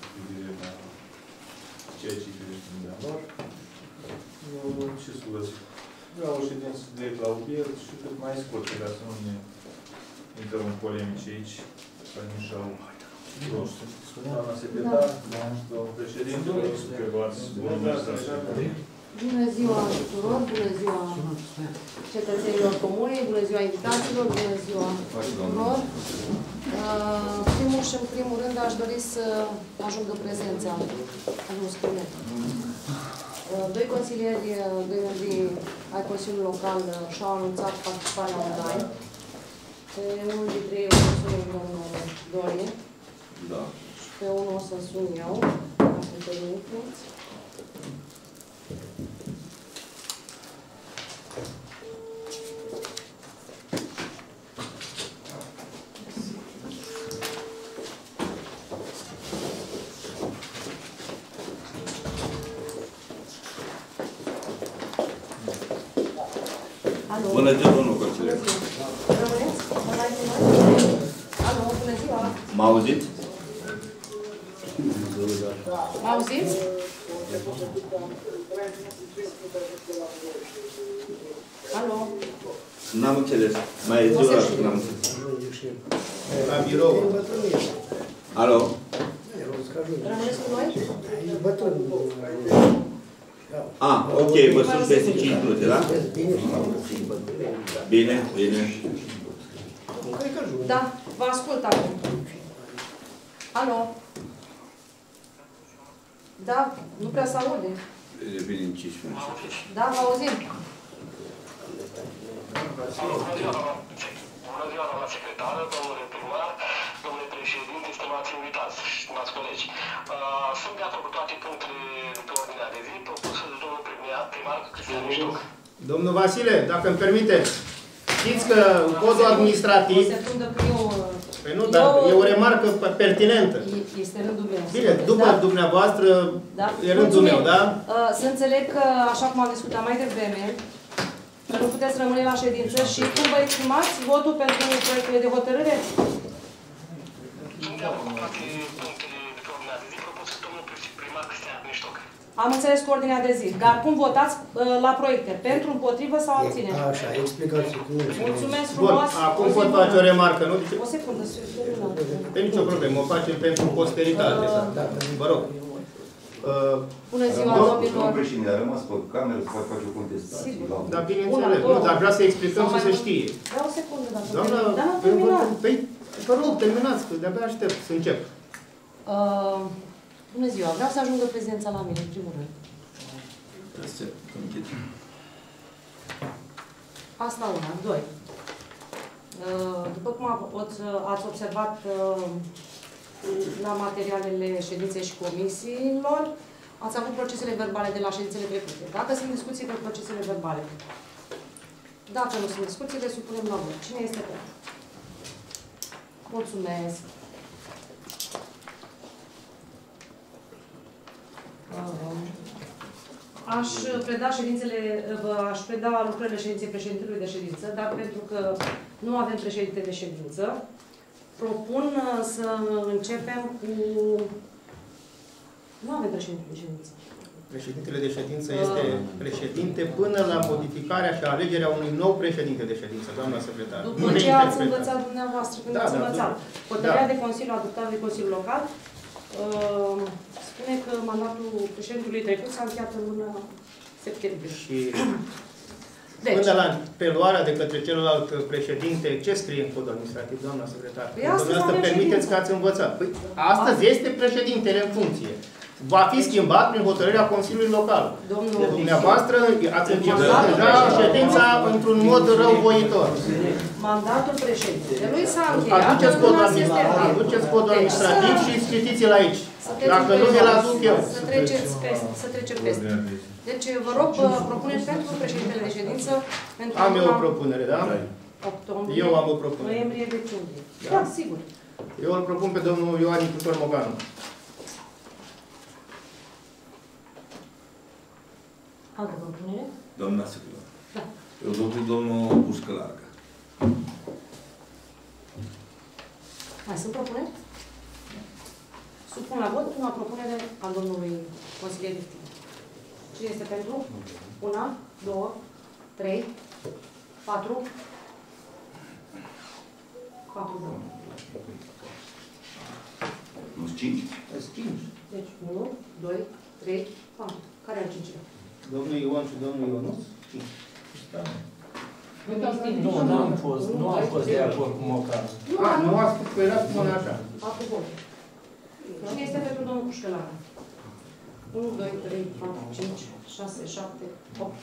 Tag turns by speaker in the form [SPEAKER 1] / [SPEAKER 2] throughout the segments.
[SPEAKER 1] cu privire la ceea ce privește lor. Ce să vă zic? Vreau o ședință de la obiect și cât mai scurt, ca să nu ne intrăm în polemici aici, să nu și-au Doamna secretar, domnul președinte, preluați
[SPEAKER 2] Bună ziua tuturor, bună ziua cetățenilor comuni, bună ziua invitaților, bună ziua tuturor. Uh, primul și în primul rând aș dori să ajungă prezența, nu spune. Uh, doi consilieri, uh, doi membri ai Consiliului Local și-au anunțat participarea online. Pe unul dintre ei o să sun domnul Dorie.
[SPEAKER 3] Da.
[SPEAKER 2] Și pe unul o să sun eu, dacă permiteți. Alo.
[SPEAKER 3] Bună ziua, domnul consilier.
[SPEAKER 2] Rămâneți? Online cu noi? Alo, bună ziua!
[SPEAKER 3] Mă auziți?
[SPEAKER 2] Mă auziți? Alo?
[SPEAKER 3] N-am înțeles. Mai e ziua că n-am înțeles.
[SPEAKER 4] La birou.
[SPEAKER 3] Alo?
[SPEAKER 2] Rămâneți cu noi?
[SPEAKER 3] A, ok, vă sunt peste 5 minute, da? Bine, bine.
[SPEAKER 2] Da, vă ascult acum. Alo? Da, nu prea se aude.
[SPEAKER 3] Revin în 5 minute.
[SPEAKER 2] Da, vă auzim.
[SPEAKER 5] Bună ziua, doamna secretară, domnule primar, domnule președinte, stimați invitați și stimați colegi. Uh, Sunt gata cu toate punctele de pe ordinea de zi propuse de domnul primar, primar Cristian Miștoc.
[SPEAKER 4] Domnul Vasile, dacă îmi permiteți, știți că în codul
[SPEAKER 2] O
[SPEAKER 4] administrativ,
[SPEAKER 2] secundă că eu...
[SPEAKER 4] păi nu, dar
[SPEAKER 2] eu-
[SPEAKER 4] e o remarcă pertinentă.
[SPEAKER 2] E- Este rândul meu.
[SPEAKER 4] Bine,
[SPEAKER 2] Sunteți,
[SPEAKER 4] după
[SPEAKER 2] da?
[SPEAKER 4] dumneavoastră,
[SPEAKER 2] Da.
[SPEAKER 4] e rândul meu,
[SPEAKER 2] Mulțumim.
[SPEAKER 4] da?
[SPEAKER 2] Uh, Să înțeleg că, așa cum am discutat mai devreme, că nu puteți rămâne la ședință și cum vă exprimați votul pentru proiectele de hotărâre?
[SPEAKER 5] Sunt gata cu toate punctele de pe ordinea de zi propuse de domnul primar Cristian Miștoc.
[SPEAKER 2] Am înțeles cu ordinea de zi. Dar cum votați uh, la proiecte? Pentru, împotrivă sau abține?
[SPEAKER 6] Așa, explicați cum
[SPEAKER 2] Mulțumesc
[SPEAKER 4] Bun,
[SPEAKER 2] frumos!
[SPEAKER 4] acum
[SPEAKER 2] O zi
[SPEAKER 4] pot
[SPEAKER 2] bună.
[SPEAKER 4] face o remarcă, nu? Deci,
[SPEAKER 2] O secundă, să terminăm.
[SPEAKER 4] nu e nicio problemă, o facem pentru posteritate. da. Vă rog. Uh,
[SPEAKER 2] Bună ziua,
[SPEAKER 4] Domnul
[SPEAKER 2] domnilor!
[SPEAKER 7] Domnul președinte, a rămas pe cameră să facă o contestație.
[SPEAKER 2] Sigur.
[SPEAKER 7] la-
[SPEAKER 4] Dar
[SPEAKER 2] Una,
[SPEAKER 4] bineînțeles,
[SPEAKER 2] două.
[SPEAKER 4] nu, dar vreau să explicăm
[SPEAKER 2] Sau
[SPEAKER 4] să
[SPEAKER 2] mai
[SPEAKER 4] se
[SPEAKER 2] mult.
[SPEAKER 4] știe.
[SPEAKER 2] Da, o secundă, dacă
[SPEAKER 4] Doamna,
[SPEAKER 2] termin. Dar n-am
[SPEAKER 4] păi,
[SPEAKER 2] terminat.
[SPEAKER 4] vă- păi, vă rog, terminați, că de-abia aștept să încep.
[SPEAKER 2] Uh, Bună ziua! Vreau să ajungă prezența la mine, în primul rând. Asta una. Doi. Uh, După cum a- ați- ați observat uh, la materialele ședinței și comisiilor, ați avut procesele verbale de la ședințele trecute. Dacă sunt discuții pe procesele verbale, dacă nu sunt discuții, le supunem la vot. Cine este pentru? Mulțumesc. Uh, Aș preda ședințele, vă aș preda lucrările ședinței președintelui de ședință, dar pentru că nu avem președinte de ședință, propun uh, să începem cu... Nu avem președinte de ședință.
[SPEAKER 4] Președintele de ședință este președinte până la modificarea și alegerea unui nou președinte de ședință, doamna secretar.
[SPEAKER 2] După
[SPEAKER 4] Nu ne
[SPEAKER 2] ce ați
[SPEAKER 4] interpretați.
[SPEAKER 2] învățat dumneavoastră, când
[SPEAKER 4] Da,
[SPEAKER 2] ați
[SPEAKER 4] da,
[SPEAKER 2] învățat.
[SPEAKER 4] da.
[SPEAKER 2] Hotărârea
[SPEAKER 4] Da.
[SPEAKER 2] de Consiliu adoptată de Consiliul Local uh, spune că mandatul președintelui trecut s-a încheiat în luna septembrie.
[SPEAKER 4] Și
[SPEAKER 2] Deci,
[SPEAKER 4] până la preluarea de către celălalt președinte, ce scrie în codul administrativ, doamna secretar?
[SPEAKER 2] Păi astăzi
[SPEAKER 4] Dumneavoastră
[SPEAKER 2] avem
[SPEAKER 4] permiteți
[SPEAKER 2] ședință.
[SPEAKER 4] că ați învățat. Păi, astăzi este președintele în funcție. Va fi schimbat prin hotărârea Consiliului Local.
[SPEAKER 2] domnul...
[SPEAKER 4] Dumneavoastră ați început
[SPEAKER 2] Mandatul
[SPEAKER 4] deja
[SPEAKER 2] președintelui.
[SPEAKER 4] ședința într-un mod răuvoitor.
[SPEAKER 2] Mandatul președintelui s-a încheiat
[SPEAKER 4] Aduceți
[SPEAKER 2] în
[SPEAKER 4] codul
[SPEAKER 2] luna
[SPEAKER 4] administrativ,
[SPEAKER 2] septembrie.
[SPEAKER 4] aduceți codul
[SPEAKER 2] Deci,
[SPEAKER 4] administrativ
[SPEAKER 2] să-
[SPEAKER 4] și scritiți-l aici.
[SPEAKER 2] să trecem
[SPEAKER 4] Dacă nu,
[SPEAKER 2] peste-
[SPEAKER 4] vi-l aduc eu.
[SPEAKER 2] Să treceți peste, deci vă rog, propuneți pentru președintele de ședință. Pentru
[SPEAKER 4] am eu o propunere, da?
[SPEAKER 2] Octombrie,
[SPEAKER 4] eu am o propunere.
[SPEAKER 2] Noiembrie, decembrie.
[SPEAKER 4] Da,
[SPEAKER 2] da sigur.
[SPEAKER 4] Eu îl propun pe domnul Ioan Nicutor Moganu.
[SPEAKER 2] Altă propunere?
[SPEAKER 3] Doamna Sigur.
[SPEAKER 2] Da.
[SPEAKER 3] Eu propun domnul Uscă Larga.
[SPEAKER 2] Mai sunt propuneri? Supun la vot prima propunere a domnului consilier Viftin. Cine este pentru? Una, două, trei, patru. Patru vot.
[SPEAKER 7] Nu cinci.
[SPEAKER 4] Sunt cinci.
[SPEAKER 2] Deci, 1, 2, 3, 4. Care al cincilea?
[SPEAKER 4] Domnul Ion și domnul Ionuț, cinci.
[SPEAKER 8] Nu, nu am fost, nu am fost de acord cu Mocanu.
[SPEAKER 2] Nu,
[SPEAKER 4] A,
[SPEAKER 2] nu,
[SPEAKER 4] nu a spus, păi era spune așa.
[SPEAKER 2] patru voturi. Cine este pentru domnul Pușcălară? 1, 2, 3, 4, 5, 6, 7, 8.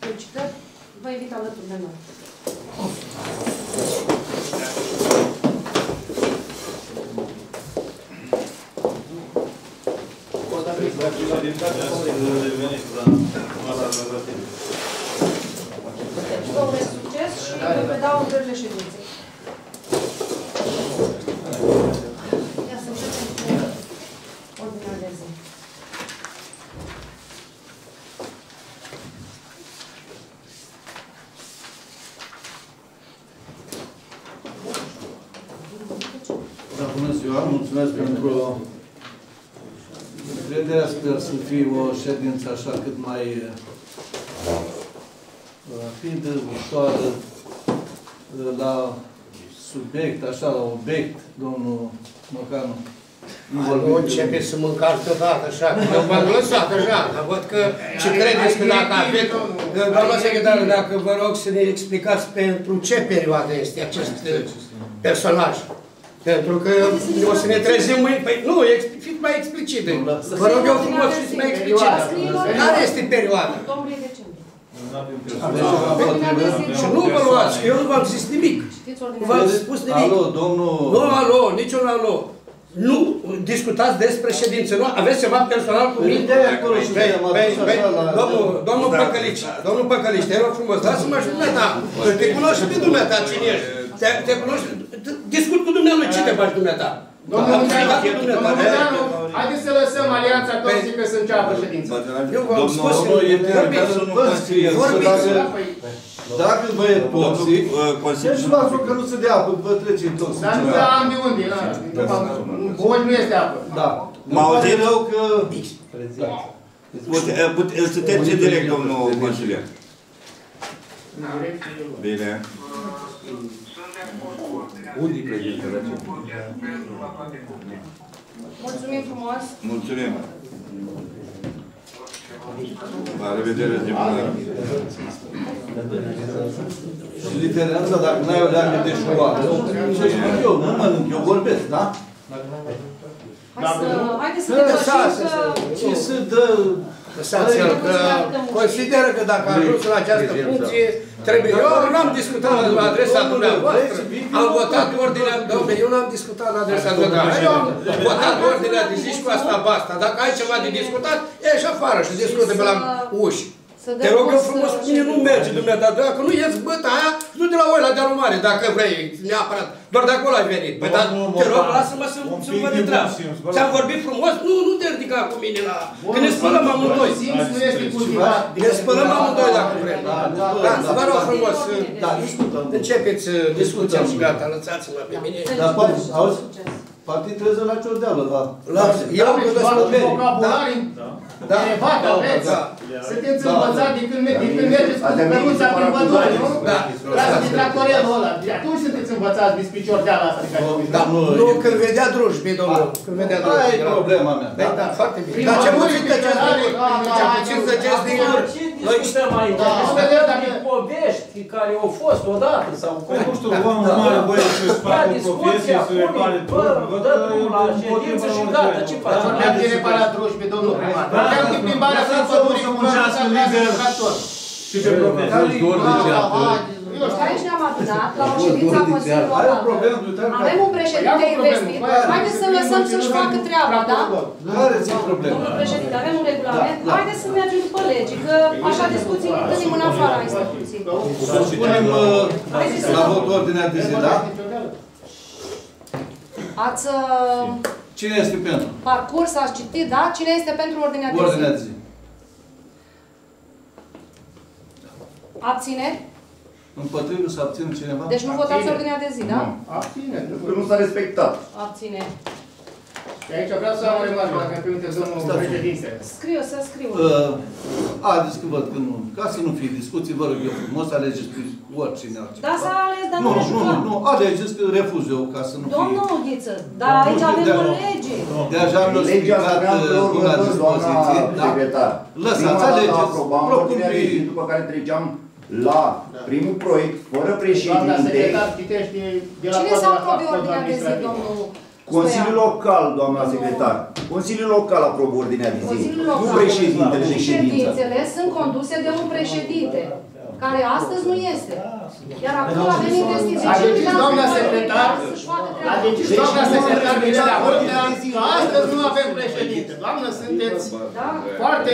[SPEAKER 2] Felicitări. Vă invit alături de noi.
[SPEAKER 1] Președintatea să reveniți la masa legislativă.
[SPEAKER 2] Deci, vă urez succes și vă predau lucrările ședinței. Ia să începem cu ordinea de zi.
[SPEAKER 6] Da, bună ziua, mulțumesc pentru încrederea. Sper să fie o ședință așa cât mai uh, rapidă, ușoară, uh, la subiect, așa, la obiect, domnul Măcanu. Nu
[SPEAKER 9] Nu
[SPEAKER 6] vorbim de-
[SPEAKER 9] începeți să mâncați deodată așa, că eu v-am lăsat așa, dar văd că ce credeți că dacă aveți, doamna secretară, dacă vă rog să ne explicați pentru ce perioadă este acest uh, personaj. Pentru că o să ne trezim mâine, păi nu, exp- fiți mai explicit. Vă rog eu frumos, fiți mai explicit. Care este perioada?
[SPEAKER 2] Octombrie-decembrie.
[SPEAKER 1] Nu avem
[SPEAKER 6] Aveți ceva împotrivă?
[SPEAKER 9] Și nu vă luați, că eu nu v-am zis nimic.
[SPEAKER 2] Știți
[SPEAKER 9] Nu
[SPEAKER 2] ordinea
[SPEAKER 9] v-am
[SPEAKER 2] de zi?
[SPEAKER 9] spus nimic.
[SPEAKER 6] Alo, domnul...
[SPEAKER 9] Nu, alo, niciun alo. Nu discutați despre ședință, nu? Aveți ceva personal cu mine?
[SPEAKER 6] De acolo și
[SPEAKER 9] Păi,
[SPEAKER 6] am
[SPEAKER 9] păi,
[SPEAKER 6] adus
[SPEAKER 9] păi,
[SPEAKER 6] așa la...
[SPEAKER 9] Domnul, domnul Păcălici, domnul Păcălici, te rog frumos, lasă-mă și dumneata. Te cunosc și pe dumneata cine ești. Te, te cunosc, discut cu dumnealui, ce te faci dumneata?
[SPEAKER 4] Domnul
[SPEAKER 9] Am discutat cu
[SPEAKER 4] Munteanu,
[SPEAKER 9] dumneata.
[SPEAKER 4] domnul Munteanu, haideți să lăsăm alianța toții că să înceapă ședința.
[SPEAKER 9] Eu v-am spus,
[SPEAKER 6] Domnul, e
[SPEAKER 9] vorbiți,
[SPEAKER 6] interesul nu consilier.
[SPEAKER 9] vorbiți.
[SPEAKER 6] Dacă-
[SPEAKER 4] Păi,
[SPEAKER 6] Dacă băieți poții,
[SPEAKER 3] Domnul
[SPEAKER 6] deci
[SPEAKER 3] Consiliu.
[SPEAKER 6] luați o căruță de apă, vă trece în toți.
[SPEAKER 4] Dar nu am de unde, na. În Boi nu este apă.
[SPEAKER 6] Da.
[SPEAKER 3] M-au
[SPEAKER 6] Îmi pare
[SPEAKER 3] auzit?
[SPEAKER 6] rău că...
[SPEAKER 3] Pute- eh, pute- Îl sunteți direct, domnul consilier. Bine.
[SPEAKER 7] Unii prezintă la ce?
[SPEAKER 2] Mulțumim frumos.
[SPEAKER 3] Mulțumim. La revedere, zi bună.
[SPEAKER 6] Și diferența, dacă n-ai o leagă de șoară, ce spun eu, nu mănânc, eu vorbesc, da?
[SPEAKER 2] Hai să, haideți să
[SPEAKER 9] Să
[SPEAKER 2] depășim
[SPEAKER 9] lăsați,
[SPEAKER 2] că...
[SPEAKER 6] Ce să dă...
[SPEAKER 9] Lăsați-l, că consideră că dacă a ajuns la această funcție, trebuie... Eu nu am discutat la adresa dumneavoastră. Am votat ordinea... Dom'le, eu nu am discutat la adresa dumneavoastră. Eu am votat ordinea de zi și cu asta basta. Dacă ai ceva de discutat, ieși afară și discută pe la uși.
[SPEAKER 2] Să
[SPEAKER 9] Te rog eu
[SPEAKER 2] dăm
[SPEAKER 9] frumos,
[SPEAKER 2] curs
[SPEAKER 9] cu mine nu merge dumneata. Dacă nu ieși băta aia, du-te la oi la dealul mare, dacă vrei, neapărat. Doar de acolo ai venit. Păi, dar
[SPEAKER 1] Domnul
[SPEAKER 9] te rog,
[SPEAKER 1] Mocan,
[SPEAKER 9] lasă-mă să,
[SPEAKER 1] un
[SPEAKER 9] să
[SPEAKER 1] pic
[SPEAKER 9] vă
[SPEAKER 1] de
[SPEAKER 9] de treabă.
[SPEAKER 1] bun simț, vă rog.
[SPEAKER 9] Ți-am vorbit frumos? Nu, nu te ridica cu mine la... Că ne spălăm amândoi.
[SPEAKER 4] Simț nu este cultivat.
[SPEAKER 9] Ne spălăm amândoi dacă vrem.
[SPEAKER 6] Da,
[SPEAKER 9] Da,
[SPEAKER 6] da,
[SPEAKER 9] vă rog frumos.
[SPEAKER 6] Da, discutăm.
[SPEAKER 9] Începeți uh, discuția și gata, lăsați-mă pe mine.
[SPEAKER 6] Dar poate, auzi, Partii trebuie la ciordeală, la...
[SPEAKER 9] Lasă, eu am
[SPEAKER 4] Aveți
[SPEAKER 9] gândit
[SPEAKER 4] doar un vocabular
[SPEAKER 9] Da.
[SPEAKER 4] elevat, aveți.
[SPEAKER 9] Da.
[SPEAKER 4] Sunteți învățați din când, din când mergeți cu căruța prin pădure, nu?
[SPEAKER 9] Da.
[SPEAKER 4] Lasă de tractorelul ăla. De atunci sunteți învățați despre ciordeala asta de care vorbiți.
[SPEAKER 9] Da, nu, când vedea drujbii, domnul, când vedea
[SPEAKER 6] Aia e
[SPEAKER 9] drujbii.
[SPEAKER 6] problema mea,
[SPEAKER 9] Da,
[SPEAKER 6] da?
[SPEAKER 9] da, foarte bine.
[SPEAKER 4] Prin
[SPEAKER 9] Dar ce
[SPEAKER 4] pădure,
[SPEAKER 9] puțin tăceți din gură.
[SPEAKER 4] da, da,
[SPEAKER 9] Ce
[SPEAKER 4] da,
[SPEAKER 9] puțin
[SPEAKER 4] da,
[SPEAKER 9] tăceți din gură.
[SPEAKER 8] Ce
[SPEAKER 9] Noi
[SPEAKER 8] discutăm aici?
[SPEAKER 4] Da.
[SPEAKER 8] Discutăm
[SPEAKER 4] Dacă-
[SPEAKER 8] din povești care au fost odată sau cum.
[SPEAKER 1] Păi nu știu, oameni mari băieți să-și
[SPEAKER 8] Ia
[SPEAKER 1] facă profesie,
[SPEAKER 8] discuția,
[SPEAKER 1] să repare
[SPEAKER 8] pune, bă,
[SPEAKER 1] drumul. Văd
[SPEAKER 8] dă
[SPEAKER 1] că
[SPEAKER 8] drumul la
[SPEAKER 1] e
[SPEAKER 8] ședință și
[SPEAKER 1] împotriva
[SPEAKER 8] gata,
[SPEAKER 1] lor.
[SPEAKER 8] ce
[SPEAKER 1] Da.
[SPEAKER 8] faci?
[SPEAKER 4] Vorbeam de reparat drujbe, domnul primar.
[SPEAKER 1] Da,
[SPEAKER 4] Vorbeam de
[SPEAKER 1] da,
[SPEAKER 4] plimbarea prin
[SPEAKER 1] lăsați-o
[SPEAKER 4] pădure
[SPEAKER 1] să
[SPEAKER 4] cu
[SPEAKER 1] muncească
[SPEAKER 4] căruța
[SPEAKER 1] liber.
[SPEAKER 4] de tractor.
[SPEAKER 1] Și ce profesie?
[SPEAKER 4] Eu știu.
[SPEAKER 2] Aici ne-am adunat la o ședință a Consiliului
[SPEAKER 6] Are o
[SPEAKER 2] Local.
[SPEAKER 6] problemă, du te
[SPEAKER 2] Avem un președinte investit. Haideți să lăsăm să-și facă treaba, da?
[SPEAKER 6] Care ți problema?
[SPEAKER 2] Domnul președinte, avem un regulament. Haideți să mergem după lege, că așa discuții întâlnim în afara instituției.
[SPEAKER 6] Să spunem uh, la vot ordinea de zi, da?
[SPEAKER 2] Ați uh,
[SPEAKER 6] Cine este pentru?
[SPEAKER 2] Parcurs, ați citit, da? Cine este pentru ordinea de zi?
[SPEAKER 6] Ordinea de zi.
[SPEAKER 2] Abțineri?
[SPEAKER 6] Împotrivă să abține cineva?
[SPEAKER 2] Deci nu votați ordinea de zi, da?
[SPEAKER 4] Abține.
[SPEAKER 7] Că nu s-a respectat.
[SPEAKER 2] Abțineri.
[SPEAKER 4] Și aici vreau să am o remarcă, dacă îmi permiteți, domnul președinte.
[SPEAKER 2] Scriu, să scriu.
[SPEAKER 6] Uh, haideți că văd că nu. Ca să nu fie discuții, vă rog eu frumos, alegeți pe oricine altceva.
[SPEAKER 2] Da, s-a ales, dar
[SPEAKER 6] nu,
[SPEAKER 2] nu
[SPEAKER 6] nu,
[SPEAKER 2] știu.
[SPEAKER 6] nu, nu, alegeți că refuz eu ca să nu fie.
[SPEAKER 2] Domnul Ghiță, dar aici avem o lege.
[SPEAKER 6] Deja mi-a
[SPEAKER 7] Legea
[SPEAKER 6] explicat
[SPEAKER 7] spunea în
[SPEAKER 6] uh,
[SPEAKER 7] felul
[SPEAKER 6] cum a
[SPEAKER 7] următor,
[SPEAKER 6] dispoziție,
[SPEAKER 7] doamna
[SPEAKER 6] da?
[SPEAKER 7] secretar.
[SPEAKER 6] Lăsați,
[SPEAKER 7] Prima dată
[SPEAKER 6] alegeți.
[SPEAKER 7] aprobam
[SPEAKER 6] Propun
[SPEAKER 7] ordinea de
[SPEAKER 6] pe-
[SPEAKER 7] zi, după care treceam la primul proiect, fără
[SPEAKER 4] Doamna
[SPEAKER 7] președinte.
[SPEAKER 4] secretar citește de la
[SPEAKER 2] Cine
[SPEAKER 4] coadă
[SPEAKER 2] să
[SPEAKER 4] la
[SPEAKER 2] aprobe
[SPEAKER 4] codul
[SPEAKER 2] ordinea de zi,
[SPEAKER 4] administrativ.
[SPEAKER 2] domnul
[SPEAKER 7] Consiliul
[SPEAKER 2] Stoian?
[SPEAKER 7] local, doamna secretar. Consiliul local aprobă ordinea de zi.
[SPEAKER 2] Consiliul
[SPEAKER 7] Nu
[SPEAKER 2] local.
[SPEAKER 7] președintele de
[SPEAKER 2] Și
[SPEAKER 7] ședință.
[SPEAKER 2] ședințele sunt conduse de un președinte, care astăzi nu este. Iar acum avem investiții.
[SPEAKER 4] A decis doamna secretar, a decis doamna secretar Mirela Hârtea că astăzi nu avem președinte. Doamnă, sunteți
[SPEAKER 2] Da?
[SPEAKER 4] foarte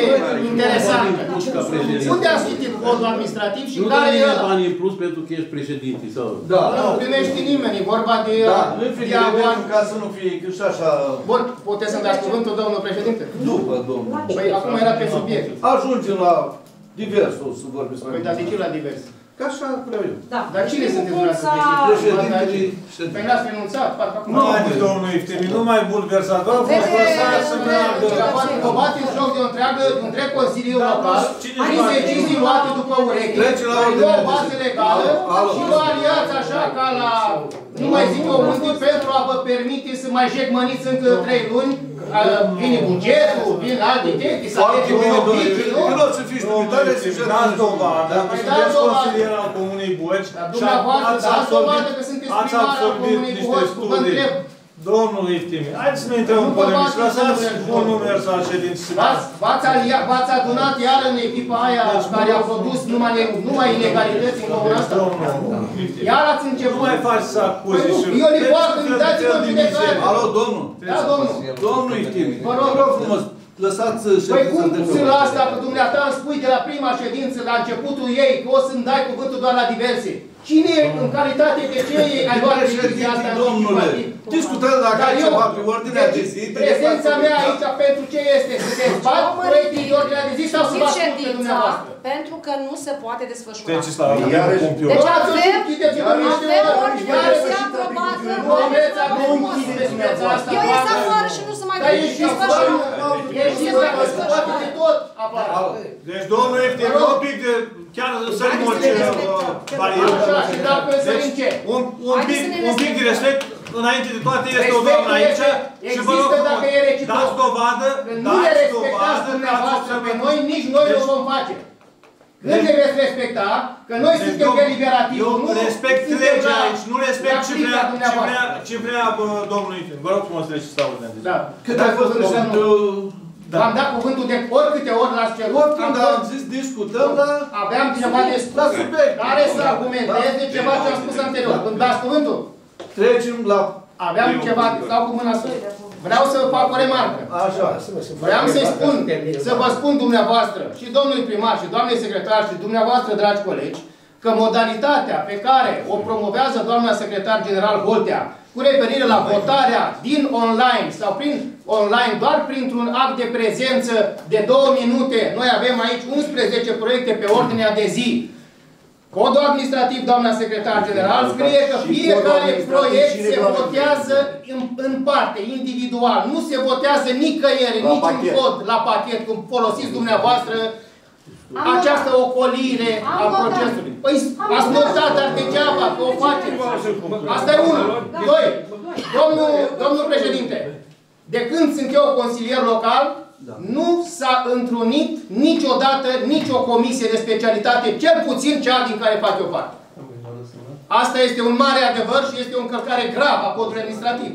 [SPEAKER 4] interesantă.
[SPEAKER 6] Pușca președinte.
[SPEAKER 4] Unde ați citit codul administrativ și
[SPEAKER 10] Nu
[SPEAKER 4] care
[SPEAKER 10] dă
[SPEAKER 4] e
[SPEAKER 10] nimeni
[SPEAKER 4] ăla?
[SPEAKER 10] bani în plus pentru că ești președinte sau...
[SPEAKER 6] Da,
[SPEAKER 4] Nu primești nimeni, e vorba de
[SPEAKER 6] da,
[SPEAKER 4] uh,
[SPEAKER 6] în fine,
[SPEAKER 4] diavol.
[SPEAKER 6] ca să nu fie că și așa,
[SPEAKER 4] Bun, puteți să-mi dați cuvântul, domnul președinte?
[SPEAKER 6] după, domnul.
[SPEAKER 4] Păi acum era pe subiect.
[SPEAKER 6] Ajungem la diversul să vorbim
[SPEAKER 4] Păi dar de ce la divers?
[SPEAKER 6] Ca așa vreau eu.
[SPEAKER 2] Da.
[SPEAKER 4] Dar cine
[SPEAKER 2] Primul
[SPEAKER 4] sunteți
[SPEAKER 2] punct
[SPEAKER 4] dumneavoastră?
[SPEAKER 2] s-a-
[SPEAKER 6] Președintele
[SPEAKER 4] Păi
[SPEAKER 6] ședinței.
[SPEAKER 4] n-ați renunțat, parcă acum...
[SPEAKER 1] Nu, haideți, domnul Iftimi, nu mai bulversați. Vă rog frumos,
[SPEAKER 2] Vede,
[SPEAKER 1] lăsați să
[SPEAKER 2] domnule,
[SPEAKER 1] meargă.
[SPEAKER 4] Dar poate vă bateți joc de o întreagă, de un întreg Consiliu
[SPEAKER 1] Da,
[SPEAKER 4] Local,
[SPEAKER 1] nu, cine
[SPEAKER 4] prin
[SPEAKER 1] bate?
[SPEAKER 4] decizii luate după urechi,
[SPEAKER 6] Trece la
[SPEAKER 4] care
[SPEAKER 6] ordine
[SPEAKER 4] nu au
[SPEAKER 6] de
[SPEAKER 4] bază
[SPEAKER 6] zi.
[SPEAKER 4] legală
[SPEAKER 6] Alo,
[SPEAKER 4] și
[SPEAKER 6] alo.
[SPEAKER 4] vă aliați așa ca la, nu mai zic eu unde, pentru a vă permite să mai jegmăniți încă trei luni, a, vine bugetul, vin alte chestii, să
[SPEAKER 6] Foarte
[SPEAKER 4] alegem
[SPEAKER 6] bine,
[SPEAKER 4] un
[SPEAKER 6] domnule.
[SPEAKER 4] obiect, nu?
[SPEAKER 6] Eu nu să fiți
[SPEAKER 1] Domnul
[SPEAKER 6] dumitare, să
[SPEAKER 1] Iftimi, dați dovadă, că
[SPEAKER 4] Păi
[SPEAKER 1] sunteți
[SPEAKER 4] dați dovadă.
[SPEAKER 1] consilier al Comunei Boci
[SPEAKER 4] Dar
[SPEAKER 1] și
[SPEAKER 4] dumneavoastră
[SPEAKER 1] ați
[SPEAKER 4] dați dovadă
[SPEAKER 1] absolvit,
[SPEAKER 4] că sunteți
[SPEAKER 1] ați
[SPEAKER 4] primar al
[SPEAKER 1] absolvit
[SPEAKER 4] Comunei
[SPEAKER 1] niște
[SPEAKER 4] Boci, vă
[SPEAKER 1] studii.
[SPEAKER 4] Întreb.
[SPEAKER 1] Domnul Iftimi, haideți să nu intrăm în
[SPEAKER 4] Nu vă
[SPEAKER 1] polemici,
[SPEAKER 4] bateți,
[SPEAKER 1] lăsați
[SPEAKER 4] domnule,
[SPEAKER 1] bunul mers al ședinței.
[SPEAKER 4] V-ați, v-ați, alia, v-ați adunat iar în echipa aia care a produs numai, numai ilegalități în comuna asta?
[SPEAKER 1] Domnul Iftimi,
[SPEAKER 4] Iar ați
[SPEAKER 1] nu
[SPEAKER 4] început.
[SPEAKER 1] mai faci să acuzi
[SPEAKER 4] Păi nu,
[SPEAKER 1] și...
[SPEAKER 4] eu le
[SPEAKER 1] Pentru
[SPEAKER 4] fac,
[SPEAKER 1] că
[SPEAKER 4] uitați-vă
[SPEAKER 1] te
[SPEAKER 4] în
[SPEAKER 1] dă
[SPEAKER 4] fiecare.
[SPEAKER 1] mizerie.
[SPEAKER 6] Alo, domnul.
[SPEAKER 4] Da, domnul.
[SPEAKER 6] Domnul Iftimi,
[SPEAKER 4] Vă
[SPEAKER 6] vă
[SPEAKER 4] rog.
[SPEAKER 6] rog frumos, lăsați
[SPEAKER 4] Păi
[SPEAKER 6] ședința
[SPEAKER 4] cum
[SPEAKER 6] de
[SPEAKER 4] se la asta că dumneata îmi spui de la prima ședință, la începutul ei, că o să-mi dai cuvântul doar la diverse? Cine, în calitate de ce ai luat decizia asta în
[SPEAKER 6] Domnule,
[SPEAKER 4] partid?
[SPEAKER 6] discutăm dacă
[SPEAKER 4] Dar
[SPEAKER 6] ai
[SPEAKER 4] eu,
[SPEAKER 6] ceva pe ordinea de zi.
[SPEAKER 4] deci, prezența mea aici pentru ce este? Să se bat proiectul de ordinea de zi sau să vă ascult pe
[SPEAKER 2] ședința
[SPEAKER 4] dumneavoastră?
[SPEAKER 2] pentru că nu se poate desfășura.
[SPEAKER 1] Deci, la
[SPEAKER 7] Iarăși-
[SPEAKER 1] compiu.
[SPEAKER 2] Deci
[SPEAKER 4] Luați-o și
[SPEAKER 2] avem,
[SPEAKER 4] închideți-o de niște
[SPEAKER 2] avem
[SPEAKER 4] ori,
[SPEAKER 2] ordinea
[SPEAKER 4] iarăși
[SPEAKER 2] de zi
[SPEAKER 4] și
[SPEAKER 2] aprobată.
[SPEAKER 4] Nu aveți acum
[SPEAKER 2] frumos.
[SPEAKER 4] închideți viața asta.
[SPEAKER 2] Eu ies
[SPEAKER 4] doamnă.
[SPEAKER 2] afară și nu se mai
[SPEAKER 4] Dar ieși afară, ieși
[SPEAKER 2] se mai
[SPEAKER 4] afară,
[SPEAKER 2] desfășoară.
[SPEAKER 4] poate de tot apară.
[SPEAKER 1] Deci, domnul Iftimi,
[SPEAKER 4] Vă rog.
[SPEAKER 1] un pic de... Chiar sărim
[SPEAKER 2] Haideți
[SPEAKER 1] orice
[SPEAKER 2] să ne
[SPEAKER 1] uh,
[SPEAKER 2] respectăm.
[SPEAKER 1] barieră.
[SPEAKER 4] Așa, și dacă sărim ce?
[SPEAKER 1] Un, un,
[SPEAKER 2] Haideți
[SPEAKER 1] pic,
[SPEAKER 2] să ne
[SPEAKER 1] un pic de respect, înainte de toate este o
[SPEAKER 4] Respectul
[SPEAKER 1] doamnă aici
[SPEAKER 4] este-
[SPEAKER 1] și vă rog
[SPEAKER 4] există
[SPEAKER 1] frumos,
[SPEAKER 4] dacă e reciproc.
[SPEAKER 1] dați dovadă,
[SPEAKER 4] Când nu le
[SPEAKER 1] dați
[SPEAKER 4] respectați
[SPEAKER 1] dovadă că ați
[SPEAKER 4] dumneavoastră pe
[SPEAKER 1] observat.
[SPEAKER 4] noi, nici noi
[SPEAKER 1] Deci-
[SPEAKER 4] o vom face. Când
[SPEAKER 1] Deci-
[SPEAKER 4] le veți respecta, că noi
[SPEAKER 1] Deci,
[SPEAKER 4] suntem
[SPEAKER 1] domn-
[SPEAKER 4] deliberativ,
[SPEAKER 1] Eu
[SPEAKER 4] nu
[SPEAKER 1] respect
[SPEAKER 4] suntem
[SPEAKER 1] legea
[SPEAKER 4] la-
[SPEAKER 1] aici, nu respect
[SPEAKER 4] la
[SPEAKER 1] ce
[SPEAKER 4] frica
[SPEAKER 1] vrea, ce
[SPEAKER 4] dumneavoastră.
[SPEAKER 1] vrea, ce vrea bă, domnul Iftimi. Vă rog frumos să treceți la ordinea de zi.
[SPEAKER 4] Da.
[SPEAKER 6] Cât ai fost președinte?
[SPEAKER 1] Da.
[SPEAKER 4] V-am dat cuvântul de oricâte ori l-ați cerut.
[SPEAKER 6] Oricând
[SPEAKER 4] am
[SPEAKER 6] am zis, discutăm la...
[SPEAKER 4] Aveam ceva de spus.
[SPEAKER 6] La subiect.
[SPEAKER 4] Care să argumenteze ceva ce am spus anterior. Când dați cuvântul,
[SPEAKER 6] Trecem la...
[SPEAKER 4] aveam ceva, stau cu mâna sus. Vreau să fac o remarcă.
[SPEAKER 6] Așa.
[SPEAKER 4] Vreau să-i spun, să vă spun dumneavoastră și domnului primar și doamnei secretar și dumneavoastră, dragi colegi, că modalitatea pe care o promovează doamna secretar general Holtea cu referire la votarea din online sau prin online, doar printr-un act de prezență de două minute, noi avem aici 11 proiecte pe ordinea de zi. Codul administrativ, doamna secretar general, scrie că
[SPEAKER 7] Și codul
[SPEAKER 4] fiecare
[SPEAKER 7] administrativ
[SPEAKER 4] proiect
[SPEAKER 7] și
[SPEAKER 4] se
[SPEAKER 7] regulamentul.
[SPEAKER 4] votează în, în parte, individual. Nu se votează nicăieri,
[SPEAKER 7] La
[SPEAKER 4] niciun
[SPEAKER 7] pachet.
[SPEAKER 4] cod la pachet, cum folosiți dumneavoastră
[SPEAKER 2] Am
[SPEAKER 4] această
[SPEAKER 2] notat.
[SPEAKER 4] ocolire
[SPEAKER 2] Am
[SPEAKER 4] a
[SPEAKER 2] notat.
[SPEAKER 4] procesului. Păi
[SPEAKER 2] Am
[SPEAKER 4] ați
[SPEAKER 2] notat.
[SPEAKER 4] notat, dar degeaba, că o faceți. Asta e unul. Doi, domnul, domnul președinte, de când sunt eu consilier local, nu s-a întrunit niciodată nicio comisie de specialitate, cel puțin cea din care fac eu parte. Asta este un mare adevăr și este o încălcare gravă a codului administrativ.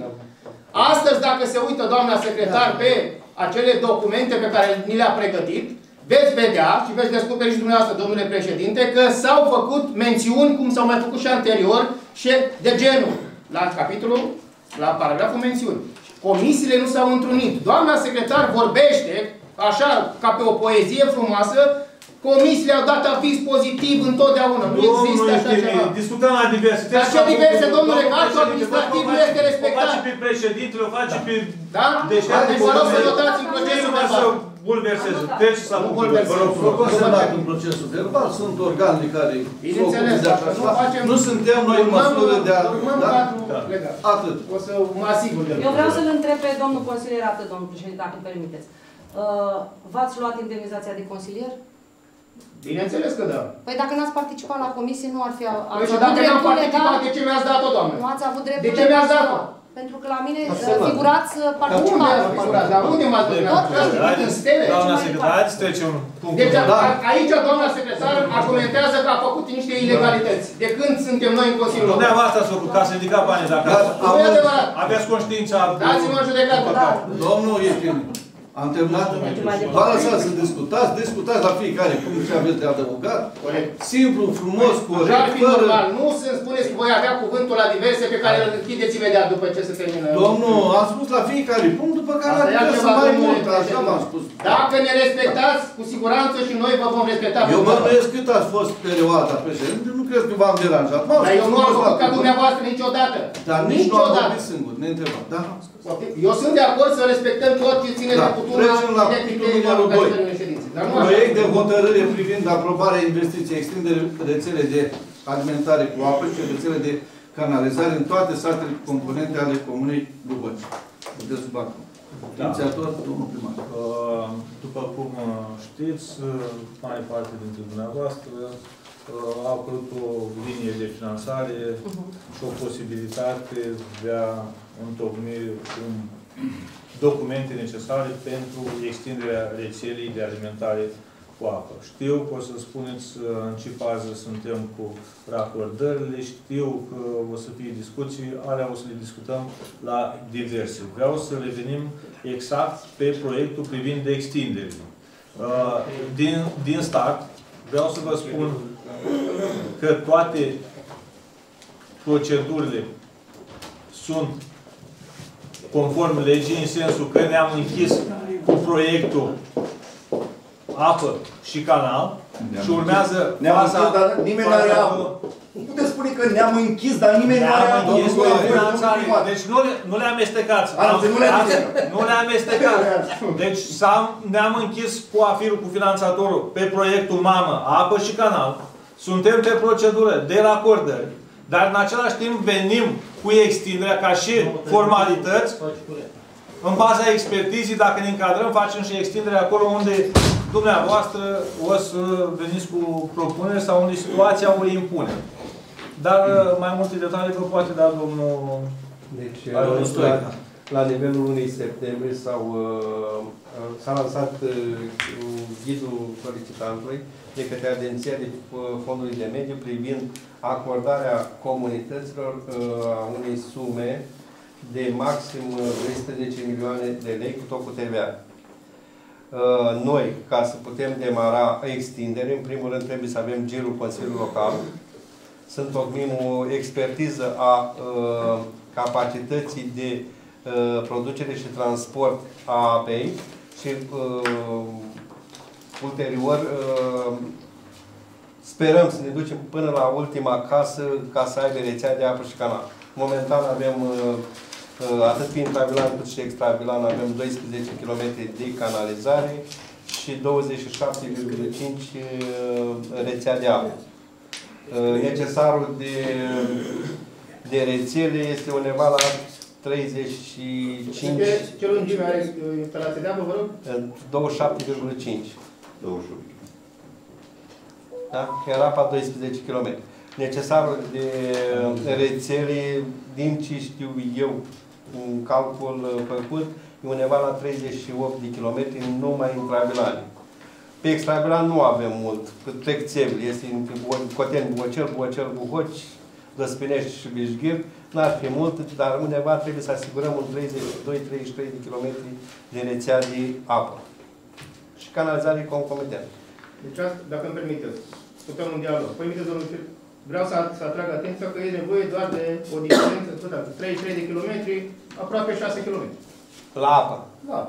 [SPEAKER 4] Astăzi, dacă se uită doamna secretar pe acele documente pe care ni le-a pregătit, veți vedea și veți descoperi și dumneavoastră, domnule președinte, că s-au făcut mențiuni, cum s-au mai făcut și anterior, și de genul, la capitolul, la paragraful mențiuni. Comisiile nu s-au întrunit. Doamna secretar vorbește, așa, ca pe o poezie frumoasă, comisiile au dat aviz pozitiv întotdeauna. Nu există
[SPEAKER 1] Domnul
[SPEAKER 4] așa
[SPEAKER 1] Eftime,
[SPEAKER 4] ceva.
[SPEAKER 1] discutăm la diverse.
[SPEAKER 4] Dar ce diverse, domnule, că actul
[SPEAKER 1] președinte,
[SPEAKER 4] administrativ
[SPEAKER 1] vă
[SPEAKER 4] nu
[SPEAKER 1] face-
[SPEAKER 4] este respectat.
[SPEAKER 1] O face pe președinte, o face pe...
[SPEAKER 4] Da?
[SPEAKER 1] Deșteaptă
[SPEAKER 4] Deci vă rog să
[SPEAKER 1] comunele.
[SPEAKER 4] notați în procesul
[SPEAKER 1] Nu mai să
[SPEAKER 4] verbal.
[SPEAKER 1] Bulverseze. Treceți la
[SPEAKER 4] Nu
[SPEAKER 1] punctul.
[SPEAKER 4] bulversez.
[SPEAKER 1] Vă rog
[SPEAKER 6] Vă
[SPEAKER 1] frumos.
[SPEAKER 6] consemnat în procesul verbal, sunt organele care
[SPEAKER 4] Bineînțeles,
[SPEAKER 6] s-au
[SPEAKER 4] dacă
[SPEAKER 6] ocupit de
[SPEAKER 4] nu
[SPEAKER 6] așa
[SPEAKER 4] facem...
[SPEAKER 6] Nu suntem noi în
[SPEAKER 4] urmăm-
[SPEAKER 6] măsură de a...
[SPEAKER 4] Urmăm
[SPEAKER 6] Da?
[SPEAKER 4] cadrul
[SPEAKER 1] Da.
[SPEAKER 4] legal.
[SPEAKER 6] Atât.
[SPEAKER 4] O să mă asigur de
[SPEAKER 2] Eu vreau să-l întreb pe domnul consilier, atât, domnul președinte, dacă îmi permiteți. Uh, V-ați luat indemnizația de consilier?
[SPEAKER 4] Bineînțeles că da.
[SPEAKER 2] Păi dacă n-ați participat la comisie, nu ar fi...
[SPEAKER 4] Păi
[SPEAKER 2] Ați
[SPEAKER 4] și
[SPEAKER 2] avut
[SPEAKER 4] dacă n-am
[SPEAKER 2] dreptul
[SPEAKER 4] participat,
[SPEAKER 2] legal...
[SPEAKER 4] de ce mi-ați dat-o, doamne?
[SPEAKER 2] Nu ați avut dreptul
[SPEAKER 4] De ce mi-ați
[SPEAKER 2] legal.
[SPEAKER 4] dat-o?
[SPEAKER 2] Pentru că la mine
[SPEAKER 6] Ați
[SPEAKER 2] uh,
[SPEAKER 6] semnat.
[SPEAKER 2] figurați uh,
[SPEAKER 4] Dar unde
[SPEAKER 2] participare.
[SPEAKER 4] ați figurat? Dar unde m-ați
[SPEAKER 2] Tot
[SPEAKER 4] băgat? Ați trimis în stele?
[SPEAKER 1] Doamna
[SPEAKER 2] mai
[SPEAKER 1] secretar, haideți să trecem punctul.
[SPEAKER 4] Deci
[SPEAKER 6] Da.
[SPEAKER 4] a- aici doamna secretar argumentează că a făcut niște ilegalități. De când suntem noi în Consiliul Local?
[SPEAKER 1] Dumneavoastră ați făcut ca să ridica banii dacă
[SPEAKER 6] Dar
[SPEAKER 4] Nu e
[SPEAKER 6] am-
[SPEAKER 4] adevărat.
[SPEAKER 1] aveți conștiința...
[SPEAKER 4] Dați-mă în judecată.
[SPEAKER 2] Da.
[SPEAKER 6] Domnul Ietin, am terminat.
[SPEAKER 2] Mergem mai departe.
[SPEAKER 6] Vă lăsați să discutați, discutați la fiecare punct ce aveți de adăugat.
[SPEAKER 4] Corect.
[SPEAKER 6] Simplu, frumos,
[SPEAKER 4] Așa ar
[SPEAKER 6] corect,
[SPEAKER 4] fi
[SPEAKER 6] fără...
[SPEAKER 4] normal. Nu să-mi spuneți că voi avea cuvântul la diverse pe care îl închideți imediat după ce se termină.
[SPEAKER 6] Domnul, am spus la fiecare punct, după care
[SPEAKER 4] Asta e
[SPEAKER 6] adică să
[SPEAKER 4] altceva,
[SPEAKER 6] mai
[SPEAKER 4] domnule
[SPEAKER 6] mult, așa
[SPEAKER 4] președinte.
[SPEAKER 6] v-am spus.
[SPEAKER 4] Dacă ne respectați, cu siguranță și noi vă vom respecta. pe
[SPEAKER 6] Eu mă
[SPEAKER 4] dumneavoastră.
[SPEAKER 6] îndoiesc cât ați fost perioada președinte, nu cred că v-am deranjat. M-am
[SPEAKER 4] Dar eu
[SPEAKER 6] spus
[SPEAKER 4] nu am
[SPEAKER 6] frumos la
[SPEAKER 4] făcut ca
[SPEAKER 6] cuvânt.
[SPEAKER 4] dumneavoastră niciodată.
[SPEAKER 6] Dar nici nu am
[SPEAKER 4] Niciodată.
[SPEAKER 6] vorbit singur, ne întrebat. Da?
[SPEAKER 4] Eu sunt de acord să respectăm tot ce ține
[SPEAKER 6] Da.
[SPEAKER 4] de cultura
[SPEAKER 6] Trecem la
[SPEAKER 4] directiv
[SPEAKER 6] punctul
[SPEAKER 4] de
[SPEAKER 6] numărul doi.
[SPEAKER 4] organizării ședințe. Dar nu așa.
[SPEAKER 6] Proiect de hotărâre privind aprobarea investiției, extindere rețele de alimentare cu apă și rețele de canalizare în toate satele componente ale comunei Dubăci. Puteți sub acum.
[SPEAKER 1] Da.
[SPEAKER 6] Inițiator, domnul primar.
[SPEAKER 1] Uh, După cum uh, știți, uh, mare parte dintre dumneavoastră uh, a apărut o linie de finanțare și o posibilitate de a întocmi un documente necesare pentru extinderea rețelei de alimentare cu apă. Știu că o să spuneți uh, în ce fază suntem cu racordările, știu că o să fie discuții, alea o să le discutăm la diverse. Vreau să revenim exact pe proiectul privind extinderile. Uh, Din, din start, vreau să vă spun că toate procedurile sunt conform legii, în sensul că ne-am închis cu proiectul apă și canal și urmează
[SPEAKER 7] Ne-am
[SPEAKER 1] faza-
[SPEAKER 7] închis, dar nimeni nu are
[SPEAKER 1] faza
[SPEAKER 7] apă. Nu puteți spune că ne-am închis, dar nimeni nu are
[SPEAKER 1] Ne-am
[SPEAKER 7] apă.
[SPEAKER 1] închis
[SPEAKER 7] Domnul
[SPEAKER 1] cu finanțare.
[SPEAKER 7] primar.
[SPEAKER 1] Deci nu le, nu le amestecați.
[SPEAKER 7] A, nu,
[SPEAKER 1] Am-
[SPEAKER 7] nu le
[SPEAKER 1] am-
[SPEAKER 7] amestecați.
[SPEAKER 1] Nu le amestecați. Deci s-am, ne-am închis cu afirul, cu finanțatorul, pe proiectul Mamă, apă și canal. Suntem pe procedură de racordări. Dar în același timp venim cu extinderea ca și formalități în baza expertizii, dacă ne încadrăm, facem și extinderea acolo unde dumneavoastră o să veniți cu propuneri sau unde situația o impune. Dar uh, mai multe detalii vă poate da domnul
[SPEAKER 11] Deci,
[SPEAKER 1] Are un
[SPEAKER 11] la,
[SPEAKER 1] stoic.
[SPEAKER 11] la nivelul lunii septembrie s-au, uh, uh, s-a lansat uh, ghidul solicitantului de către Agenția de uh, Fondului de Mediu privind acordarea comunităților uh, a unei sume de maxim uh, 210 milioane de lei cu tot cu TVA. Uh, Noi, ca să putem demara extindere, în primul rând trebuie să avem girul Consiliului Local, să întocmim o expertiză a uh, capacității de uh, producere și transport a apei și uh, ulterior uh, sperăm să ne ducem până la ultima casă ca să aibă rețea de apă și canal. Momentan avem uh, uh, atât pe intravilan cât și extravilan avem 12 km de canalizare și 27,5 uh, rețea de apă. Uh, Necesarul de, de rețele este undeva la 35,
[SPEAKER 4] Ce, ce lungime are uh, instalația de apă, vă rog?
[SPEAKER 11] 27,5. Da? Era apa 12 km. Necesarul de rețele, din ce știu eu, un calcul uh, făcut, e undeva la 38 de km numai în Trabilani. Pe extravilan nu avem mult, că trec țevile, este între Bo- Coteni, Bocel, Bocel, Buhoci, Dăspinești și Vișghir, n-ar fi mult, dar undeva trebuie să asigurăm un 32-33 de km de rețea de apă. Și canalizare concomitent.
[SPEAKER 4] Deci, asta, dacă îmi permiteți, putem un dialog. Permiteți, domnul Fir, vreau să, să atrag atenția că e nevoie doar de o distanță, tot atât, 33 de kilometri, aproape 6 km.
[SPEAKER 11] La apă.
[SPEAKER 4] Da.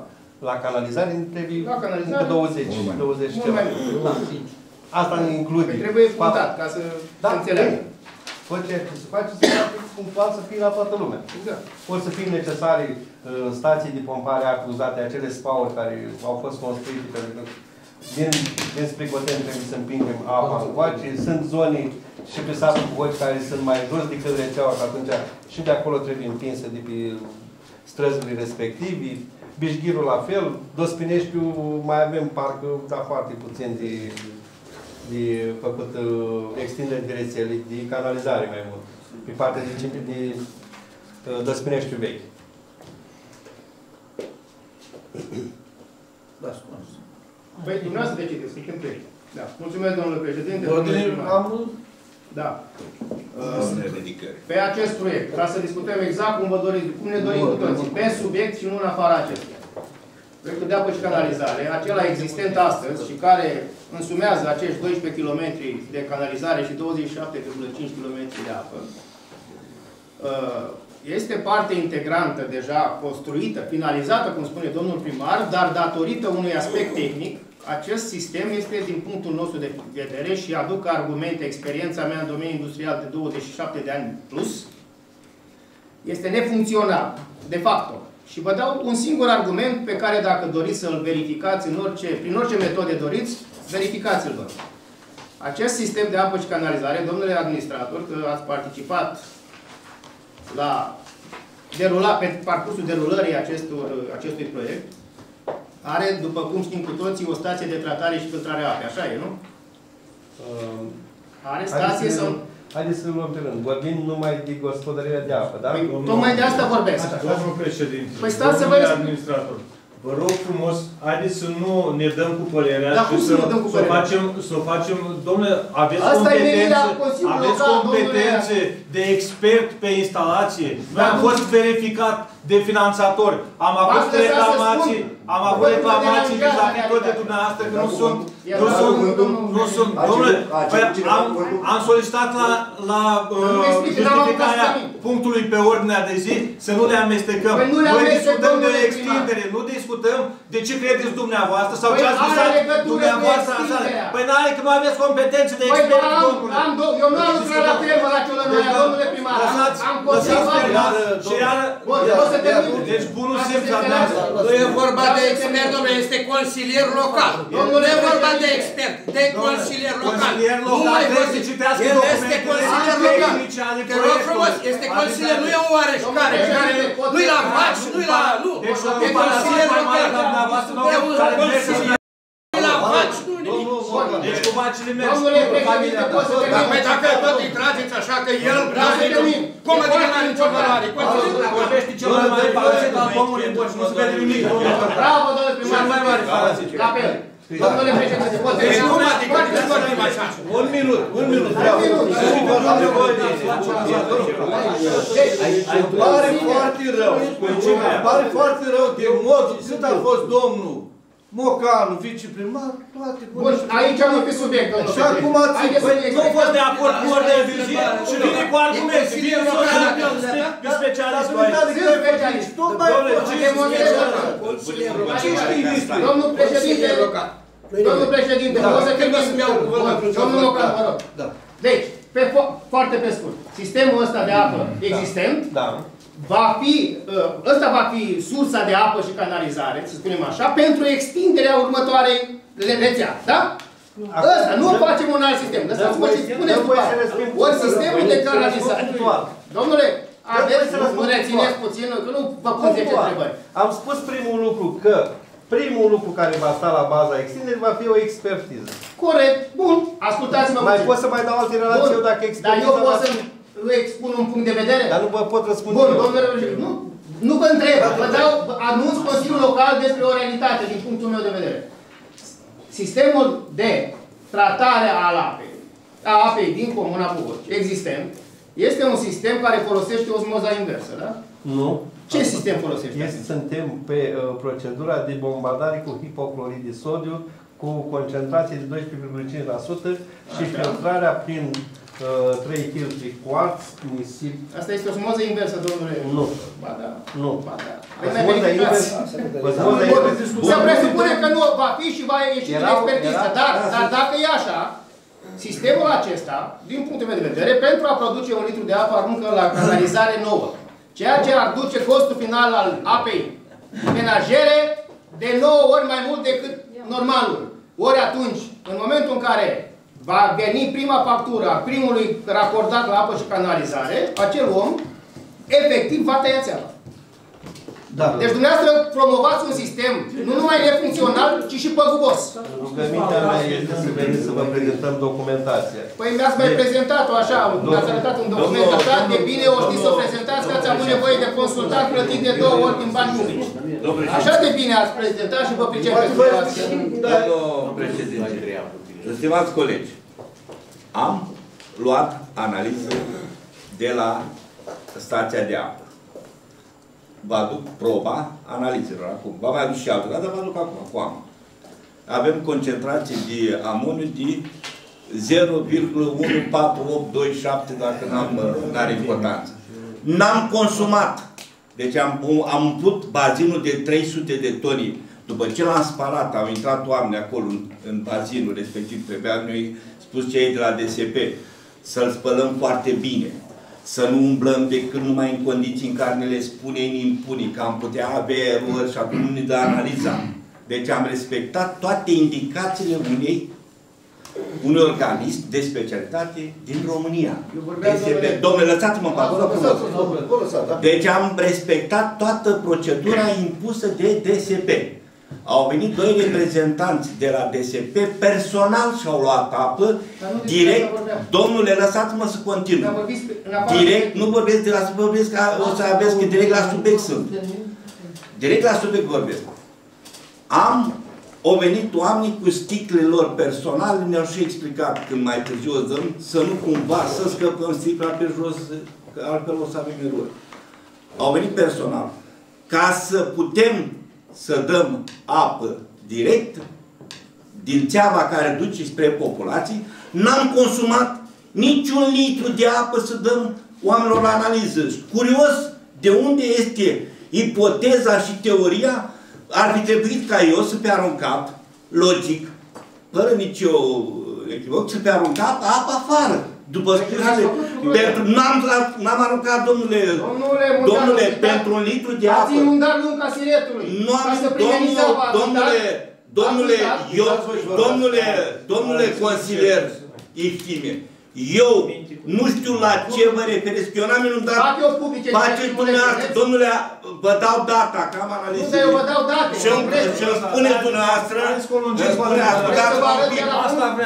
[SPEAKER 11] La canalizare îmi trebuie
[SPEAKER 4] La canalizare,
[SPEAKER 11] încă 20, 20
[SPEAKER 4] Mult
[SPEAKER 11] ceva.
[SPEAKER 4] mai mult.
[SPEAKER 11] Asta ne include.
[SPEAKER 4] Păi trebuie explicat ca să
[SPEAKER 11] Da,
[SPEAKER 4] se înțeleagă.
[SPEAKER 11] Tot ceea ce se face, se face punctual să fie la toată lumea.
[SPEAKER 4] Exact.
[SPEAKER 11] Pot să fie necesare uh, stații de pompare a apă uzate, acele spauri care au fost construite pentru că din, din Spricoten trebuie să împingem apa încoace. Sunt zone și pe satul Boci care sunt mai jos decât rețeaua, că atunci și de acolo trebuie împinsă de pe străzile respective. Bișghirul la fel, Dospineștiu mai avem parcă, dar foarte puțin de, de făcut uh, extindere de rețele, de canalizare mai mult, pe partea de, de, de uh, Dospineștiu vechi.
[SPEAKER 6] Da, spune.
[SPEAKER 4] Păi, dumneavoastră decideți, suntem trei. Da. Mulțumesc, domnule președinte.
[SPEAKER 6] Ordine
[SPEAKER 4] domnule primar.
[SPEAKER 6] am...
[SPEAKER 4] Da. Uh, Pe acest proiect, ca să discutăm exact cum, vă doriți, cum ne dorim cu toții, pe subiect și nu în afara acestuia. Proiectul de apă și canalizare, acela existent astăzi și care însumează acești 12 km de canalizare și 27,5 km de apă, uh, este parte integrantă deja construită, finalizată, cum spune domnul primar, dar datorită unui aspect tehnic, acest sistem este, din punctul nostru de vedere, și aduc argumente, experiența mea în domeniul industrial de 27 de ani plus, este nefuncțional, de facto. Și vă dau un singur argument pe care dacă doriți să-l verificați în orice, prin orice metode doriți, verificați-l vă. Acest sistem de apă și canalizare, domnule administrator, că ați participat la derula, pe parcursul derulării acestor, acestui proiect, are, după cum știm cu toții, o stație de tratare și filtrare a apei. Așa e, nu?
[SPEAKER 11] Uh,
[SPEAKER 4] Are
[SPEAKER 11] haideți
[SPEAKER 4] stație
[SPEAKER 11] să-
[SPEAKER 4] sau...
[SPEAKER 11] Haideți să luăm pe rând. Vorbim numai de gospodăria de apă, da?
[SPEAKER 4] Păi, tocmai de asta vorbesc.
[SPEAKER 1] Domnul președinte,
[SPEAKER 4] Păi stați să vă
[SPEAKER 1] domnule
[SPEAKER 4] explic.
[SPEAKER 1] administrator, vă rog frumos, haideți să nu ne dăm cu părerea
[SPEAKER 4] Dar
[SPEAKER 1] și
[SPEAKER 4] cum să
[SPEAKER 1] să,
[SPEAKER 4] ne dăm cu
[SPEAKER 1] să,
[SPEAKER 4] părerea?
[SPEAKER 1] facem, să facem, domnule, aveți
[SPEAKER 4] Asta e menirea
[SPEAKER 1] competențe,
[SPEAKER 4] Consiliului
[SPEAKER 1] aveți
[SPEAKER 4] Local,
[SPEAKER 1] competențe de expert pe instalație. Noi
[SPEAKER 4] Dar
[SPEAKER 1] am
[SPEAKER 4] nu-
[SPEAKER 1] fost verificat de finanțator. Am avut
[SPEAKER 4] V-ați lăsat să
[SPEAKER 1] reclamații,
[SPEAKER 4] spun?
[SPEAKER 1] am avut
[SPEAKER 4] Vă
[SPEAKER 1] reclamații
[SPEAKER 4] deranjează
[SPEAKER 1] vis-a-vis tot de
[SPEAKER 4] realitatea.
[SPEAKER 1] dumneavoastră că
[SPEAKER 7] Da,
[SPEAKER 1] nu
[SPEAKER 7] cuvântul.
[SPEAKER 1] sunt,
[SPEAKER 4] Iar
[SPEAKER 1] nu
[SPEAKER 4] da,
[SPEAKER 1] sunt,
[SPEAKER 4] cuvântul.
[SPEAKER 1] nu sunt,
[SPEAKER 7] A
[SPEAKER 1] domnule,
[SPEAKER 7] cerut- a
[SPEAKER 1] păi
[SPEAKER 7] cerut cineva
[SPEAKER 1] am,
[SPEAKER 7] cuvântul?
[SPEAKER 1] am solicitat la, la
[SPEAKER 4] Nu
[SPEAKER 1] uh,
[SPEAKER 4] explic, n-am avut
[SPEAKER 1] justificarea
[SPEAKER 4] asta nimic.
[SPEAKER 1] punctului pe ordinea de zi să nu le amestecăm.
[SPEAKER 4] Păi nu le
[SPEAKER 1] Noi
[SPEAKER 4] amestec,
[SPEAKER 1] discutăm de
[SPEAKER 4] domnule primar.
[SPEAKER 1] extindere, nu discutăm de ce credeți dumneavoastră sau
[SPEAKER 4] Păi
[SPEAKER 1] ce ați
[SPEAKER 4] are
[SPEAKER 1] visat
[SPEAKER 4] legătură cu
[SPEAKER 1] dumneavoastră așa.
[SPEAKER 4] extinderea.
[SPEAKER 1] Păi n-are că nu aveți competențe de
[SPEAKER 4] Păi
[SPEAKER 1] expert,
[SPEAKER 4] am,
[SPEAKER 1] domnule.
[SPEAKER 4] am, do- eu nu am lucrat la firmă la Ciolănoia,
[SPEAKER 1] Deci,
[SPEAKER 4] domnule primar. Am,
[SPEAKER 1] lăsați-
[SPEAKER 4] am
[SPEAKER 1] lăsați
[SPEAKER 4] conservat.
[SPEAKER 1] pe iar, și iar,
[SPEAKER 4] Bun,
[SPEAKER 6] Ia-
[SPEAKER 4] o să
[SPEAKER 6] ia-
[SPEAKER 4] termin.
[SPEAKER 1] deci bunul
[SPEAKER 4] Ca să
[SPEAKER 1] simț
[SPEAKER 4] se
[SPEAKER 1] al
[SPEAKER 4] înțeleagă.
[SPEAKER 9] Nu e vorba de expert, domnule, este consilier local. Nu e vorba de expert, de consilier local.
[SPEAKER 1] consilier
[SPEAKER 9] Nu
[SPEAKER 1] local
[SPEAKER 9] mai
[SPEAKER 1] trebuie
[SPEAKER 9] vorbi.
[SPEAKER 1] să citească
[SPEAKER 9] El este
[SPEAKER 1] documentele
[SPEAKER 9] consilier local.
[SPEAKER 1] tehnice ale
[SPEAKER 9] Te rog
[SPEAKER 1] proiectului.
[SPEAKER 9] frumos, este consilier, nu e o oareșcare,
[SPEAKER 4] Domnule
[SPEAKER 9] care
[SPEAKER 4] președinte,
[SPEAKER 9] nu-i la
[SPEAKER 4] pot-
[SPEAKER 9] vaci, nu-i la... Nu,
[SPEAKER 1] Deci,
[SPEAKER 9] e
[SPEAKER 1] o
[SPEAKER 9] consilier
[SPEAKER 1] mai mare
[SPEAKER 9] local.
[SPEAKER 1] ca dumneavoastră, nu,
[SPEAKER 9] E un
[SPEAKER 1] care merge să
[SPEAKER 9] consilier, nu-i la vaci, nu nimic.
[SPEAKER 1] Deci cu vacile mergi.
[SPEAKER 4] Domnule
[SPEAKER 1] cu
[SPEAKER 4] președinte,
[SPEAKER 1] familia ta.
[SPEAKER 4] pot să termin.
[SPEAKER 9] Dar păi dacă tot îi trageți așa că el
[SPEAKER 4] Vreau să termin.
[SPEAKER 9] Cum adică n-are nicio valoare? Consilier local.
[SPEAKER 1] Vorbește cel mai mare parasit al omului, deci nu se vede nimic.
[SPEAKER 4] Bravo, domnule primar.
[SPEAKER 1] Cel mai mare parasit.
[SPEAKER 4] La fel. Domnule președinte, pot
[SPEAKER 9] Deci
[SPEAKER 4] termin.
[SPEAKER 9] cum adică nu vorbim așa?
[SPEAKER 6] Un minut, un minut. vreau. Să zic că nu voi Îmi pare foarte rău. Îmi pare foarte rău de modul cât a fost domnul Mocanu, viceprimar, toate
[SPEAKER 4] Bun, aici nu fi subiect, domnule
[SPEAKER 6] Și acum ați-
[SPEAKER 4] Haideți să
[SPEAKER 1] Păi,
[SPEAKER 4] ne
[SPEAKER 1] nu a fost de
[SPEAKER 4] explicăm.
[SPEAKER 1] acord cu ordinea de zi și vine cu argumente. Vine să pe specialistul aici.
[SPEAKER 4] Sunt specialist.
[SPEAKER 6] Tot mai
[SPEAKER 1] Domnule,
[SPEAKER 6] fost.
[SPEAKER 4] Ce demonstrez
[SPEAKER 6] Ce știi despre
[SPEAKER 4] Domnul președinte,
[SPEAKER 9] Consilier local.
[SPEAKER 4] domnul președinte,
[SPEAKER 6] Da.
[SPEAKER 4] o să
[SPEAKER 9] Trebuie
[SPEAKER 4] termin.
[SPEAKER 9] să-mi iau cuvântul
[SPEAKER 4] Bun,
[SPEAKER 9] atunci.
[SPEAKER 4] Domnul Mocan, vă rog.
[SPEAKER 6] Da.
[SPEAKER 4] Deci, pe fo- foarte pe scurt, sistemul ăsta de apă existent
[SPEAKER 11] Da.
[SPEAKER 4] Va fi, uh, ăsta va fi sursa de apă și canalizare, să spunem așa, pentru extinderea următoarei le- rețea, da? Ăsta, nu facem un alt sistem. Lăsați-mă ce spuneți
[SPEAKER 11] Dăm
[SPEAKER 4] după
[SPEAKER 11] voie să
[SPEAKER 4] aia.
[SPEAKER 11] răspund
[SPEAKER 4] Ori
[SPEAKER 11] punctual.
[SPEAKER 4] sistemul de
[SPEAKER 11] Să răspund
[SPEAKER 4] canalizare.
[SPEAKER 11] punctual.
[SPEAKER 4] Domnule, aveți,
[SPEAKER 11] voie să
[SPEAKER 4] nu
[SPEAKER 11] răspund
[SPEAKER 4] rețineți
[SPEAKER 11] punctual.
[SPEAKER 4] puțin, că nu vă pun 10
[SPEAKER 11] Punctual.
[SPEAKER 4] întrebări.
[SPEAKER 11] Am spus primul lucru că primul lucru care va sta la baza extinderii va fi o expertiză.
[SPEAKER 4] Corect, bun, ascultați-mă
[SPEAKER 11] Mai
[SPEAKER 4] puțin.
[SPEAKER 11] pot să mai dau alte relații
[SPEAKER 4] Bun,
[SPEAKER 11] eu dacă
[SPEAKER 4] Dar
[SPEAKER 11] expertiza
[SPEAKER 4] eu pot
[SPEAKER 11] va
[SPEAKER 4] să
[SPEAKER 11] fi...
[SPEAKER 4] vă expun un punct de vedere?
[SPEAKER 11] Dar nu vă pot răspunde
[SPEAKER 4] Bun,
[SPEAKER 11] eu.
[SPEAKER 4] domnule președinte, nu, nu vă întreb, vă dau, vă anunț Consiliul Local despre o realitate din punctul meu de vedere. Sistemul de tratare al apei, a apei din Comuna Bugoci, existent, este un sistem care folosește osmoza inversă, da?
[SPEAKER 11] Nu.
[SPEAKER 4] Ce sistem folosește?
[SPEAKER 11] Este, suntem pe uh, procedura de bombardare cu hipoclorid de sodiu cu concentrație de 12,5% și
[SPEAKER 4] Așa.
[SPEAKER 11] filtrarea prin uh, 3 kg de quartz, nisip.
[SPEAKER 4] Asta este osmoză inversă, domnule.
[SPEAKER 11] Nu.
[SPEAKER 4] Ba da.
[SPEAKER 11] Nu.
[SPEAKER 4] Ba da. Păi mai
[SPEAKER 11] Osmoza
[SPEAKER 4] verificați.
[SPEAKER 11] inversă. Osmoza
[SPEAKER 4] Bun,
[SPEAKER 11] inversă.
[SPEAKER 4] Se presupune că nu va fi și va ieși din
[SPEAKER 11] Erau-
[SPEAKER 4] expertiză,
[SPEAKER 11] era-
[SPEAKER 4] dar,
[SPEAKER 11] era-
[SPEAKER 4] dar dacă e așa, sistemul acesta, din punctul meu de vedere, pentru a produce un litru de apă aruncă la canalizare nouă. Ceea ce ar duce costul final al apei menajere de 9 ori mai mult decât normalul. Ori atunci, în momentul în care va veni prima factură a primului racordat la apă și canalizare, acel om, efectiv, va tăia țeava.
[SPEAKER 6] Da.
[SPEAKER 4] Deci dumneavoastră promovați un sistem nu numai nefuncțional, ci și păgubos.
[SPEAKER 11] Rugămintea mea este să veniți să vă prezentăm documentația.
[SPEAKER 4] Păi mi-ați mai prezentat-o așa, mi-ați arătat un document așa, de bine o știți să o prezentați, că ați avut nevoie de consultat plătit de două ori din bani publici. Așa de bine ați prezentat și vă pricepeți dumneavoastră.
[SPEAKER 3] Domnul președinte, stimați colegi, am luat analiză de la stația de apă. Vă aduc proba analizelor acum. Vă mai aduc și altă dată, vă aduc acum, cu am. Avem concentrație de amoniu de 0,14827 dacă n-am, are importanță. N-am consumat. Deci am, am umplut bazinul de 300 de toni. După ce l-am spalat, au intrat oameni acolo în, în bazinul respectiv. Trebuia noi spus cei de la DSP să-l spălăm foarte bine. Să nu umblăm decât numai în condiții în care ne le spune în impuni, că am putea avea erori și acum nu ne dă analiza. Deci am respectat toate indicațiile unei unui organism de specialitate din România. DSP. Domnule, lăsați-mă pe acolo frumos. Deci am respectat toată procedura impusă de DSP. Au venit doi reprezentanți de la DSP, personal și-au luat apă, direct, domnule, lăsați-mă să continui. Direct, nu vorbesc de la subiect, vorbesc, ca- o să aveți că direct la subiect sunt. Direct la subiect vorbesc. Am au venit oamenii cu sticlele lor personale, ne-au și explicat când mai târziu o dăm, să nu cumva să scăpăm sticla pe jos, că altfel o să avem erori. Au venit personal. Ca să putem să dăm apă direct din țeava care duce spre populații, n-am consumat niciun litru de apă să dăm oamenilor la analiză. Curios de unde este ipoteza și teoria ar fi trebuit ca eu să pe aruncat, logic, fără nicio echivoc, să pe aruncat apă afară. După spusele, pentru, n-am, n-am aruncat, domnule,
[SPEAKER 4] Domnule,
[SPEAKER 3] domnule,
[SPEAKER 4] Mutaru,
[SPEAKER 3] pentru un litru de
[SPEAKER 4] Ați
[SPEAKER 3] apă.
[SPEAKER 4] inundat lunga siretului.
[SPEAKER 3] Nu am,
[SPEAKER 4] Ca să preveniți
[SPEAKER 3] domnul,
[SPEAKER 4] apa, ați
[SPEAKER 3] domnule,
[SPEAKER 4] inundat?
[SPEAKER 3] domnule,
[SPEAKER 4] Ați
[SPEAKER 3] eu,
[SPEAKER 4] inundat?
[SPEAKER 3] domnule, domnule consilier, Iftime, eu nu știu la ce vă referiți, că eu n-am inundat.
[SPEAKER 4] Faceți publice,
[SPEAKER 3] Faceți
[SPEAKER 4] ce
[SPEAKER 3] dumneavoastră,
[SPEAKER 4] spuneți?
[SPEAKER 3] domnule, vă dau data, că am analizat.
[SPEAKER 4] Nu, dar eu vă dau date,
[SPEAKER 3] Și îmi
[SPEAKER 4] concrete.
[SPEAKER 3] și îmi spuneți dumneavoastră, îmi spune, ascultați-mă un pic,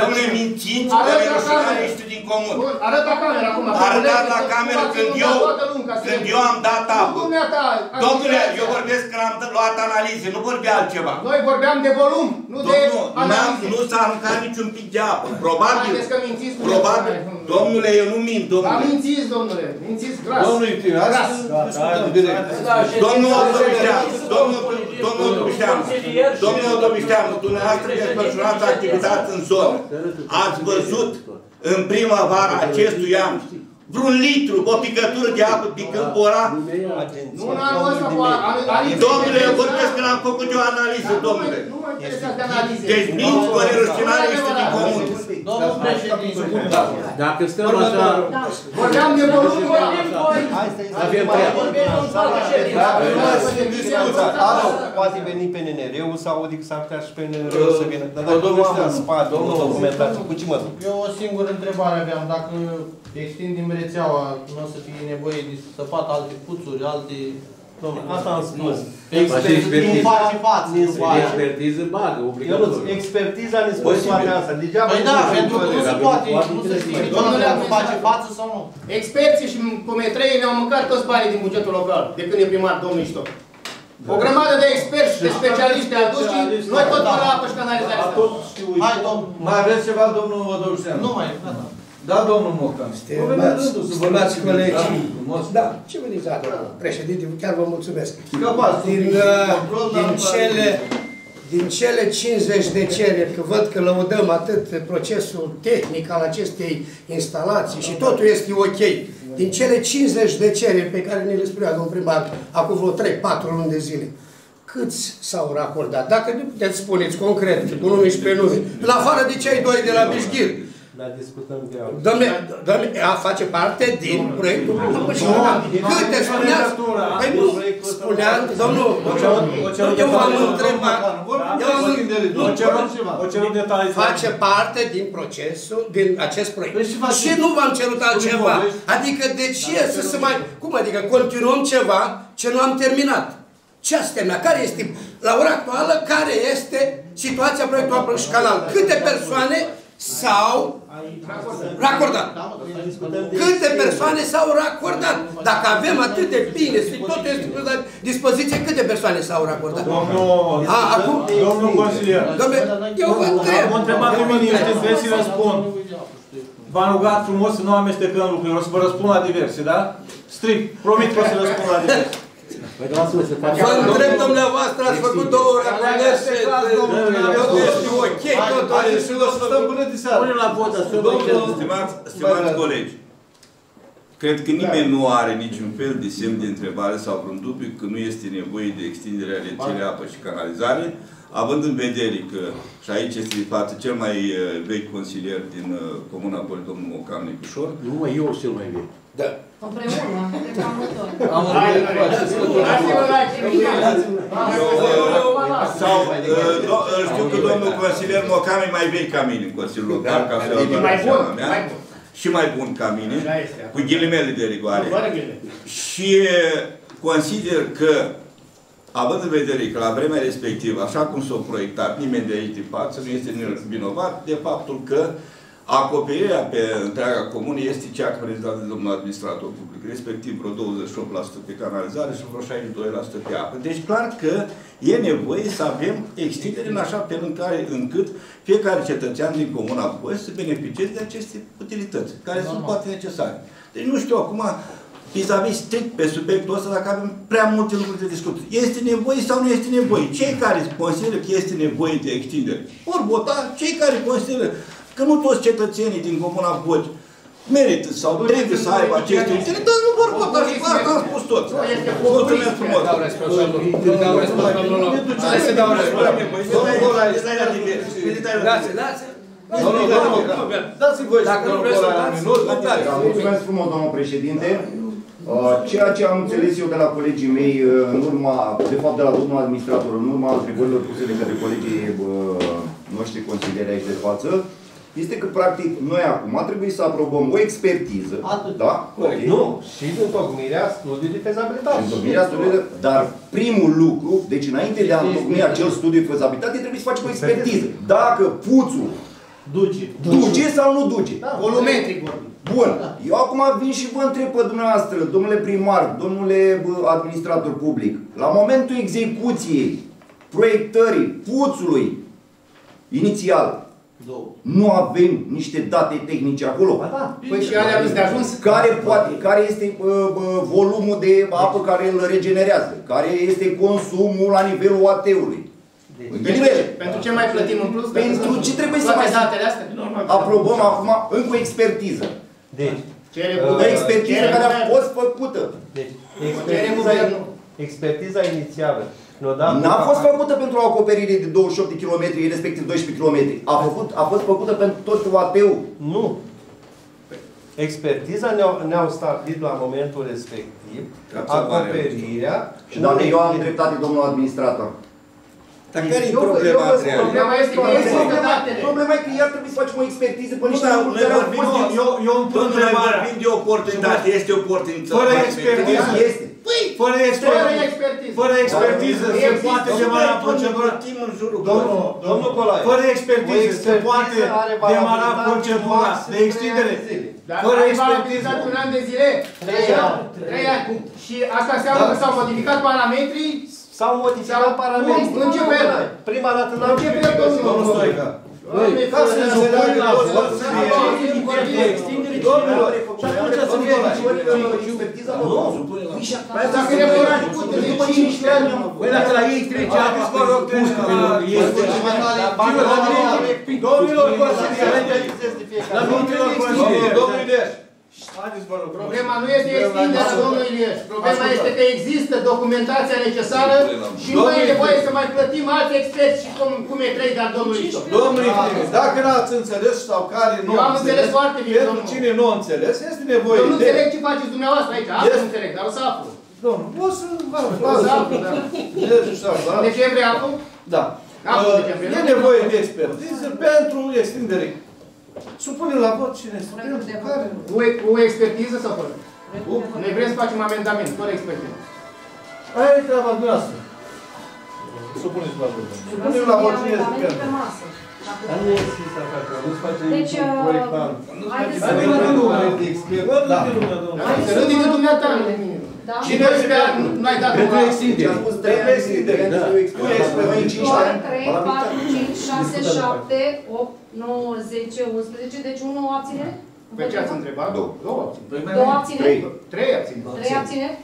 [SPEAKER 3] domnule, mințiți, că
[SPEAKER 4] Arăt
[SPEAKER 3] le
[SPEAKER 4] la
[SPEAKER 3] rușinare
[SPEAKER 4] cameră.
[SPEAKER 3] ești din comun.
[SPEAKER 4] Bun, arăt la cameră acum.
[SPEAKER 3] Arătat la
[SPEAKER 4] Să
[SPEAKER 3] cameră
[SPEAKER 4] ați
[SPEAKER 3] când
[SPEAKER 4] inundat
[SPEAKER 3] eu,
[SPEAKER 4] toată lunga
[SPEAKER 3] când
[SPEAKER 4] siretului.
[SPEAKER 3] eu am dat
[SPEAKER 4] Nu
[SPEAKER 3] apă.
[SPEAKER 4] dumneata,
[SPEAKER 3] Domnule,
[SPEAKER 4] administrația.
[SPEAKER 3] eu vorbesc că am luat analize, nu vorbi altceva.
[SPEAKER 4] Noi vorbeam de volum, nu de
[SPEAKER 3] Domnul, n-am,
[SPEAKER 4] analize.
[SPEAKER 3] nu s-a aruncat niciun pic de apă. Probabil,
[SPEAKER 4] Haideți că mințiți cu
[SPEAKER 3] probabil,
[SPEAKER 4] mine,
[SPEAKER 3] domnule, eu nu mint,
[SPEAKER 4] Dar
[SPEAKER 3] domnule.
[SPEAKER 4] mințiți, domnule, mințiți gras.
[SPEAKER 6] Domnul Iutin,
[SPEAKER 4] Gras.
[SPEAKER 6] asta discutăm direct.
[SPEAKER 3] Domnul Odovișteanu, domnul, domnul Odovișteanu, domnul Odovișteanu, dumneavoastră desfășurați activități în zonă. Ați văzut în primăvara acestui an vreun litru, o picătură de apă picând ora?
[SPEAKER 4] Nu în anul ăsta, cu analize.
[SPEAKER 3] Domnule, eu vorbesc că am făcut eu o analiză, domnule.
[SPEAKER 4] Nu mă interesează de analize.
[SPEAKER 3] Deci minți cu nerușinare este din comun.
[SPEAKER 8] Domnul președinte,
[SPEAKER 10] Dacă stăm așa,
[SPEAKER 4] Vorbeam de volum,
[SPEAKER 10] avem prea.
[SPEAKER 11] Alo, poate veni PNR-ul sau adică s-ar putea și PNR-ul să vină. Dar dacă nu știu în spate, o documentație, cu ce mă duc?
[SPEAKER 12] Eu o singură întrebare aveam. Dacă extindem rețeaua, nu o să fie nevoie de săpat alte puțuri, alte...
[SPEAKER 11] Domnule, asta am spus.
[SPEAKER 10] Face expertiză.
[SPEAKER 12] face față, nu face.
[SPEAKER 10] Expertiză bagă,
[SPEAKER 11] Ionuț,
[SPEAKER 10] obligatoriu.
[SPEAKER 11] expertiza ne spune toate asta. Degeaba
[SPEAKER 12] Păi
[SPEAKER 11] nu
[SPEAKER 12] da,
[SPEAKER 11] se
[SPEAKER 12] pentru că nu se
[SPEAKER 11] înțelege.
[SPEAKER 12] poate, nu se știe niciodată dacă face față sau nu.
[SPEAKER 4] Experții și cometreii ne-au mâncat toți banii din bugetul local, de când e primar domnul Ișto. O grămadă de experți și de specialiști aduși și noi tot
[SPEAKER 12] Da.
[SPEAKER 4] la apă și canalizare.
[SPEAKER 6] Tot știu.
[SPEAKER 12] Hai, domn.
[SPEAKER 6] Mai aveți ceva, domnul Odorșteanu?
[SPEAKER 12] Nu mai, gata.
[SPEAKER 6] Da, domnul Mocan.
[SPEAKER 9] Stimați colegi,
[SPEAKER 6] Frumos.
[SPEAKER 9] da, civilizat, domnul președinte, chiar vă mulțumesc.
[SPEAKER 6] Scăpați.
[SPEAKER 9] Din, uh, din, cele, din cele 50 de cereri, că văd că lăudăm atât procesul tehnic al acestei instalații și totul este ok, din cele 50 de cereri pe care ne le spunea domnul primar acum vreo 3-4 luni de zile, câți s-au racordat? Dacă nu puteți spuneți concret, cu nume și prenume, în afară de cei doi de la Bișghir,
[SPEAKER 11] Dar discutăm de altfel.
[SPEAKER 9] Domne, domne, a face parte din proiectul Pășinăgat. Câte spuneați? Păi nu, spuneam, domnul, eu v-am întrebat, eu am nu,
[SPEAKER 1] O cerut, o cerut detalii.
[SPEAKER 9] face parte din procesul, din acest proiect.
[SPEAKER 12] Păi și face-
[SPEAKER 9] Și nu v-am cerut altceva.
[SPEAKER 12] vorbești?
[SPEAKER 9] Adică de ce să se mai... Cum adică continuăm ceva ce nu am terminat? Ce ați terminat? Care este, la ora actuală, care este situația proiectului apă și canal? Câte persoane s-au racordat? Câte persoane s-au racordat? Dacă avem atât de bine, și totul este pus la dispoziție, câte persoane s-au racordat?
[SPEAKER 1] Domnul,
[SPEAKER 9] A, acum,
[SPEAKER 1] domnul consilier.
[SPEAKER 9] domnule, eu vă întreb.
[SPEAKER 1] Am întrebat pe mine, știți, vreți să răspund. V-am rugat frumos să nu amestecăm lucrurile, o să vă răspund la diverse, da? Strict, promit că o să răspund la diverse.
[SPEAKER 9] Vă întreb dumneavoastră, ați făcut două raportări și totul este ok, totul este
[SPEAKER 12] o să stăm până de seară.
[SPEAKER 10] Pune la vot, asupra
[SPEAKER 3] Domnul, stimați, stimați colegi, cred că nimeni nu are niciun fel de semn de întrebare sau vreun dubiu că nu este nevoie de extinderea rețelei apă și canalizare, având în vedere că, și aici este de față cel mai uh, vechi consilier din uh, Comuna Poli, domnul Mocan Nicușor,
[SPEAKER 10] Nu, mă, eu cel mai vechi.
[SPEAKER 9] Da.
[SPEAKER 2] Împreună, de amândoi.
[SPEAKER 6] Am vorbit cu acest
[SPEAKER 3] sau uh, do- uh, știu că domnul consilier Mocan e mai vechi ca mine în Consiliul Local, ca să
[SPEAKER 4] E mai bun, mai bun.
[SPEAKER 3] și mai bun ca mine,
[SPEAKER 4] Așa este.
[SPEAKER 3] cu ghilimele de rigoare.
[SPEAKER 4] Fără ghilimele.
[SPEAKER 3] Și consider că, având în vedere că la vremea respectivă, așa cum s-a proiectat, nimeni de aici de față nu este vinovat de faptul că acoperirea pe întreaga comună este cea prezentată de domnul administrator public, respectiv vreo 28% pe canalizare și vreo 62% pe apă. Deci clar că e nevoie să avem extindere în așa fel în care, încât fiecare cetățean din comuna București să beneficieze de aceste utilități, care sunt poate necesare. Deci nu știu acum, vis-a-vis strict pe subiectul ăsta, dacă avem prea multe lucruri de discutat. Este nevoie sau nu este nevoie? Cei care consideră că este nevoie de extindere, vor vota, cei care consideră că nu toți cetățenii din Comuna Boci merită sau trebuie să aibă aceste utilități, dar nu vor vota și asta am spus tot. Mulțumesc frumos!
[SPEAKER 9] Dau răspuns, domnul. Dau răspuns, domnul. Hai să dau răspuns. Lasă, lasă.
[SPEAKER 12] Domnul, domnul, dați-mi voi să
[SPEAKER 9] Dacă nu vreți să
[SPEAKER 12] un
[SPEAKER 9] dați,
[SPEAKER 12] minut.
[SPEAKER 7] Da, mulțumesc frumos, domnul președinte. Uh, Ceea ce am înțeles eu de la colegii mei, uh, în urma, de fapt de la domnul administrator, în urma întrebărilor puse de către colegii uh, noștri consilieri aici de față, este că, practic, noi acum trebuie să aprobăm o expertiză,
[SPEAKER 12] Atât.
[SPEAKER 7] da?
[SPEAKER 11] Corect.
[SPEAKER 7] Ok.
[SPEAKER 11] Nu, și întocmirea studiului de fezabilitate.
[SPEAKER 7] Întocmirea studiului, dar primul lucru, deci înainte de a întocmi acel studiu de fezabilitate, trebuie să facem o expertiză. Dacă puțul
[SPEAKER 12] Duce.
[SPEAKER 7] duce sau nu duce.
[SPEAKER 4] Volumetric vorbim.
[SPEAKER 7] Bun. Eu acum vin și vă întreb pe dumneavoastră, domnule primar, domnule bă, administrator public, la momentul execuției, proiectării, puțului, inițial,
[SPEAKER 12] Două.
[SPEAKER 7] nu avem niște date tehnice acolo?
[SPEAKER 12] Ba da.
[SPEAKER 4] Păi și alea nu de ajuns?
[SPEAKER 7] Care, poate, care este bă, bă, volumul de apă care îl regenerează? Care este consumul la nivelul AT-ului? În ghilimele.
[SPEAKER 4] Pentru ce mai plătim în plus?
[SPEAKER 7] Pentru ce trebuie să
[SPEAKER 4] Toate
[SPEAKER 7] mai
[SPEAKER 4] datele astea?
[SPEAKER 7] aprobăm acum încă o expertiză?
[SPEAKER 11] Deci,
[SPEAKER 4] Cere
[SPEAKER 11] Uh,
[SPEAKER 7] O expertiză
[SPEAKER 4] cere
[SPEAKER 7] care a
[SPEAKER 4] guvernul.
[SPEAKER 7] fost făcută.
[SPEAKER 11] deci
[SPEAKER 4] Cere
[SPEAKER 11] expertiza,
[SPEAKER 4] guvernul.
[SPEAKER 11] expertiza inițială ne-a dat...
[SPEAKER 7] N-a fost făcută pentru o acoperire de 28 de km, respectiv 12 km. A, făcut, a fost făcută pentru tot AT-ul.
[SPEAKER 11] Nu. Expertiza ne-au ne stabilit la momentul respectiv acoperirea...
[SPEAKER 7] Și doamne, eu am dreptate, domnul administrator.
[SPEAKER 3] Dar care e
[SPEAKER 7] Eu-
[SPEAKER 3] problema,
[SPEAKER 7] eu vă
[SPEAKER 3] Andreea?
[SPEAKER 7] spun,
[SPEAKER 4] Problema este că
[SPEAKER 7] Problema-
[SPEAKER 4] există datele.
[SPEAKER 7] Problema e că iar trebuie să facem o expertiză pe niște
[SPEAKER 3] Nu, dar
[SPEAKER 7] lucruri
[SPEAKER 3] noi
[SPEAKER 7] care au
[SPEAKER 3] vorbim
[SPEAKER 7] fost.
[SPEAKER 3] de-
[SPEAKER 1] Eu, eu îmi pun
[SPEAKER 3] Domnule, noi
[SPEAKER 1] întrebarea.
[SPEAKER 3] vorbim de oportunitate, este oportunitate.
[SPEAKER 1] Fără expertiză.
[SPEAKER 7] Este.
[SPEAKER 1] Fără
[SPEAKER 4] Fără
[SPEAKER 1] expertiză.
[SPEAKER 4] expertiză.
[SPEAKER 1] Fără expertiză se
[SPEAKER 4] Există.
[SPEAKER 1] poate demara procedura.
[SPEAKER 3] în jurul
[SPEAKER 11] Domnul, domnul Colaie,
[SPEAKER 1] Fără
[SPEAKER 11] o
[SPEAKER 1] expertiză se
[SPEAKER 11] expertiză
[SPEAKER 1] poate
[SPEAKER 11] are
[SPEAKER 1] demara
[SPEAKER 11] valabilitate
[SPEAKER 1] procedura
[SPEAKER 11] maxim
[SPEAKER 1] de
[SPEAKER 11] trei
[SPEAKER 1] extindere.
[SPEAKER 11] ani de zile.
[SPEAKER 4] Dar
[SPEAKER 1] Fără
[SPEAKER 4] ai
[SPEAKER 1] expertiză.
[SPEAKER 4] valabilizat un an de zile? Trei ani. Trei ani. Și asta înseamnă
[SPEAKER 11] Da.
[SPEAKER 4] că s-au modificat parametrii?
[SPEAKER 11] S-au modificat
[SPEAKER 4] Sau-
[SPEAKER 11] parametrii.
[SPEAKER 4] Cum? În ce fel?
[SPEAKER 11] Prima dată n-am
[SPEAKER 4] În ce fel,
[SPEAKER 11] știut,
[SPEAKER 4] domnul?
[SPEAKER 11] domnul Stoica.
[SPEAKER 4] Doamne,
[SPEAKER 11] Ca să
[SPEAKER 4] fără
[SPEAKER 11] ne
[SPEAKER 4] să
[SPEAKER 11] supun la
[SPEAKER 4] vorbim,
[SPEAKER 11] vot,
[SPEAKER 4] să
[SPEAKER 11] să
[SPEAKER 4] ne
[SPEAKER 11] fie
[SPEAKER 4] vorbim,
[SPEAKER 11] de extindere, domnilor. Și atunci să fie
[SPEAKER 7] Expertiza
[SPEAKER 11] Nu.
[SPEAKER 4] Dacă e vor făcută de 15 ani,
[SPEAKER 10] Păi dacă la ei trece, atunci vă rog, trece la ei.
[SPEAKER 11] Domnilor consilieri,
[SPEAKER 10] La domnilor consilieri.
[SPEAKER 11] domnul Ileș,
[SPEAKER 6] Haideți, vă rog.
[SPEAKER 4] Problema nu este extinderea domnului Ilieș. Problema este că există documentația necesară și nu e nevoie să mai plătim alți experți și cum, cum e trei de-al domnului Ișto.
[SPEAKER 6] Domnul Iftime, dacă n-ați înțeles sau care nu
[SPEAKER 4] Eu am înțeles foarte bine,
[SPEAKER 6] pentru
[SPEAKER 4] domnul.
[SPEAKER 6] cine nu a înțeles, este nevoie
[SPEAKER 4] Eu nu
[SPEAKER 6] de...
[SPEAKER 4] înțeleg ce faceți dumneavoastră aici. Asta
[SPEAKER 6] Este-
[SPEAKER 4] nu înțeleg, dar o să aflu.
[SPEAKER 6] Domnul, o să vă
[SPEAKER 4] O să aflu, da. În decembrie aflu?
[SPEAKER 6] Da.
[SPEAKER 4] Aflu în
[SPEAKER 6] Uh,
[SPEAKER 4] decembrie.
[SPEAKER 6] E nevoie de expertiză pentru extindere. Supunem la vot cine este pentru care?
[SPEAKER 4] Cu, cu expertiză sau fără? Noi vrem să facem amendament, fără expertiză.
[SPEAKER 6] Aia e treaba noastră.
[SPEAKER 1] Supuneți la vot.
[SPEAKER 6] Supunem la vot cine este
[SPEAKER 2] Amendamentul
[SPEAKER 6] pentru.
[SPEAKER 2] pe masă. Dacă
[SPEAKER 11] Dar nu e scris așa, că nu-ți face
[SPEAKER 2] Deci,
[SPEAKER 11] un
[SPEAKER 2] uh,
[SPEAKER 11] proiectant.
[SPEAKER 2] haideți
[SPEAKER 6] Hai,
[SPEAKER 2] să
[SPEAKER 6] vină din lumea
[SPEAKER 11] Da.
[SPEAKER 6] de expert.
[SPEAKER 11] Vă
[SPEAKER 6] Da.
[SPEAKER 11] duc lumea, domnule.
[SPEAKER 4] Să nu din dumneata, nu din mine.
[SPEAKER 2] Da?
[SPEAKER 4] Cine este pe nu ai dat
[SPEAKER 10] Pentru
[SPEAKER 4] numai-
[SPEAKER 10] extindere.
[SPEAKER 7] Am spus trei ani de trei ani de
[SPEAKER 10] Da.
[SPEAKER 7] experiență. Noi în cinci
[SPEAKER 2] 2,
[SPEAKER 7] ani.
[SPEAKER 2] 3, 4, 5, 6, 7, 8, 9, 10, 11, deci 1 abținere?
[SPEAKER 4] Pe ce ați întrebat?
[SPEAKER 7] Două.
[SPEAKER 4] Două abțineri.
[SPEAKER 2] Două abțineri?
[SPEAKER 7] Trei.
[SPEAKER 4] Trei abțineri.
[SPEAKER 2] 3 abțineri?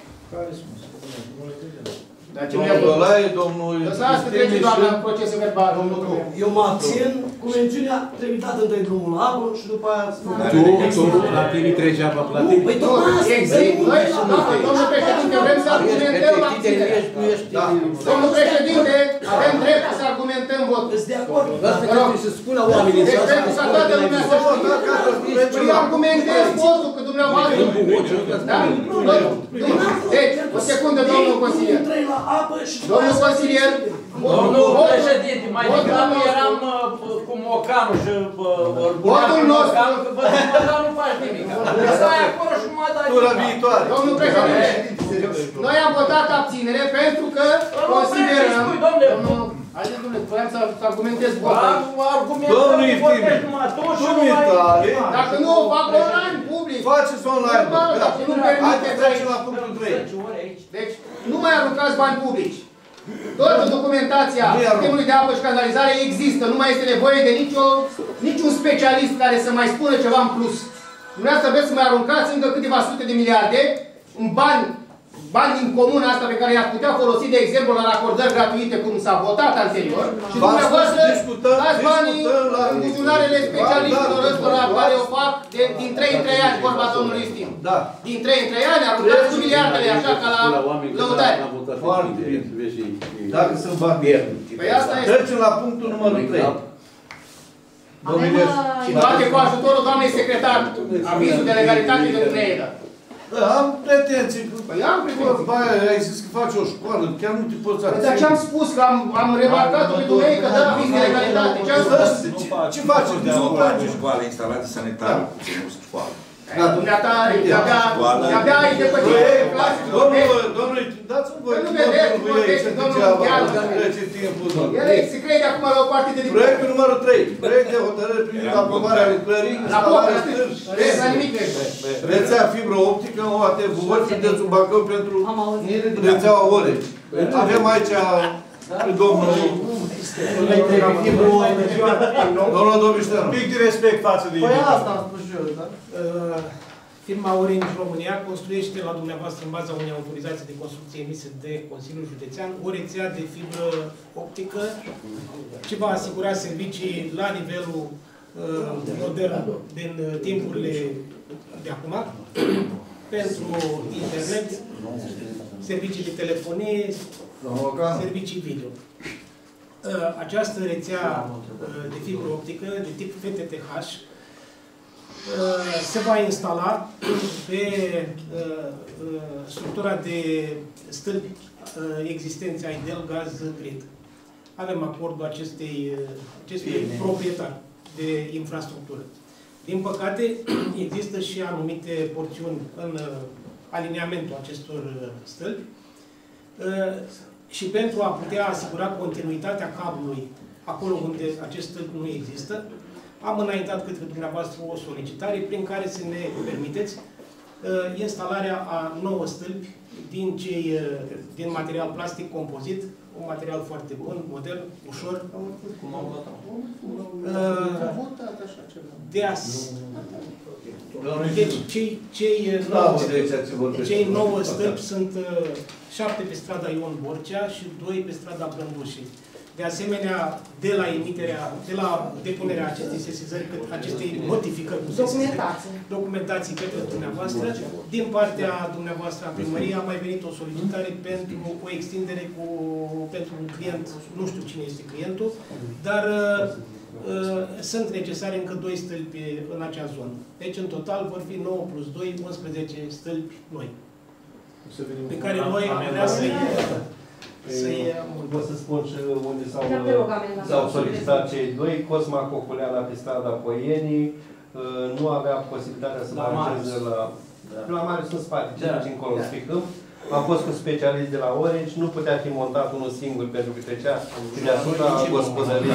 [SPEAKER 4] Dar ce
[SPEAKER 6] Domnul Dolaie, domnul
[SPEAKER 4] Lăsați că trece
[SPEAKER 6] Iftime
[SPEAKER 4] doar
[SPEAKER 6] și...
[SPEAKER 4] la procesul verbal, domnul Tru.
[SPEAKER 8] Eu mă abțin cu mențiunea trebuie dat între drumul la apă și după aia...
[SPEAKER 10] Tu, tu, la tine trece apa pe la
[SPEAKER 8] Nu,
[SPEAKER 10] tine.
[SPEAKER 8] păi
[SPEAKER 4] Nu,
[SPEAKER 8] tocmai asta,
[SPEAKER 4] Exist,
[SPEAKER 8] vrem
[SPEAKER 4] noi,
[SPEAKER 8] un-
[SPEAKER 4] doamne, domnul președinte, vrem să argumentăm abținerea.
[SPEAKER 6] Da.
[SPEAKER 4] Domnul președinte, avem dreptul să argumentăm votul.
[SPEAKER 8] Sunt de acord.
[SPEAKER 10] Asta trebuie să spună oamenii
[SPEAKER 4] Deci
[SPEAKER 10] să
[SPEAKER 4] pentru ca toată lumea să știe, păi eu argumentez votul că dumneavoastră... Da? Deci, o secundă, domnul consilier.
[SPEAKER 8] Trei la apă și după
[SPEAKER 4] Domnul
[SPEAKER 8] aia să-
[SPEAKER 4] consilier,
[SPEAKER 13] Domnul
[SPEAKER 4] votul-
[SPEAKER 13] președinte, mai
[SPEAKER 4] votul
[SPEAKER 13] degrabă
[SPEAKER 4] nostru-
[SPEAKER 13] eram uh, cu mocanul și uh, îl puneam
[SPEAKER 4] Votul
[SPEAKER 13] pe
[SPEAKER 4] nostru-
[SPEAKER 13] mocanul, că văd că mocanul nu faci nimic. Stai acolo și nu mai dai
[SPEAKER 6] Tura
[SPEAKER 13] nimic.
[SPEAKER 6] viitoare.
[SPEAKER 4] Domnul președinte, noi am votat abținere pentru că
[SPEAKER 13] Domnul
[SPEAKER 4] considerăm...
[SPEAKER 13] președinte, spui, domnule,
[SPEAKER 4] Domnul, haideți, domnule, voiam să să argumentez votul.
[SPEAKER 13] Am argumentat,
[SPEAKER 6] Domnul
[SPEAKER 13] nu
[SPEAKER 6] Iftime,
[SPEAKER 13] vorbești numai tu și
[SPEAKER 6] tu
[SPEAKER 13] nu mai...
[SPEAKER 6] mitale,
[SPEAKER 4] Dacă nu o fac online, public.
[SPEAKER 6] faceți online.
[SPEAKER 4] Normal,
[SPEAKER 6] Da.
[SPEAKER 4] dacă nu
[SPEAKER 6] Haideți
[SPEAKER 4] permiteți
[SPEAKER 6] trecem
[SPEAKER 4] aici.
[SPEAKER 6] la punctul 3.
[SPEAKER 4] Deci, nu mai aruncați bani publici. Toată documentația
[SPEAKER 6] Nu-i arunc.
[SPEAKER 4] sistemului de apă și canalizare există. Nu mai este nevoie de nicio, niciun specialist care să mai spună ceva în plus. Dumneavoastră vreți să mai aruncați încă câteva sute de miliarde în bani, bani din comuna asta pe care i-ați putea folosi, de exemplu, la racordări gratuite, cum s-a votat anterior. Și
[SPEAKER 6] V-am
[SPEAKER 4] dumneavoastră
[SPEAKER 6] spus, discutăm,
[SPEAKER 4] dați banii
[SPEAKER 6] discutăm la-
[SPEAKER 4] în buzunarele specialiștilor
[SPEAKER 6] Da, da,
[SPEAKER 4] ăstora
[SPEAKER 6] da,
[SPEAKER 4] care
[SPEAKER 6] da.
[SPEAKER 4] o fac de, din 3 în 3 ani, vorba domnului Stim.
[SPEAKER 6] Da.
[SPEAKER 4] Din 3 în 3 ani aruncați cu miliardele, așa ca la lăutare.
[SPEAKER 6] Foarte bine. Dacă sunt bani.
[SPEAKER 4] Păi asta este.
[SPEAKER 6] Trecem la punctul numărul 3. Domnul
[SPEAKER 2] Avem,
[SPEAKER 6] Ilieș.
[SPEAKER 2] uh,
[SPEAKER 4] Și toate cu ajutorul doamnei secretar, avizul de legalitate de dumneavoastră.
[SPEAKER 6] Da, am pretenții.
[SPEAKER 4] Păi am
[SPEAKER 6] Bă, Baia, ai zis că faci o școală, chiar nu te poți
[SPEAKER 4] Păi dar ce am spus? Că am, am remarcat pe dumneavoastră că dă aviz de legalitate. Ce am spus?
[SPEAKER 6] Ce- Ce faceți?
[SPEAKER 3] Nu
[SPEAKER 6] Discutați.
[SPEAKER 3] face școală, instalații sanitare, nu școală.
[SPEAKER 4] Da, dumneata, de-abia, de-abia ai depășit clasic.
[SPEAKER 6] Domnul, domnule, dați-mi voi.
[SPEAKER 4] Că nu vedeți,
[SPEAKER 6] domnul
[SPEAKER 4] vorbește
[SPEAKER 6] Ilieș,
[SPEAKER 4] domnul
[SPEAKER 6] degeaba
[SPEAKER 4] Chiar.
[SPEAKER 6] Trece timpul, domnule.
[SPEAKER 4] El se crede acum la o parte de
[SPEAKER 6] Proiectul numărul 3. Proiect de hotărâre privind aprobarea lucrării,
[SPEAKER 4] La bocă,
[SPEAKER 6] instalarea
[SPEAKER 4] la
[SPEAKER 6] stârși,
[SPEAKER 4] Vezi, la nimic vezi.
[SPEAKER 6] rețea fibră optică în OATV, ori județul Bacău pentru
[SPEAKER 2] Am auzit.
[SPEAKER 6] rețeaua Orei. Avem aici pe domnul Domnul Dobișteanu.
[SPEAKER 1] Un pic de respect față de
[SPEAKER 12] Păi
[SPEAKER 1] invitat.
[SPEAKER 12] asta am spus și eu, da?
[SPEAKER 14] Uh, Firma Orange România construiește la dumneavoastră în baza unei autorizații de construcție emise de Consiliul Județean o rețea de fibră optică ce va asigura servicii la nivelul uh, modern din uh, timpurile de acum pentru internet, servicii de telefonie, servicii video. Uh, Această rețea uh, de fibră optică de tip FTTH Uh, se va instala pe uh, uh, structura de stâlpi uh, existențe Aidel Gaz Grid. Avem acordul acestei, uh, acestui proprietar de infrastructură. Din păcate, există și anumite porțiuni în uh, alineamentul acestor uh, stâlpi uh, și pentru a putea asigura continuitatea cablului acolo unde acest stâlp nu există, am înaintat către dumneavoastră o solicitare prin care să ne permiteți uh, instalarea a 9 stâlpi din, cei, uh, din material plastic compozit, un material foarte bun, modern, ușor. Uh, de as... Deci cei, cei, uh,
[SPEAKER 6] Da,
[SPEAKER 14] nouă,
[SPEAKER 6] mă, de ce vorbește.
[SPEAKER 14] cei 9 stâlpi sunt uh, 7 pe strada Ion Borcea și 2 pe strada Brândușii. De asemenea, de la emiterea, de la depunerea acestei sesizări, cât acestei notificări, nu sesizări,
[SPEAKER 2] Documentație.
[SPEAKER 14] documentații către dumneavoastră. Din partea dumneavoastră a primăriei a mai venit o solicitare pentru o extindere cu, pentru un client, nu știu cine este clientul, dar uh, uh, sunt necesare încă 2 stâlpi în acea zonă. Deci, în total, vor fi 9 plus 2, 11 stâlpi noi, pe care noi am vrea să-i să-i
[SPEAKER 11] Pot să spun și unde s-au,
[SPEAKER 2] Da, te rog, amenda.
[SPEAKER 11] s-au solicitat cei doi. Cosma Coculeana pe strada Poienii uh, nu avea posibilitatea să
[SPEAKER 10] La
[SPEAKER 11] marcheze
[SPEAKER 10] Marius.
[SPEAKER 11] la... La Marius în spate, da. încolo, da. spicăm. Am fost cu specialist de la Orange, nu putea fi montat unul singur pentru că trecea deasupra gospodării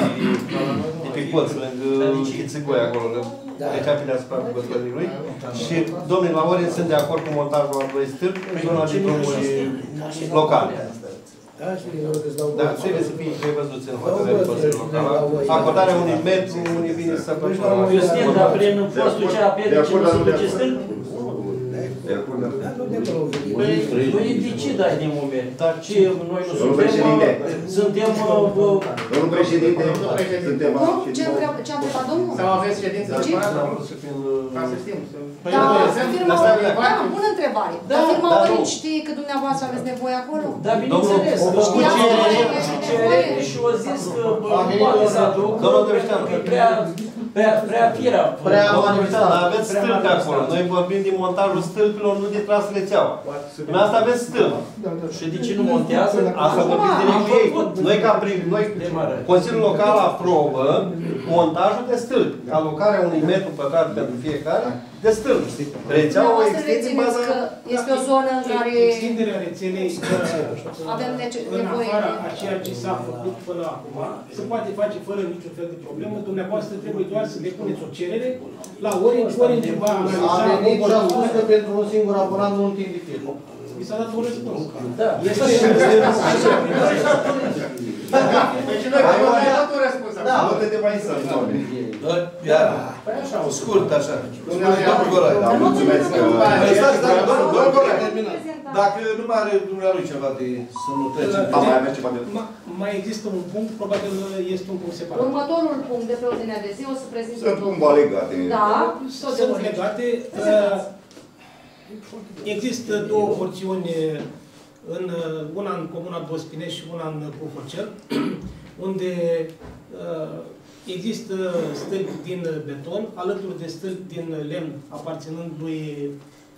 [SPEAKER 11] de pe colț, lângă Chițigoi acolo, trecea pe deasupra gospodării lui. Și domnii la Orange sunt de acord cu montajul a doi stâlpi în zona de drumuri locale. Dar trebuie să fie prevăzuți în hotărârea Consiliului Local. Acordarea unui metru, unii vine să facă...
[SPEAKER 10] Justin, dar prin postul ce a pierdut ce nu se duce stâlp? Păi, păi decid ai din moment. Dar ce, noi nu
[SPEAKER 7] Domnul
[SPEAKER 10] suntem...
[SPEAKER 7] președinte.
[SPEAKER 10] Suntem... uh, uh,
[SPEAKER 7] Domnul președinte, suntem
[SPEAKER 2] Nu? Ce întreb- ce a întrebat domnul?
[SPEAKER 9] Sau aveți ședință
[SPEAKER 2] Ce?
[SPEAKER 9] separată? Ca să știm.
[SPEAKER 14] Păi,
[SPEAKER 2] Da,
[SPEAKER 9] sunt-
[SPEAKER 2] firma
[SPEAKER 9] asta e
[SPEAKER 2] da, bună întrebare.
[SPEAKER 10] Da,
[SPEAKER 2] Dar firma
[SPEAKER 10] dar
[SPEAKER 2] Orange
[SPEAKER 10] nu.
[SPEAKER 2] știe că dumneavoastră aveți nevoie acolo?
[SPEAKER 10] Da, bineînțeles.
[SPEAKER 11] Domnul,
[SPEAKER 10] Știu
[SPEAKER 2] Ia
[SPEAKER 10] ce
[SPEAKER 2] să
[SPEAKER 10] și
[SPEAKER 2] vedem.
[SPEAKER 10] cerere și o zis că bă,
[SPEAKER 11] A
[SPEAKER 10] nu
[SPEAKER 11] venit
[SPEAKER 10] poate
[SPEAKER 11] o-
[SPEAKER 10] să aducă
[SPEAKER 11] Domnul
[SPEAKER 10] pentru
[SPEAKER 11] Drăștean.
[SPEAKER 10] că e prea, prea, prea fiera.
[SPEAKER 11] Prea
[SPEAKER 10] Domnul
[SPEAKER 11] manifestat,
[SPEAKER 10] Drăștean,
[SPEAKER 11] dar aveți
[SPEAKER 10] prea
[SPEAKER 11] stâlpi
[SPEAKER 10] manifestat.
[SPEAKER 11] acolo. Noi vorbim de montajul stâlpilor, nu de tras rețeaua. Dumneavoastră aveți stâlp.
[SPEAKER 10] Și de ce nu montează?
[SPEAKER 11] Asta vorbim direct cu ei. Noi, ca prim, noi, Consiliul Local aprobă montajul de stâlpi. Alocarea unui metru pătrat pentru fiecare de stâlp. Rețeaua o
[SPEAKER 2] Dumneavoastră
[SPEAKER 11] extindem
[SPEAKER 2] rețineți
[SPEAKER 11] baza...
[SPEAKER 2] că este o zonă în care
[SPEAKER 14] Extinderea rețelei
[SPEAKER 2] avem nece-
[SPEAKER 14] în
[SPEAKER 2] nevoie
[SPEAKER 14] afara
[SPEAKER 2] de...
[SPEAKER 14] a ceea ce s-a făcut până acum, se poate face fără niciun fel de problemă. Dumneavoastră trebuie doar să depuneți o cerere la Orange. Orange va
[SPEAKER 12] A
[SPEAKER 14] analiza...
[SPEAKER 12] venit și a spus că pentru un singur abonat nu întinde firul.
[SPEAKER 14] Mi s-a dat un răspuns.
[SPEAKER 10] Da.
[SPEAKER 14] Este...
[SPEAKER 9] Deci noi am dat un răspuns.
[SPEAKER 12] Da.
[SPEAKER 7] nu te mai să
[SPEAKER 6] Iar, scurt așa. Domnul Gorai.
[SPEAKER 7] Da, mulțumesc.
[SPEAKER 6] Păi stați, dacă domnul domnul Gorai,
[SPEAKER 2] Prezentare.
[SPEAKER 6] dacă nu mai are dumnealui ceva de să nu trecem.
[SPEAKER 7] Am mai avea ceva de...
[SPEAKER 14] Ma- Mai există un punct, probabil este un punct separat.
[SPEAKER 2] Următorul punct de pe ordinea de zi o să prezint
[SPEAKER 7] Sunt cumva legate.
[SPEAKER 2] Da, tot de
[SPEAKER 14] Sunt
[SPEAKER 2] Orange.
[SPEAKER 14] legate. Uh, Există două porțiuni în uh, una în Comuna Dospinești și una în Buhocel, unde uh, există stâlpi din beton, alături de stâlpi din lemn aparținând lui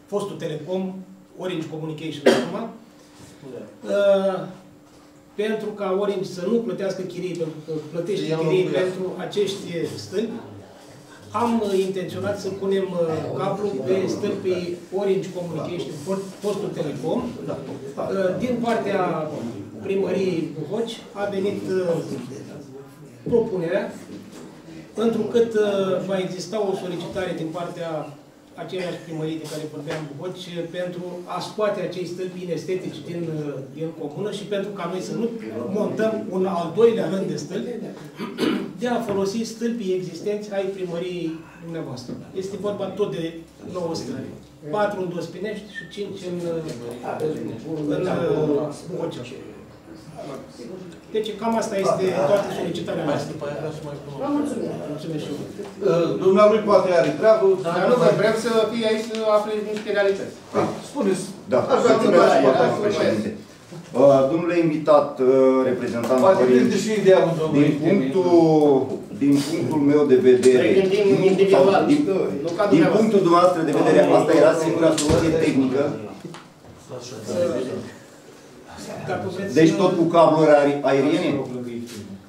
[SPEAKER 14] fostul Telecom, Orange Communication acum, Uh, pentru ca Orange să nu plătească chirii, pentru că plătește
[SPEAKER 12] El nu
[SPEAKER 14] chirii
[SPEAKER 12] vrea.
[SPEAKER 14] pentru acești stâlpi, am uh, intenționat să punem uh, cablu pe stâlpii Orange Communication, for- postul Telecom. Uh, Din partea primăriei Buhoci a venit uh, propunerea, întrucât uh, va exista o solicitare din partea aceeași primărie de care vorbeam Buhoci pentru a scoate acei stâlpi inestetici din, uh, din comună și pentru ca noi să nu montăm un al doilea rând de stâlpi, de a folosi stâlpii existenți ai primăriei dumneavoastră. Este vorba tot de 9 stâlpi. 4 în Dospinești și 5 în, uh, în uh, Buhoci. Deci cam asta este toată solicitarea noastră.
[SPEAKER 2] Vă mulțumim.
[SPEAKER 14] Mulțumesc și eu.
[SPEAKER 6] Dumnealui poate are treabă.
[SPEAKER 9] Dar nu, că vrem să fie aici să afle niște realități.
[SPEAKER 6] Spuneți.
[SPEAKER 7] Da,
[SPEAKER 6] Aș vrea să
[SPEAKER 7] mulțumesc,
[SPEAKER 6] vă
[SPEAKER 7] doamnă
[SPEAKER 9] da,
[SPEAKER 7] președinte. Uh, Domnule invitat, uh, reprezentant
[SPEAKER 6] Poate
[SPEAKER 7] Florin,
[SPEAKER 6] prinde și idealul domnului.
[SPEAKER 7] din punctul, din punctul meu de vedere,
[SPEAKER 9] Noi gândim
[SPEAKER 7] nu-
[SPEAKER 9] individual,
[SPEAKER 7] sau din,
[SPEAKER 9] nu ca
[SPEAKER 7] din
[SPEAKER 9] dumneavoastră.
[SPEAKER 7] punctul dumneavoastră de vedere, asta era singura soluție tehnică,
[SPEAKER 14] Dacă vreți
[SPEAKER 7] deci
[SPEAKER 14] să-
[SPEAKER 7] tot cu cabluri aer- aeriene?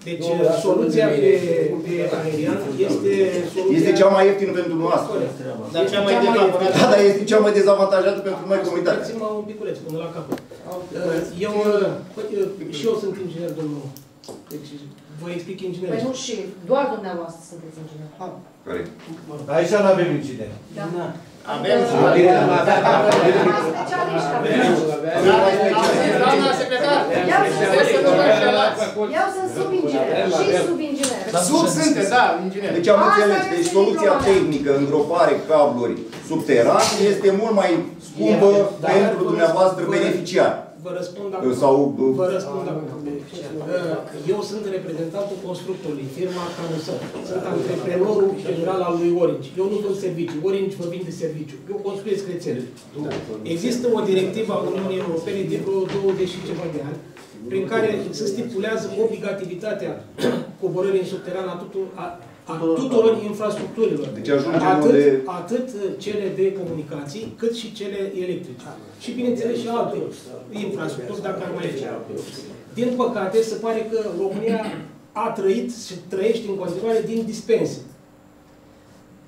[SPEAKER 14] Deci soluția pe, pe aerian este soluția...
[SPEAKER 7] Este cea mai ieftină pentru noastră.
[SPEAKER 9] Dar cea mai dezavantajată.
[SPEAKER 7] Da, dar este cea mai dezavantajată pentru noi comunitatea.
[SPEAKER 14] Dați-mă un piculeț până la capăt. Eu, păi, și eu sunt inginer, domnul. Deci, vă explic inginer.
[SPEAKER 2] Păi nu și doar dumneavoastră sunteți inginer.
[SPEAKER 7] Corect.
[SPEAKER 6] Aici nu avem incident.
[SPEAKER 2] Da.
[SPEAKER 9] Avem și
[SPEAKER 2] Specialiști
[SPEAKER 9] Doamna secretar,
[SPEAKER 2] Eu
[SPEAKER 9] vreți să nu vă înșelați.
[SPEAKER 2] Eu sunt sub-inginer și sub-inginer.
[SPEAKER 9] Sub sunteți, da, inginer.
[SPEAKER 7] Deci am
[SPEAKER 2] Asta
[SPEAKER 7] înțeles,
[SPEAKER 2] este
[SPEAKER 7] deci soluția
[SPEAKER 2] diploma.
[SPEAKER 7] tehnică, îngropare cabluri subteran, este mult mai scumpă
[SPEAKER 6] Da,
[SPEAKER 7] pentru dumneavoastră beneficiar.
[SPEAKER 14] Vă răspund acum.
[SPEAKER 7] Sau,
[SPEAKER 14] Vă răspund acum. Uh, Eu sunt reprezentantul constructorului, firma Canusă. Sunt antreprenorul general al lui Orange. Eu nu vând servicii. Orange vă vinde serviciu. Eu construiesc rețele. Există o directivă a Uniunii Europene de vreo 20 și ceva de ani, prin care se stipulează obligativitatea coborării în subteran a tuturor, a, a tuturor infrastructurilor.
[SPEAKER 7] Deci ajungem
[SPEAKER 14] atât,
[SPEAKER 7] unde...
[SPEAKER 14] atât cele de comunicații, cât și cele electrice. Și bineînțeles și alte infrastructuri, dacă ar mai fi. Din păcate, se pare că România a trăit și trăiește în continuare din dispense.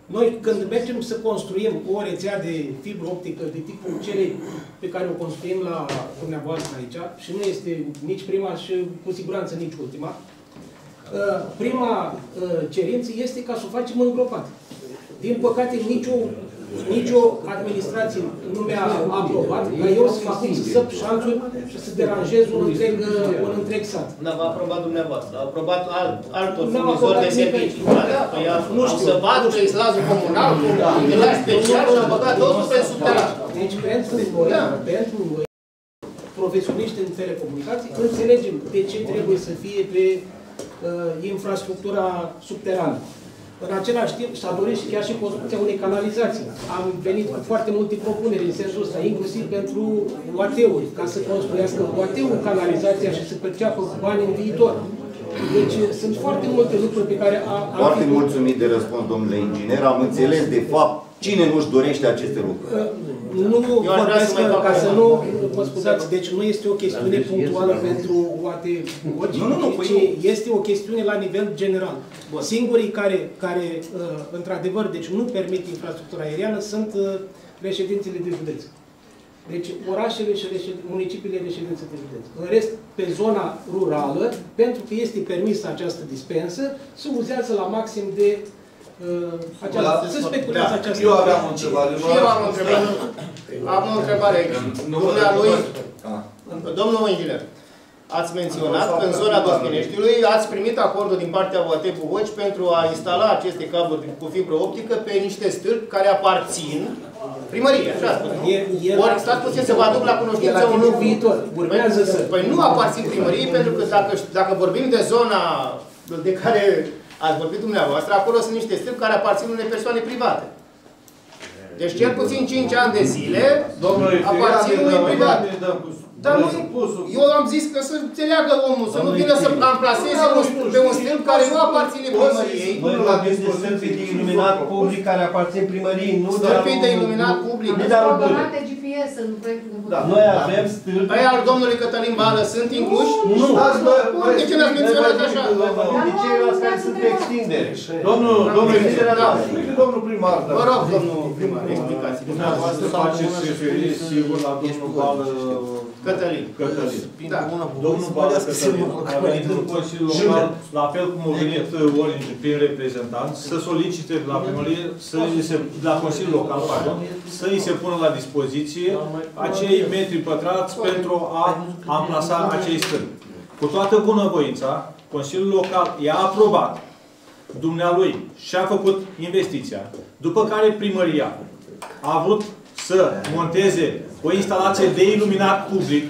[SPEAKER 14] Noi, când mergem să construim o rețea de fibră optică de tipul celei pe care o construim la dumneavoastră aici, și nu este nici prima și cu siguranță nici ultima, uh, prima uh, cerință este ca să o facem îngropat. Din păcate, nicio, nicio administrație nu mi-a aprobat ca eu să fac să săp șanțuri și să deranjez un întreg, uh, un întreg sat.
[SPEAKER 4] Nu v-a aprobat dumneavoață, a aprobat alt, altor
[SPEAKER 14] N-a
[SPEAKER 4] furnizori
[SPEAKER 14] aprobat
[SPEAKER 4] de
[SPEAKER 14] nimeni.
[SPEAKER 4] servicii. Da, păi a,
[SPEAKER 14] Nu
[SPEAKER 4] au
[SPEAKER 14] știu.
[SPEAKER 4] săpat
[SPEAKER 14] Nu știu.
[SPEAKER 4] islazul comunal, cu utilaj special și a băgat totul pe subteran.
[SPEAKER 14] Deci pentru noi, pentru noi, profesioniști în telecomunicații, înțelegem de ce trebuie să fie pe uh, infrastructura subterană. În același timp s-a dorit și chiar și construcția unei canalizații. Am venit cu foarte multe propuneri în sensul ăsta, inclusiv pentru UAT-uri, ca să construiască UAT-ul canalizația și să perceapă bani în viitor. Deci sunt foarte multe lucruri pe care a, am
[SPEAKER 7] Foarte
[SPEAKER 14] fi-
[SPEAKER 7] mulțumit de răspuns, domnule inginer. Am înțeles, de fapt, cine nu-și dorește aceste lucruri.
[SPEAKER 14] Nu
[SPEAKER 4] Eu aș vrea
[SPEAKER 14] vorbesc
[SPEAKER 4] să mai
[SPEAKER 14] ca,
[SPEAKER 4] fac
[SPEAKER 14] ca
[SPEAKER 4] o
[SPEAKER 14] să
[SPEAKER 4] remarcă.
[SPEAKER 14] nu, mă scuzați, deci nu este o chestiune punctuală pentru OAT Boci,
[SPEAKER 4] Nu, nu, nu, păi
[SPEAKER 14] ci este o chestiune la nivel general. Singurii care, care uh, într-adevăr, deci nu permit infrastructura aeriană sunt uh, reședințele de județ. Deci orașele și reșed, municipiile reședințe de județ. În rest, pe zona rurală, pentru că este permisă această dispensă, se uzează la maxim de uh, această,
[SPEAKER 6] La-
[SPEAKER 14] se speculează
[SPEAKER 6] Da,
[SPEAKER 14] această
[SPEAKER 6] eu aveam o întrebare.
[SPEAKER 4] Și eu am o întrebare. Am o întrebare aici. Dumnealui, domnul inginer, ați menționat că în zona Dostineștiului ați primit acordul din partea UAT Buhoci pentru a instala aceste cabluri cu fibră optică pe niște stâlpi care aparțin primăriei, așa a spus, nu?
[SPEAKER 14] E- e
[SPEAKER 4] Ori
[SPEAKER 14] la-
[SPEAKER 4] stați puțin să vă aduc la
[SPEAKER 14] e
[SPEAKER 4] cunoștință
[SPEAKER 14] la
[SPEAKER 4] un
[SPEAKER 14] timpul
[SPEAKER 4] lucru.
[SPEAKER 14] viitor. Urmează
[SPEAKER 4] Păi-
[SPEAKER 14] să-
[SPEAKER 4] Păi nu aparțin primăriei, pentru că dacă, dacă vorbim de zona de care ați vorbit dumneavoastră, acolo sunt niște stâlpi care aparțin unei persoane private. Deci cel puțin 5 ani de zile
[SPEAKER 6] Domnule,
[SPEAKER 4] aparțin unui privat. Dar nu,
[SPEAKER 6] Răspunsul.
[SPEAKER 4] eu am zis că să înțeleagă omul, să nu
[SPEAKER 6] Domnule
[SPEAKER 4] vină să
[SPEAKER 6] Chiric.
[SPEAKER 4] amplaseze un stâlp pe un stâlp care nu aparține primăriei.
[SPEAKER 11] Noi vorbim de stâlpii de iluminat public care aparțin primăriei, nu de
[SPEAKER 4] Stâlpii de iluminat public.
[SPEAKER 11] Nu de alul bălii.
[SPEAKER 2] Programate GPS în proiectul de
[SPEAKER 11] Da,
[SPEAKER 2] hotărâre.
[SPEAKER 11] noi avem stâlpi.
[SPEAKER 4] Păi al domnului Cătălin Bală sunt incluși?
[SPEAKER 11] Nu.
[SPEAKER 4] Bun, De ce n-ați menționat așa?
[SPEAKER 11] De ceilalți care sunt pe extindere. Domnul, domnul inginer, da. Domnul primar, da.
[SPEAKER 4] Vă rog, domnul primar, explicații.
[SPEAKER 1] Dumneavoastră faceți referire sigur la domnul Bală
[SPEAKER 4] Cătălin.
[SPEAKER 1] Cătălin.
[SPEAKER 4] Da.
[SPEAKER 1] Domnul Bală Cătălin a venit în Consiliul Local, la fel cum a venit uh, Orange prin reprezentant, să solicite de la primărie, să îi se, de la Consiliul Local, pardon, să îi se pună la dispoziție acei metri pătrați pentru a amplasa acei stâlpi. Cu toată bunăvoința, Consiliul Local i-a aprobat dumnealui și a făcut investiția, după care primăria a vrut să monteze o instalație de iluminat public.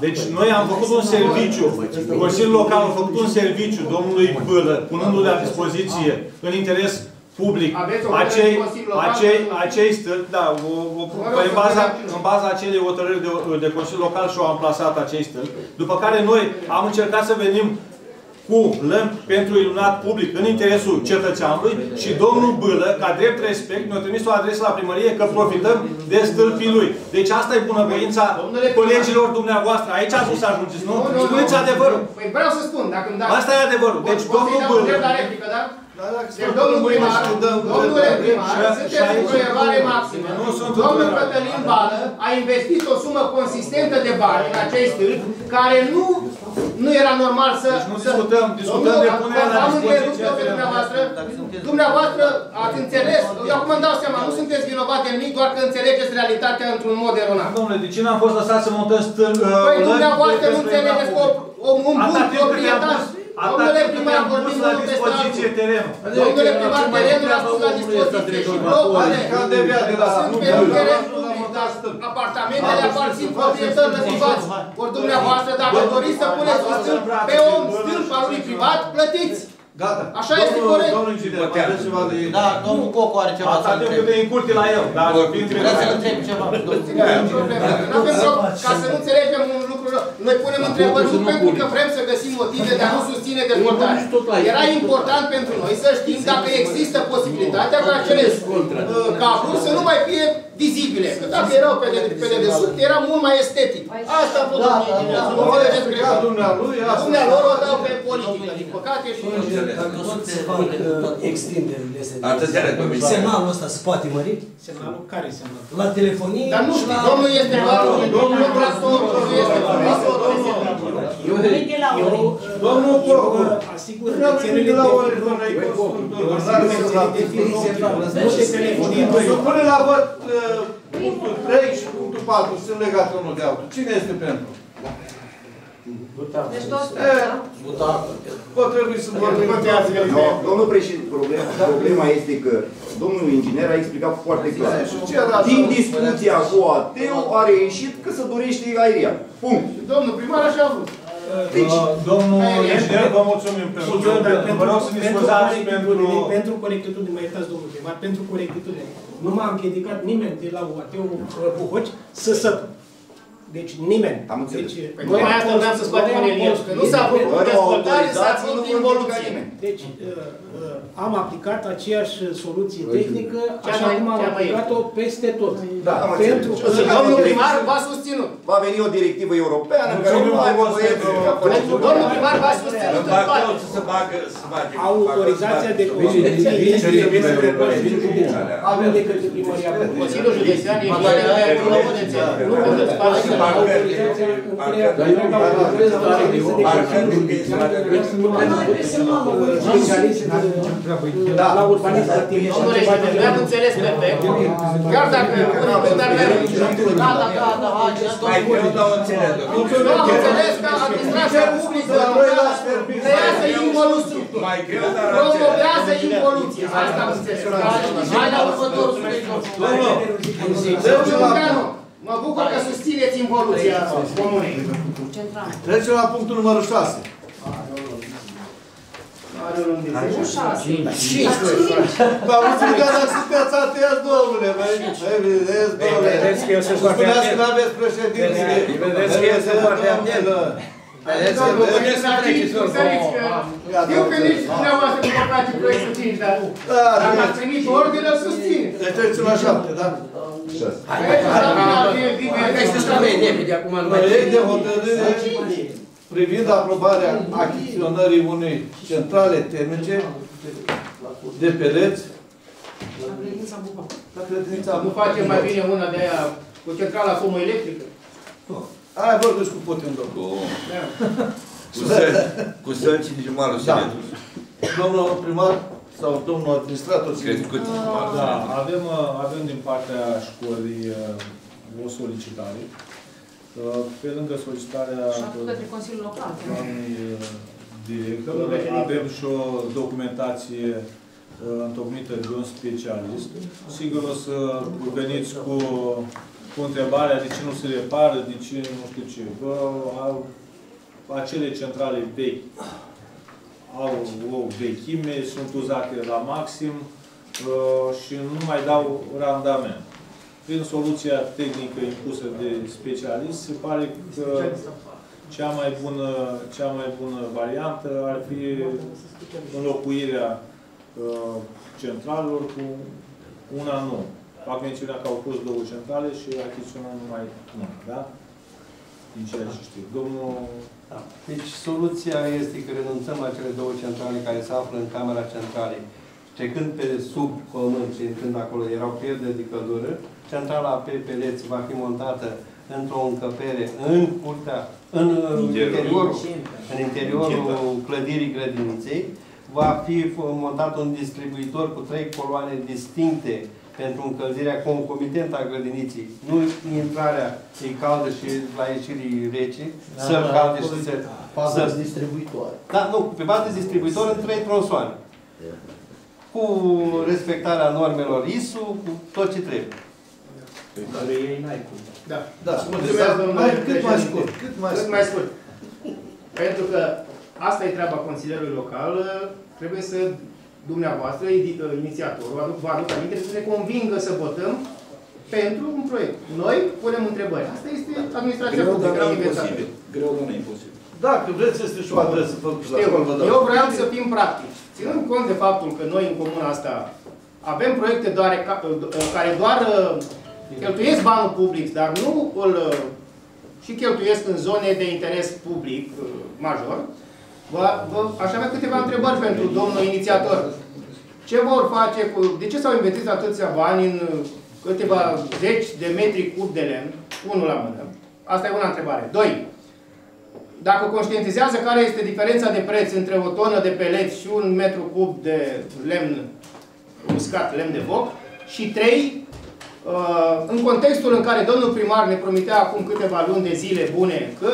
[SPEAKER 1] Deci noi am făcut un serviciu, Consiliul Local a făcut un serviciu domnului Bâlă, punându-le la dispoziție în interes public
[SPEAKER 4] Aveți o hotărâre
[SPEAKER 1] acei,
[SPEAKER 4] din Consiliul Local?
[SPEAKER 1] acei, acei stâlpi, da, o, o,
[SPEAKER 4] Vă rog
[SPEAKER 1] în,
[SPEAKER 4] să
[SPEAKER 1] baza,
[SPEAKER 4] vă
[SPEAKER 1] în baza acelei hotărâri de, de Consiliul Local și-au amplasat acei stâlpi, după care noi am încercat să venim cu lămpi pentru iluminat public în interesul cetățeanului și domnul Bâlă, ca drept respect, mi-a trimis o adresă la primărie că profităm de stâlpii lui. Deci asta e bunăvoința colegilor dumneavoastră. Aici ați vrut să ajungeți, nu? Spuneți adevărul.
[SPEAKER 4] Păi vreau să spun, dacă îmi dați...
[SPEAKER 1] Asta e adevărul. Deci
[SPEAKER 4] Pot să-i
[SPEAKER 1] domnul
[SPEAKER 4] dau
[SPEAKER 1] Bâlă...
[SPEAKER 4] drept la replică, da? Deci, domnul primar, domnule primar, sunteți într-o eroare maximă. Domnul Cătălin Bală a investit o sumă consistentă de bani în acei stâlpi, care nu, nu era normal să...
[SPEAKER 1] Deci nu discutăm, discutăm de punerea la
[SPEAKER 4] Am
[SPEAKER 1] dispoziție
[SPEAKER 4] întrerupt eu pe
[SPEAKER 1] a
[SPEAKER 4] dumneavoastră. Dumneavoastră ați înțeles, eu acum îmi dau seama, nu sunteți vinovat de nimic, doar că înțelegeți realitatea într-un mod eronat.
[SPEAKER 1] Domnule, de ce n-am fost lăsat să montăm stâl, uh,
[SPEAKER 4] Păi
[SPEAKER 1] lămpi
[SPEAKER 4] dumneavoastră nu
[SPEAKER 1] pentru
[SPEAKER 4] înțelegeți că
[SPEAKER 1] iluminat
[SPEAKER 4] o- o- un
[SPEAKER 1] Atâta
[SPEAKER 4] bun
[SPEAKER 1] timp cât i-am
[SPEAKER 4] proprietar...
[SPEAKER 1] pus- atâta
[SPEAKER 4] Domnule
[SPEAKER 1] timp cât
[SPEAKER 4] primar,
[SPEAKER 1] i-am
[SPEAKER 4] vorbim
[SPEAKER 1] pus la
[SPEAKER 4] unul peste
[SPEAKER 1] dispoziție
[SPEAKER 4] altul.
[SPEAKER 1] terenul.
[SPEAKER 4] Domnule primar, terenul a pus la dispoziție și blocurile
[SPEAKER 6] Ca de via de la...
[SPEAKER 4] sunt pe un teren public, da? apartamentele aparțin proprietății privați. Ori dumneavoastră, dacă doriți să puneți un stâlp pe om stâlp al lui privat, plătiți.
[SPEAKER 6] Gata.
[SPEAKER 4] Așa este corect.
[SPEAKER 6] Domnul inginer, aveți ceva de...
[SPEAKER 10] Da, domnul Cocu are ceva să
[SPEAKER 1] Atât timp cât
[SPEAKER 10] întrebe.
[SPEAKER 1] te încurte la el. Dar
[SPEAKER 10] Vreau să-l întreb ceva.
[SPEAKER 4] Nu avem pro- ca să nu înțelegem un lucru rău. Noi punem întrebări nu pentru că vrem să găsim motive de a nu susține dezvoltarea. Era important pentru noi să știm dacă există posibilitatea ca acele uh, cabluri să nu mai fie vizibile. Că dacă erau pe, de, pe dedesubt, era mult mai estetic. Asta a fost domnul inginer. Să nu înțelegeți greșit.
[SPEAKER 6] Dumnealui, asta.
[SPEAKER 4] Dumnealor o dau pe politică, din păcate și...
[SPEAKER 8] Dacă sunt se fac uh, extinderile astea.
[SPEAKER 3] Atât de are, domnule.
[SPEAKER 8] Semnalul ăsta se poate mări?
[SPEAKER 14] Semnalul care e semnalul?
[SPEAKER 8] La telefonie
[SPEAKER 4] Dar nu
[SPEAKER 8] și
[SPEAKER 4] știu,
[SPEAKER 8] la...
[SPEAKER 4] domnul este doar un domnul tractor, nu este furnizor.
[SPEAKER 14] Eu, eu,
[SPEAKER 6] Domnul Cocu,
[SPEAKER 14] asigur
[SPEAKER 6] nu am primit de la ori,
[SPEAKER 14] pentru
[SPEAKER 6] domnule, ai constructor,
[SPEAKER 14] Nu
[SPEAKER 6] dar
[SPEAKER 14] se
[SPEAKER 6] nu la
[SPEAKER 14] de telefonie.
[SPEAKER 6] Să pune la vot uh, punctul 3 și punctul 4, sunt legate unul de altul. Cine este pentru?
[SPEAKER 2] Deci toți,
[SPEAKER 6] Eh,
[SPEAKER 2] da?
[SPEAKER 6] Vă trebuie să vorbim.
[SPEAKER 7] No, domnul președinte, problema, problema este că domnul inginer a explicat foarte clar.
[SPEAKER 6] ce era
[SPEAKER 7] Din
[SPEAKER 6] asta?
[SPEAKER 7] discuția cu ATEU a reieșit că se dorește aerian. Punct.
[SPEAKER 4] Domnul primar așa a vrut.
[SPEAKER 1] Uh, Domnul inginer, vă mulțumim pentru...
[SPEAKER 14] Mulțumim, dar pentru,
[SPEAKER 1] Vă rog să ne
[SPEAKER 14] pentru,
[SPEAKER 1] scuzați
[SPEAKER 14] corectitudine,
[SPEAKER 1] pentru...
[SPEAKER 14] pentru corectitudine, mă iertați domnul primar, pentru corectitudine. Nu m-a împiedicat nimeni de la UAT-ul Buhoci să săpă. Deci nimeni.
[SPEAKER 7] Am înțeles.
[SPEAKER 14] Deci,
[SPEAKER 4] Păi tocmai asta vreau să scoatem în relief, că nu s-a făcut
[SPEAKER 7] Fără
[SPEAKER 4] dezvoltare, s-a
[SPEAKER 7] autorizație,
[SPEAKER 4] ținut
[SPEAKER 7] nu
[SPEAKER 4] din
[SPEAKER 7] vor
[SPEAKER 4] involuție.
[SPEAKER 7] nimeni.
[SPEAKER 14] deci uh, uh, am aplicat aceeași soluție tehnică,
[SPEAKER 4] Cea
[SPEAKER 14] așa
[SPEAKER 4] mai-
[SPEAKER 14] cum am
[SPEAKER 4] cea mai
[SPEAKER 14] aplicat-o peste tot.
[SPEAKER 7] Da, am
[SPEAKER 14] Pentru
[SPEAKER 7] înțeles.
[SPEAKER 14] că
[SPEAKER 7] Și
[SPEAKER 4] Domnul
[SPEAKER 7] Domnul
[SPEAKER 4] primar v-a susținut.
[SPEAKER 7] Va veni o directivă europeană care nu mai vă voie
[SPEAKER 4] Pentru domnul primar v-a susținut
[SPEAKER 3] Îmi
[SPEAKER 4] în
[SPEAKER 3] bag
[SPEAKER 4] toate.
[SPEAKER 3] rău să se bagă, să bage.
[SPEAKER 14] autorizația de construcție este de Consiliul Județean. Avem de către primăria București.
[SPEAKER 4] Consiliul Județean e toate de nu județean. Nu pentru spațiul de la
[SPEAKER 14] Autorizația în care la urbanism la tine.
[SPEAKER 4] Domnule inginer, ne-am înțeles perfect. Chiar dacă unii nu dar
[SPEAKER 10] Gata, gata, haide,
[SPEAKER 3] Mai greu, dar o înțeleg, domnule.
[SPEAKER 4] Nu am înțeles că administrația publică creează involuție.
[SPEAKER 3] Mai greu, dar
[SPEAKER 4] Promovează involuție. Asta am înțeles.
[SPEAKER 10] Hai la următorul subiect.
[SPEAKER 4] Domnul Lugano, mă bucur că susțineți involuția comunei.
[SPEAKER 2] Central.
[SPEAKER 6] Trecem la punctul numărul 6.
[SPEAKER 2] Nu șase.
[SPEAKER 6] V-am înțeles dacă sunteți ateați, domnule, băi, băi, vedeți, domnule.
[SPEAKER 9] Vedeți că eu sunt foarte
[SPEAKER 6] Spuneați că
[SPEAKER 9] atent.
[SPEAKER 6] n-aveți președinte.
[SPEAKER 9] Vedeți că eu sunt foarte atent. Vedeți că puteți să treceți
[SPEAKER 4] Știu că nici dumneavoastră nu vă place proiectul 5, dar
[SPEAKER 6] Da,
[SPEAKER 4] dacă
[SPEAKER 6] da.
[SPEAKER 4] ați primit ordine, îl susține.
[SPEAKER 6] Deci trecem la 7, da?
[SPEAKER 9] Știți că noi repede acum nu mai
[SPEAKER 6] Proiect de hotărâre privind aprobarea achiziționării unei centrale termice de peleți la credința
[SPEAKER 4] Nu facem mai bine una de aia cu centrala fomoelectrică?
[SPEAKER 6] Hai, vorbiți cu Putin, domnul.
[SPEAKER 3] Cu săl, cu săl și nici malul
[SPEAKER 6] Da.
[SPEAKER 3] da.
[SPEAKER 6] Domnul primar sau domnul administrator,
[SPEAKER 3] Crescut.
[SPEAKER 1] Da, avem, uh, avem din partea școlii uh, o solicitare. Uh, Pe lângă solicitarea
[SPEAKER 2] Și atât către Consiliul Local.
[SPEAKER 1] doamnei uh, director, avem și o documentație uh, întocmită de un specialist. Sigur o să veniți cu, cu întrebarea de ce nu se repară, de ce nu știu ce. Bă, au- acele centrale vechi au o vechime, sunt uzate la maxim uh, și nu mai dau randament. Prin soluția tehnică impusă de specialist, se pare că cea mai bună, cea mai bună variantă ar fi înlocuirea uh, centralelor cu una nouă. Fac mențiunea că au fost două centrale și achiziționăm numai una, da? Din ceea ce știu. Domnul
[SPEAKER 11] Da. Deci soluția este că renunțăm la cele două centrale care se află în Camera Centralei. Trecând pe sub pământ și intrând acolo, erau pierderi de căldură. Centrala pe peleți va fi montată într-o încăpere în curtea, în interiorul, în interiorul clădirii grădiniței. Va fi montat un distribuitor cu trei coloane distincte pentru încălzirea concomitentă a grădiniții. Nu intrarea e caldă și la ieșirii rece,
[SPEAKER 8] Da,
[SPEAKER 11] să
[SPEAKER 8] da,
[SPEAKER 11] calde
[SPEAKER 8] acolo
[SPEAKER 11] și să...
[SPEAKER 8] fază
[SPEAKER 11] să-
[SPEAKER 8] distribuitoare.
[SPEAKER 11] Da, nu, pe bază de distribuitor în trei tronsoane. Cu respectarea normelor ISU, cu tot ce trebuie.
[SPEAKER 10] Pe care ei n-ai cum.
[SPEAKER 4] Da.
[SPEAKER 6] Da,
[SPEAKER 4] Mulțumesc, domnule
[SPEAKER 6] mai- cât mai
[SPEAKER 4] președinte.
[SPEAKER 6] scurt, cât mai
[SPEAKER 4] cât
[SPEAKER 6] scurt.
[SPEAKER 4] mai scurt. Pentru că asta e treaba Consilierului Local, trebuie să dumneavoastră, edi- inițiatorul, aduc, vă aduc aminte, să ne convingă să votăm pentru un proiect. Noi punem întrebări. Asta este administrația
[SPEAKER 3] Greu, dar
[SPEAKER 4] publică.
[SPEAKER 3] nu
[SPEAKER 4] am inventat.
[SPEAKER 3] imposibil. Greu, dar nu imposibil.
[SPEAKER 6] Dacă vreți, este și o adresă făcută la
[SPEAKER 4] Știu,
[SPEAKER 6] școală, vă dau.
[SPEAKER 4] eu vreau să fim practici. Ținând cont de faptul că noi în comuna asta avem proiecte doar, care doar uh, cheltuiesc banul public, dar nu îl uh, și cheltuiesc în zone de interes public uh, major, vă, vă, aș avea câteva întrebări pentru domnul inițiator. Ce vor face cu... De ce s-au investit atâția bani în uh, câteva zeci de metri cub de lemn? Unul la mână. Asta e una întrebare. Doi dacă conștientizează care este diferența de preț între o tonă de pelet și un metru cub de lemn uscat, lemn de foc. Și trei, uh, în contextul în care domnul primar ne promitea acum câteva luni de zile bune că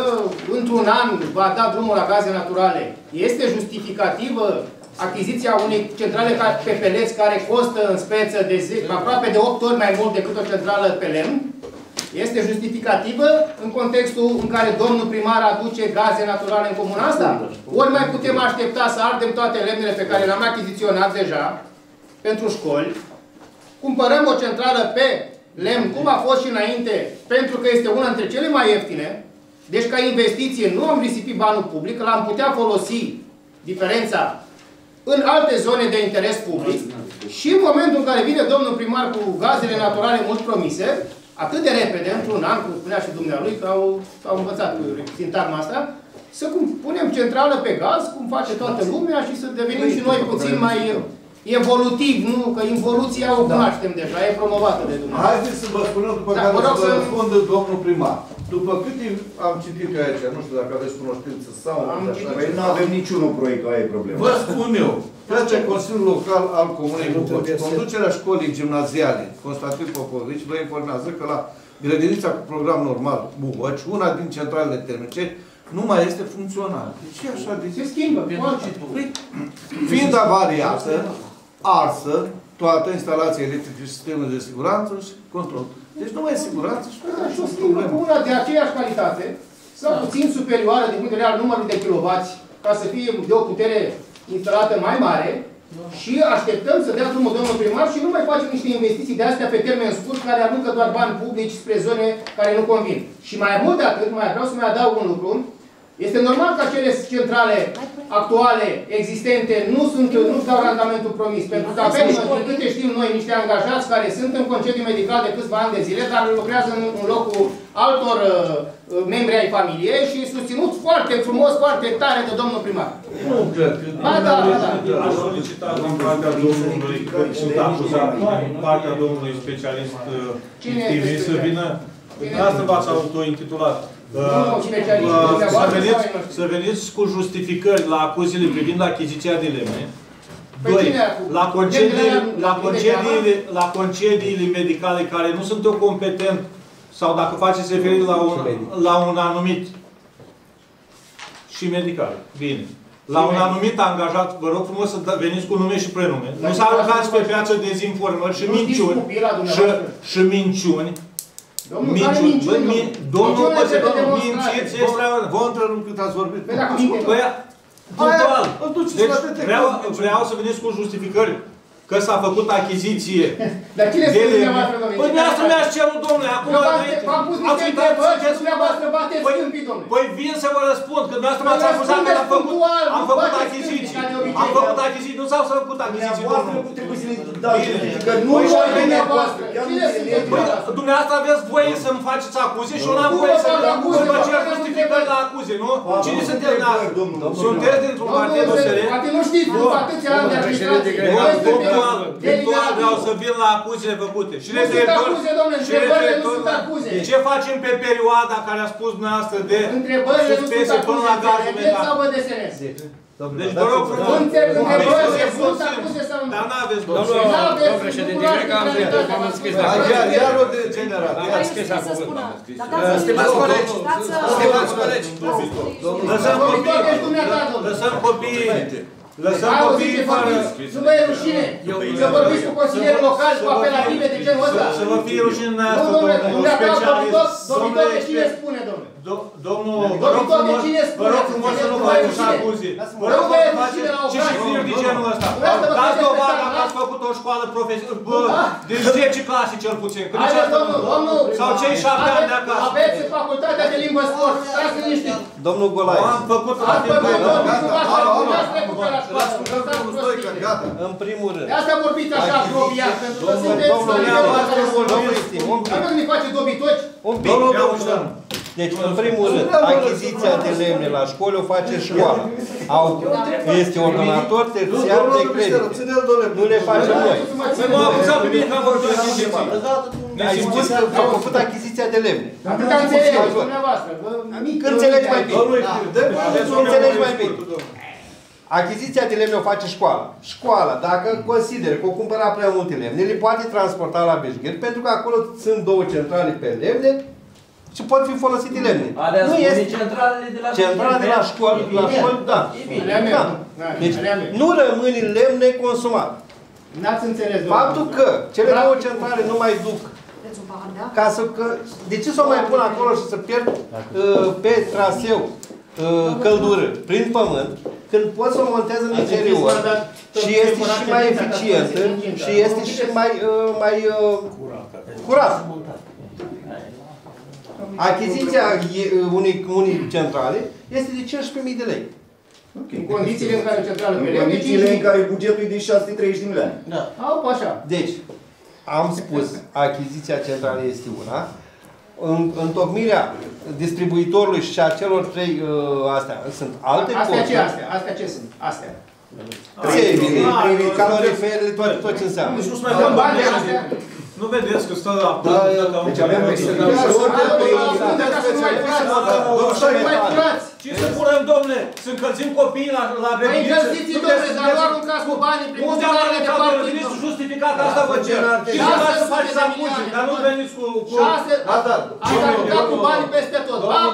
[SPEAKER 4] într-un an va da drumul la gaze naturale, este justificativă achiziția unei centrale ca- pe peleți care costă în speță de zi, aproape de 8 ori mai mult decât o centrală pe lemn? Este justificativă în contextul în care domnul primar aduce gaze naturale în comuna asta? Ori mai putem aștepta să ardem toate lemnele pe care le-am achiziționat deja pentru școli, cumpărăm o centrală pe lemn, cum a fost și înainte, pentru că este una dintre cele mai ieftine, deci ca investiție nu am risipit banul public, l-am putea folosi diferența în alte zone de interes public. Și în momentul în care vine domnul primar cu gazele naturale mult promise, atât de repede, într-un an, cum spunea și dumnealui, că au, au învățat cu sintagma asta, să cum, punem centrală pe gaz, cum face toată lumea și să devenim și noi puțin mai evolutiv, nu? Că involuția o cunoaștem deja, e promovată de dumneavoastră.
[SPEAKER 6] Haideți să vă spunem după
[SPEAKER 4] Da,
[SPEAKER 6] care
[SPEAKER 4] vă rog
[SPEAKER 6] să vă
[SPEAKER 4] să-
[SPEAKER 6] răspundă domnul primar. După cât am citit eu aici, nu știu dacă aveți cunoștință sau...
[SPEAKER 7] Am
[SPEAKER 6] așa,
[SPEAKER 7] citit. Păi nu avem niciunul proiect, aia e problema.
[SPEAKER 6] Vă spun eu, face Consiliul Local al Comunei Bucoci. Conducerea școlii gimnaziale, Constantin Popovici, vă informează că la grădinița cu program normal Bucoci, una din centralele termice, nu mai este funcțională. De ce așa? De ce?
[SPEAKER 4] Se schimbă.
[SPEAKER 6] Păi, Fiind avariată, arsă, toată instalația electrică și sistemul de siguranță și control. Deci nu mai e siguranță și nu mai
[SPEAKER 4] Și o
[SPEAKER 6] e
[SPEAKER 4] schimbă
[SPEAKER 6] problemă.
[SPEAKER 4] cu una de aceeași calitate sau puțin superioară din punct de vedere al numărului de kilovați ca să fie de o putere instalată mai mare și așteptăm să dea drumul domnul primar și nu mai facem niște investiții de astea pe termen scurt care aruncă doar bani publici spre zone care nu convin. Și mai mult de atât, mai vreau să mai adaug un lucru, este normal că acele centrale actuale, existente, nu sunt, nu dau randamentul promis, pentru că avem, din câte știm noi, niște angajați care sunt în concediu medical de câțiva ani de zile, dar lucrează în, în locul altor uh, membri ai familiei și susținut foarte frumos, foarte tare de domnul primar.
[SPEAKER 6] Nu cred că...
[SPEAKER 4] Ba da, ba da.
[SPEAKER 1] Aș solicita din partea domnului, că sunt acuzat, din partea domnului specialist
[SPEAKER 4] Cine
[SPEAKER 1] TV
[SPEAKER 4] este
[SPEAKER 1] să
[SPEAKER 4] specialist?
[SPEAKER 1] vină. Dumneavoastră v-ați autointitulat.
[SPEAKER 4] Nu, specialist,
[SPEAKER 1] Uh, Să
[SPEAKER 4] dumneavoastră
[SPEAKER 1] veniți,
[SPEAKER 4] sau noi?
[SPEAKER 1] să veniți cu justificări la acuzele privind achiziția de lemne.
[SPEAKER 4] Păi
[SPEAKER 1] Doi,
[SPEAKER 4] cine a acuzat?
[SPEAKER 1] la concediile,
[SPEAKER 4] Lemnele
[SPEAKER 1] la,
[SPEAKER 4] la-
[SPEAKER 1] concediile, la concediile medicale care nu sunt eu competent sau dacă faceți referire la un, la un anumit și medicale. Bine. La un anumit angajat, vă rog frumos să da- veniți cu nume și prenume. Nu să aruncați pe piață dezinformări și
[SPEAKER 4] Nu știți
[SPEAKER 1] minciuni.
[SPEAKER 4] cu pila
[SPEAKER 1] Și,
[SPEAKER 4] dumneavoastră.
[SPEAKER 1] și minciuni.
[SPEAKER 4] Domnul, care minciuni,
[SPEAKER 1] Bă, mi-
[SPEAKER 4] domnul?
[SPEAKER 1] Domnul,
[SPEAKER 4] Minciunea
[SPEAKER 1] poate
[SPEAKER 4] trebuie
[SPEAKER 1] domnul,
[SPEAKER 4] demonstrată.
[SPEAKER 1] mințiți extraordinar.
[SPEAKER 6] Vă întrerup cât ați vorbit.
[SPEAKER 4] Păi dacă minte,
[SPEAKER 1] Păi, punctual.
[SPEAKER 6] îl duceți
[SPEAKER 1] Deci
[SPEAKER 6] la detector.
[SPEAKER 1] vreau, vreau să veniți cu justificări că s-a făcut achiziție.
[SPEAKER 4] Dar cine
[SPEAKER 1] de
[SPEAKER 4] spune
[SPEAKER 1] lemne.
[SPEAKER 4] dumneavoastră, domnule?
[SPEAKER 1] Păi dumneavoastră mi-ați cerut, domnule, acum
[SPEAKER 4] Eu v-am-
[SPEAKER 1] înainte.
[SPEAKER 4] v-am pus
[SPEAKER 1] Ați
[SPEAKER 4] niște
[SPEAKER 1] uitat să
[SPEAKER 4] întrebări și
[SPEAKER 1] ziceți
[SPEAKER 4] dumneavoastră bateți
[SPEAKER 1] Păi-
[SPEAKER 4] câmpii, domnule.
[SPEAKER 1] Păi vin să vă răspund, că dumneavoastră m-ați
[SPEAKER 4] Păi
[SPEAKER 1] acuzat că am
[SPEAKER 4] răspundeți
[SPEAKER 1] făcut,
[SPEAKER 4] punctual,
[SPEAKER 1] am
[SPEAKER 4] nu
[SPEAKER 1] făcut
[SPEAKER 4] bateți
[SPEAKER 1] achiziții.
[SPEAKER 4] câmpii, ca de obicei.
[SPEAKER 1] Am făcut achiziții, nu s-au făcut achiziții,
[SPEAKER 7] Dumneavoastră
[SPEAKER 1] domnule.
[SPEAKER 7] trebuie să ne dați
[SPEAKER 1] Bine.
[SPEAKER 7] justificări. Nu
[SPEAKER 1] Păi și
[SPEAKER 7] voi
[SPEAKER 1] atunci
[SPEAKER 7] dumneavoastră. Ia nu
[SPEAKER 4] Cine
[SPEAKER 7] înțeleg.
[SPEAKER 4] sunteți?
[SPEAKER 1] Păi, dumneavoastră aveți voie să-mi faceți acuze și eu n-am
[SPEAKER 4] Nu
[SPEAKER 1] voie
[SPEAKER 4] vă
[SPEAKER 1] să
[SPEAKER 4] fac acuze,
[SPEAKER 1] să vă
[SPEAKER 4] vă
[SPEAKER 1] cer
[SPEAKER 4] fac
[SPEAKER 1] justificări la acuze, nu? Cine
[SPEAKER 7] nu
[SPEAKER 1] sunteți
[SPEAKER 7] întrebări,
[SPEAKER 1] dumneavoastră?
[SPEAKER 7] domnul.
[SPEAKER 1] Sunteți dintr-un partid
[SPEAKER 4] Domnul,
[SPEAKER 1] USR?
[SPEAKER 4] poate nu știți, după atâția ani de administrație.
[SPEAKER 1] Eu
[SPEAKER 4] Este
[SPEAKER 1] punctual,
[SPEAKER 4] de-
[SPEAKER 1] punctual vreau să
[SPEAKER 4] deliberativ.
[SPEAKER 1] vin la acuzele făcute. Și
[SPEAKER 4] Nu sunt
[SPEAKER 1] referitor,
[SPEAKER 4] acuze, domnule,
[SPEAKER 1] și
[SPEAKER 4] întrebările nu
[SPEAKER 1] referitor
[SPEAKER 4] sunt
[SPEAKER 1] la
[SPEAKER 4] acuze.
[SPEAKER 1] ce facem pe perioada care a spus dumneavoastră de
[SPEAKER 4] Întrebările nu sunt
[SPEAKER 1] suspensie până
[SPEAKER 4] acuze,
[SPEAKER 1] la gazul
[SPEAKER 4] înțelegeți
[SPEAKER 1] metan.
[SPEAKER 4] sau vă desenez?
[SPEAKER 1] Deci vă rog frumos.
[SPEAKER 4] Nu înțeleg,
[SPEAKER 1] Aveți
[SPEAKER 4] întrebările
[SPEAKER 1] răspuns
[SPEAKER 4] sunt
[SPEAKER 1] simplu.
[SPEAKER 4] acuze sau nu?
[SPEAKER 1] Dar n-aveți
[SPEAKER 10] Domnul,
[SPEAKER 1] răspuns.
[SPEAKER 4] N-aveți,
[SPEAKER 10] domnul președinte,
[SPEAKER 4] nu
[SPEAKER 10] cred că am
[SPEAKER 4] cunoașteți
[SPEAKER 10] am înscris
[SPEAKER 4] realitatea.
[SPEAKER 10] la
[SPEAKER 6] Da, iar, iar o degenerat.
[SPEAKER 10] Da,
[SPEAKER 6] Iar.
[SPEAKER 10] am scris la cuvânt.
[SPEAKER 13] Stimați colegi,
[SPEAKER 10] Stimați colegi,
[SPEAKER 13] uh,
[SPEAKER 1] Lăsăm
[SPEAKER 4] Vorbitor
[SPEAKER 1] copiii.
[SPEAKER 4] ești dumneata, domnule.
[SPEAKER 1] Lăsăm copiii. Lăsăm
[SPEAKER 4] Ai auzit
[SPEAKER 1] copiii
[SPEAKER 4] ce
[SPEAKER 1] fără...
[SPEAKER 4] vorbiți? Nu vă e rușine? Să vorbiți cu consilierii locali, cu apelative de genul ăsta?
[SPEAKER 1] Să vă fie rușine
[SPEAKER 4] Nu,
[SPEAKER 1] noastră,
[SPEAKER 4] domnule,
[SPEAKER 1] domnule,
[SPEAKER 4] dumneata,
[SPEAKER 1] specialist,
[SPEAKER 4] domnitor, domnitor,
[SPEAKER 1] domnule
[SPEAKER 4] de cine
[SPEAKER 1] expert.
[SPEAKER 4] spune, domnule?
[SPEAKER 1] Do- Domnul, vă
[SPEAKER 4] Domnul
[SPEAKER 1] rog
[SPEAKER 4] tot de
[SPEAKER 1] frumos,
[SPEAKER 4] cine
[SPEAKER 1] vă
[SPEAKER 4] spune?
[SPEAKER 1] rog frumos să nu
[SPEAKER 4] Nu
[SPEAKER 1] faceți
[SPEAKER 4] rușine.
[SPEAKER 1] acuze. Vă
[SPEAKER 4] Nu
[SPEAKER 1] rog
[SPEAKER 4] vă
[SPEAKER 1] să
[SPEAKER 4] e
[SPEAKER 1] nu
[SPEAKER 4] rușine
[SPEAKER 1] faceți
[SPEAKER 4] la o
[SPEAKER 1] și
[SPEAKER 4] vreme.
[SPEAKER 1] știri de genul ăsta.
[SPEAKER 4] Vreau
[SPEAKER 1] o școală profesională, bă,
[SPEAKER 4] Da.
[SPEAKER 1] de 10 clase cel puțin. Că nici
[SPEAKER 4] Haideți,
[SPEAKER 1] asta
[SPEAKER 4] domnul,
[SPEAKER 1] nu-
[SPEAKER 4] domnul,
[SPEAKER 1] Sau cei 7 ani de
[SPEAKER 4] aveți-
[SPEAKER 1] acasă.
[SPEAKER 4] Aveți facultatea de limbă sport, stați liniștit.
[SPEAKER 11] Domnul Golae.
[SPEAKER 1] Am făcut
[SPEAKER 4] Ați
[SPEAKER 1] atât
[SPEAKER 4] făcut,
[SPEAKER 1] de
[SPEAKER 4] domnul, nu v-ați făcut, n-ați trecut pe la școală. Lăsați prostii.
[SPEAKER 11] În primul rând.
[SPEAKER 4] De asta vorbiți așa, grobiat, pentru că
[SPEAKER 11] Domnul-
[SPEAKER 4] sunteți
[SPEAKER 11] domnul
[SPEAKER 4] la
[SPEAKER 11] Neamă,
[SPEAKER 4] nivelul ăsta de
[SPEAKER 11] domnul
[SPEAKER 4] vorbire.
[SPEAKER 11] Cristi, un pic.
[SPEAKER 4] Dar nu ne face dobitoci?
[SPEAKER 11] Un pic. Deci, în primul rând, achiziția de lemne la școli o face școala. Au, este ordonator terțiar de credit. Nu le facem noi.
[SPEAKER 1] Păi m-a acuzat pe mine că am făcut achiziții.
[SPEAKER 11] Ai spus că au făcut achiziția de lemne.
[SPEAKER 4] Atâta înțelegeți, dumneavoastră. vă-
[SPEAKER 11] Când înțelegi mai bine.
[SPEAKER 4] Da.
[SPEAKER 11] Când înțelegi mai bine. Achiziția de lemne o face școala. Școala, dacă consideră că o cumpăra prea multe lemne, le poate transporta la Beșgher, pentru că acolo sunt două centrale pe lemne și pot fi folosite lemne.
[SPEAKER 8] Alea
[SPEAKER 11] Nu
[SPEAKER 8] spune
[SPEAKER 11] este
[SPEAKER 8] centralele de la
[SPEAKER 11] centrala de la școală,
[SPEAKER 8] E
[SPEAKER 11] la
[SPEAKER 8] bine.
[SPEAKER 11] școală, da.
[SPEAKER 8] E bine.
[SPEAKER 11] Da. Deci nu rămâne lemne consumat.
[SPEAKER 4] N-ați înțeles, domnule.
[SPEAKER 11] Faptul că cele două centrale nu mai duc
[SPEAKER 2] Vreți un pahar de apă?
[SPEAKER 11] ca să, că, de ce să o mai pun acolo și să pierd uh, pe traseu uh, căldură prin pământ, când pot să o montez în interior și este și mai eficientă și este și mai, uh, mai uh, curat. Achiziția e- uh, unei, unei centrale este de 15.000 de lei.
[SPEAKER 4] În condițiile în care centrală pe
[SPEAKER 7] În
[SPEAKER 4] lemne,
[SPEAKER 7] condițiile în
[SPEAKER 4] 5.000.
[SPEAKER 7] care bugetul e de 630 de milioane.
[SPEAKER 4] Da. Au, pe așa.
[SPEAKER 11] Deci, am spus, achiziția centrală este una, în, întocmirea distribuitorului și a celor trei uh, astea sunt alte
[SPEAKER 4] Astea ce,
[SPEAKER 11] costuri.
[SPEAKER 4] astea? Astea ce sunt? Astea.
[SPEAKER 11] Țevile,
[SPEAKER 1] Ah,
[SPEAKER 11] caloriferele, tot, tot ce înseamnă.
[SPEAKER 1] Nici nu-ți mai
[SPEAKER 4] Dăm
[SPEAKER 1] dăm
[SPEAKER 4] bani
[SPEAKER 1] bani
[SPEAKER 4] astea.
[SPEAKER 1] Nu vedeți că stă la
[SPEAKER 11] Da,
[SPEAKER 7] Deci avem exterior
[SPEAKER 4] Unde ca să nu mai furați? Să nu mai furați.
[SPEAKER 1] Ce să punem, domnule? Să încălzim copiii la, la
[SPEAKER 4] Păi încălziți, domnule, dar nu aruncați cu banii prin
[SPEAKER 1] Unde am
[SPEAKER 4] buzunarele de
[SPEAKER 1] aruncat,
[SPEAKER 4] partid.
[SPEAKER 1] domnule? Veniți justificat, asta vă cer. Și
[SPEAKER 4] Șase
[SPEAKER 1] să
[SPEAKER 4] sute
[SPEAKER 1] faceți
[SPEAKER 4] de
[SPEAKER 1] acuze,
[SPEAKER 4] milioane.
[SPEAKER 1] dar nu veniți cu... cu...
[SPEAKER 4] Șase, ați aruncat cu banii peste tot. Bal,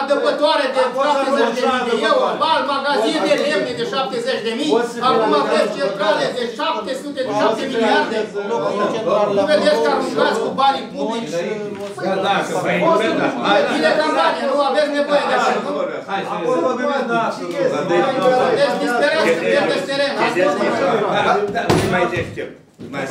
[SPEAKER 4] adăpătoare de 70 de mii de euro, bal, magazin de lemne de 70 de mii, acum aveți centrale de 700 de 7 miliarde. Nu vedeți că aruncați cu banii publici?
[SPEAKER 10] Da, da, că vrei, da.
[SPEAKER 4] Bine campanie, nu aveți nevoie de așa, nu?
[SPEAKER 10] Hai să
[SPEAKER 1] Acolo vă gândiți, da, să
[SPEAKER 4] Deci disperați să pierdeți teren. Asta e
[SPEAKER 3] Mai deștept. Mai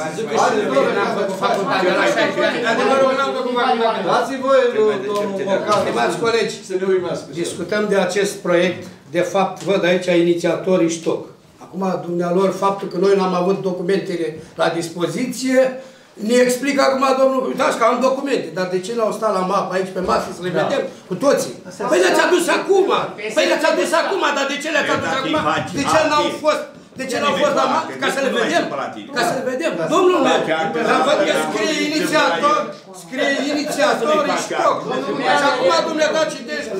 [SPEAKER 9] N-am făcut facultatea la 16 ani. Adevărul că n-am făcut facultatea.
[SPEAKER 11] Dați-i voi, domnul Mocan,
[SPEAKER 9] Stimați colegi,
[SPEAKER 11] să ne uimească.
[SPEAKER 9] discutăm de acest proiect. De fapt, văd aici inițiatorii ștoc. Acum, dumnealor, faptul că noi n-am avut documentele la dispoziție, ne explică acum domnul, uitați că am documente, dar de ce n-au stat la mapă aici pe masă să le vedem cu toții? Păi le-ați adus acum! Păi le-ați adus acum, dar de ce le-ați adus
[SPEAKER 3] Dacă
[SPEAKER 9] acum?
[SPEAKER 3] îi faci
[SPEAKER 9] De ce n-au
[SPEAKER 3] activ.
[SPEAKER 9] fost? De ce n-au fost la mapă? Ca să le
[SPEAKER 3] Nu mai
[SPEAKER 9] vedem?
[SPEAKER 3] supărați.
[SPEAKER 9] Ca să le vedem. Domnul meu, dar văd că scrie inițiator, scrie inițiator, ești stoc. Și acum dumneata citești.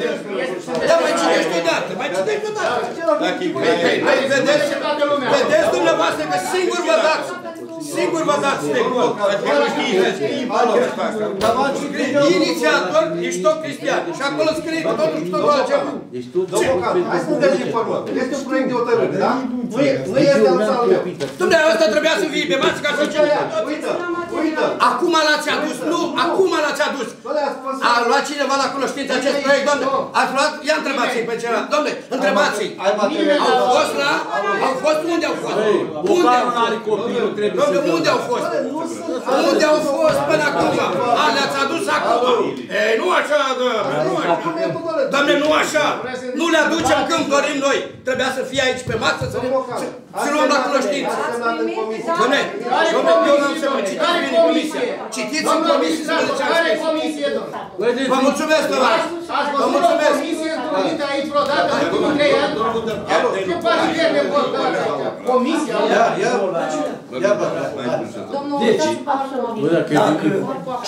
[SPEAKER 9] Da, mai citești odată, mai citești odată. Păi, vedeți, vedeți dumneavoastră că singur vă dați, singur vă dați de gol. Inițiator, ești tot cristian. Și acolo scrie cu totul și totul altceva.
[SPEAKER 11] Deci tu, domnul Mocan, hai să nu te informăm. Este un proiect de hotărâre, da? Nu e, nu este al al meu.
[SPEAKER 9] Dumneavoastră ăsta trebuia să fie pe masă ca să
[SPEAKER 11] Uite, uite, uite.
[SPEAKER 9] Acum l-ați adus, nu, acum l-ați adus. A luat cineva la cunoștință acest proiect, domnule? Ați luat? Ia întrebați-i pe celălalt. Domnule, întrebați-i.
[SPEAKER 11] Ai material.
[SPEAKER 9] Au fost la? Au fost? Unde au fost? Unde au fost? Domnule, unde au fost? Unde au fost până acum? A, le-ați adus acum. Ei, nu așa, domnule, nu așa. Doamne, nu așa! Nu le aducem când dorim noi! Trebuia să fie aici pe masă, să, ne, să, să luăm la cunoștință. Doamne, domnule, eu n-am să mă citiți
[SPEAKER 4] Care
[SPEAKER 9] bine comisia.
[SPEAKER 4] comisie?
[SPEAKER 9] Citiți în
[SPEAKER 4] Domnul
[SPEAKER 9] comisie să vedeți ce am
[SPEAKER 4] Care
[SPEAKER 9] scris.
[SPEAKER 4] comisie, domnule?
[SPEAKER 9] Vă mulțumesc, domnule.
[SPEAKER 4] Ați
[SPEAKER 9] Vă
[SPEAKER 4] văzut o
[SPEAKER 9] mulțumesc.
[SPEAKER 4] comisie întrunită aici vreodată în ultimii trei ani? Ce participare vor da aici? Comisia?
[SPEAKER 11] Ia, ia, ia, bă.
[SPEAKER 2] Domnul,
[SPEAKER 8] Deci,
[SPEAKER 2] dați un pahar să mă
[SPEAKER 8] Bă, dacă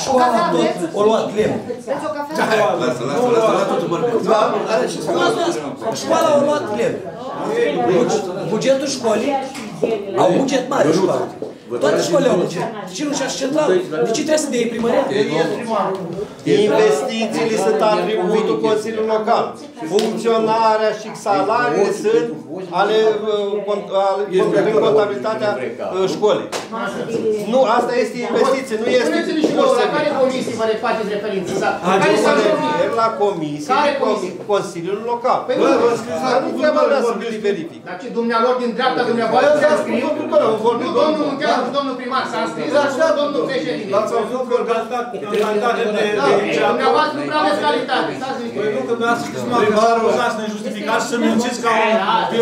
[SPEAKER 8] școala tot o luat lemn.
[SPEAKER 2] Vreți o cafea?
[SPEAKER 3] Lasă, lasă, lasă, lasă totul vorbesc.
[SPEAKER 8] Da, are ce să Școala a luat lemn. Bugetul școlii au buget mare școala. Toate școlile au buget. De ce nu și-aș central? De ce trebuie să dea primăria?
[SPEAKER 11] Investițiile sunt atribuitul Consiliului Local. Funcționarea și salariile sunt ale, uh, cont- ale în contabilitatea uh, școlii. Nu, asta este investiție, nu este
[SPEAKER 4] Spuneți-mi și nouă, la care comisii vă faceți referință? Sau-
[SPEAKER 11] Adică
[SPEAKER 4] Care s-au
[SPEAKER 11] referi la comisie,
[SPEAKER 4] Care
[SPEAKER 11] de
[SPEAKER 4] comisie?
[SPEAKER 11] comi- Consiliul Local.
[SPEAKER 4] Păi
[SPEAKER 11] Bă,
[SPEAKER 4] nu,
[SPEAKER 11] vă scrieți la
[SPEAKER 4] dar
[SPEAKER 11] nu
[SPEAKER 4] nu
[SPEAKER 11] treaba mea să
[SPEAKER 4] vorbiți
[SPEAKER 11] vi verific.
[SPEAKER 4] Dar ce dumnealor din dreapta dumneavoastră
[SPEAKER 11] Bă,
[SPEAKER 4] se
[SPEAKER 11] da,
[SPEAKER 4] înscriu?
[SPEAKER 11] spun doamnă, am vorbit
[SPEAKER 4] Nu
[SPEAKER 11] domnul-
[SPEAKER 4] domnul Munteanu și domnul primar s-a înscris,
[SPEAKER 11] Da,
[SPEAKER 4] așa domnul președinte.
[SPEAKER 11] L-ați auzit că
[SPEAKER 1] calitate de...
[SPEAKER 4] Da, dumneavoastră nu prea aveți calitate. Stați liniștit.
[SPEAKER 1] Păi nu, că dumneavoastră știți mă, că să acuzați nejustificat și să mințiți ca un...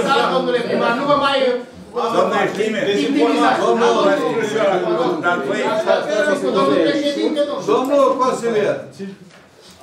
[SPEAKER 4] Da, da, domnule primar, nu vă mai...
[SPEAKER 3] Domnule Știme,
[SPEAKER 4] Victimizați.
[SPEAKER 3] domnul, dar voi...
[SPEAKER 4] Domnul președinte, domnul.
[SPEAKER 6] Domnul consilier,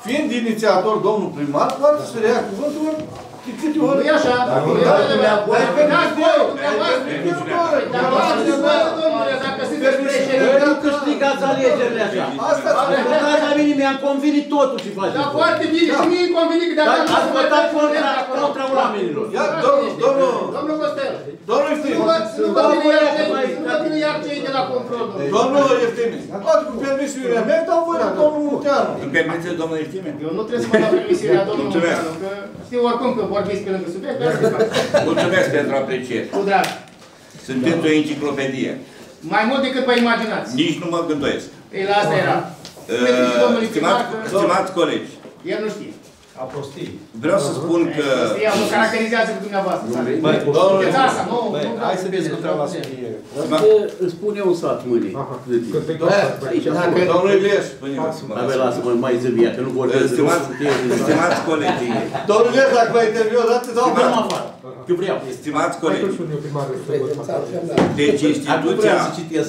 [SPEAKER 6] fiind inițiator domnul primar, poate să ia cuvântul de câte ori.
[SPEAKER 4] Nu e așa.
[SPEAKER 6] Dacă
[SPEAKER 4] Nu e
[SPEAKER 6] dați
[SPEAKER 4] adevărat.
[SPEAKER 6] dumneavoastră-
[SPEAKER 4] Dați voi, dumneavoastră. Dar luați voi, domnule, dacă sunteți președinte.
[SPEAKER 10] Voi nu câștigați alegerile așa.
[SPEAKER 6] Asta
[SPEAKER 10] Votați la mine, mi-am convenit totul ce faceți.
[SPEAKER 4] Da, foarte bine. Și mie îmi convine că
[SPEAKER 10] Dar
[SPEAKER 4] de-abia
[SPEAKER 10] ați votat contra, contra oamenilor.
[SPEAKER 6] Ia, domnul, domnul,
[SPEAKER 4] Domnul Costel.
[SPEAKER 6] domnul
[SPEAKER 4] Nu
[SPEAKER 6] Eftime,
[SPEAKER 4] vă nu vă vine iar cei- nu vă vine iar cei de la control, domnule.
[SPEAKER 6] domnul Eftime, toate cu permisiunile mele, dau voi la domnul Munteanu.
[SPEAKER 3] Îmi permiteți, domnule Știme?
[SPEAKER 4] Eu nu trebuie să vă dau permisiunea domnului
[SPEAKER 3] Mulțumesc.
[SPEAKER 4] Munteanu, că știu oricum că vorbiți pe lângă subiect, dar asta fac.
[SPEAKER 3] Mulțumesc pentru apreciere.
[SPEAKER 4] Cu drag.
[SPEAKER 3] Sunteți o enciclopedie.
[SPEAKER 4] Mai mult decât vă imaginați.
[SPEAKER 3] Nici nu mă gânduiesc.
[SPEAKER 4] Ei, la asta era. Spuneți și domnului primar
[SPEAKER 3] Stimați,
[SPEAKER 4] că
[SPEAKER 3] stimați colegi,
[SPEAKER 4] el nu știe.
[SPEAKER 1] Apostii.
[SPEAKER 3] vreau să spun că...
[SPEAKER 4] Ea mă caracterizează cu dumneavoastră.
[SPEAKER 11] Băi, domnul,
[SPEAKER 4] Știți asta, nu?
[SPEAKER 11] băi,
[SPEAKER 4] nu
[SPEAKER 11] hai
[SPEAKER 4] vreau
[SPEAKER 11] să discutăm la subiect.
[SPEAKER 10] Îți spun eu un sat mâine. Aici,
[SPEAKER 11] Dacă domnul Ileș,
[SPEAKER 3] Spune-mă să mă
[SPEAKER 10] Abia lasă-mă mai zâmbia, că nu vorbesc.
[SPEAKER 3] Stimați, stimați colegi,
[SPEAKER 11] domnul Ileș, dacă mă interviu o dată, dau
[SPEAKER 10] Dăm afară, că vreau.
[SPEAKER 3] stimați colegi, deci instituția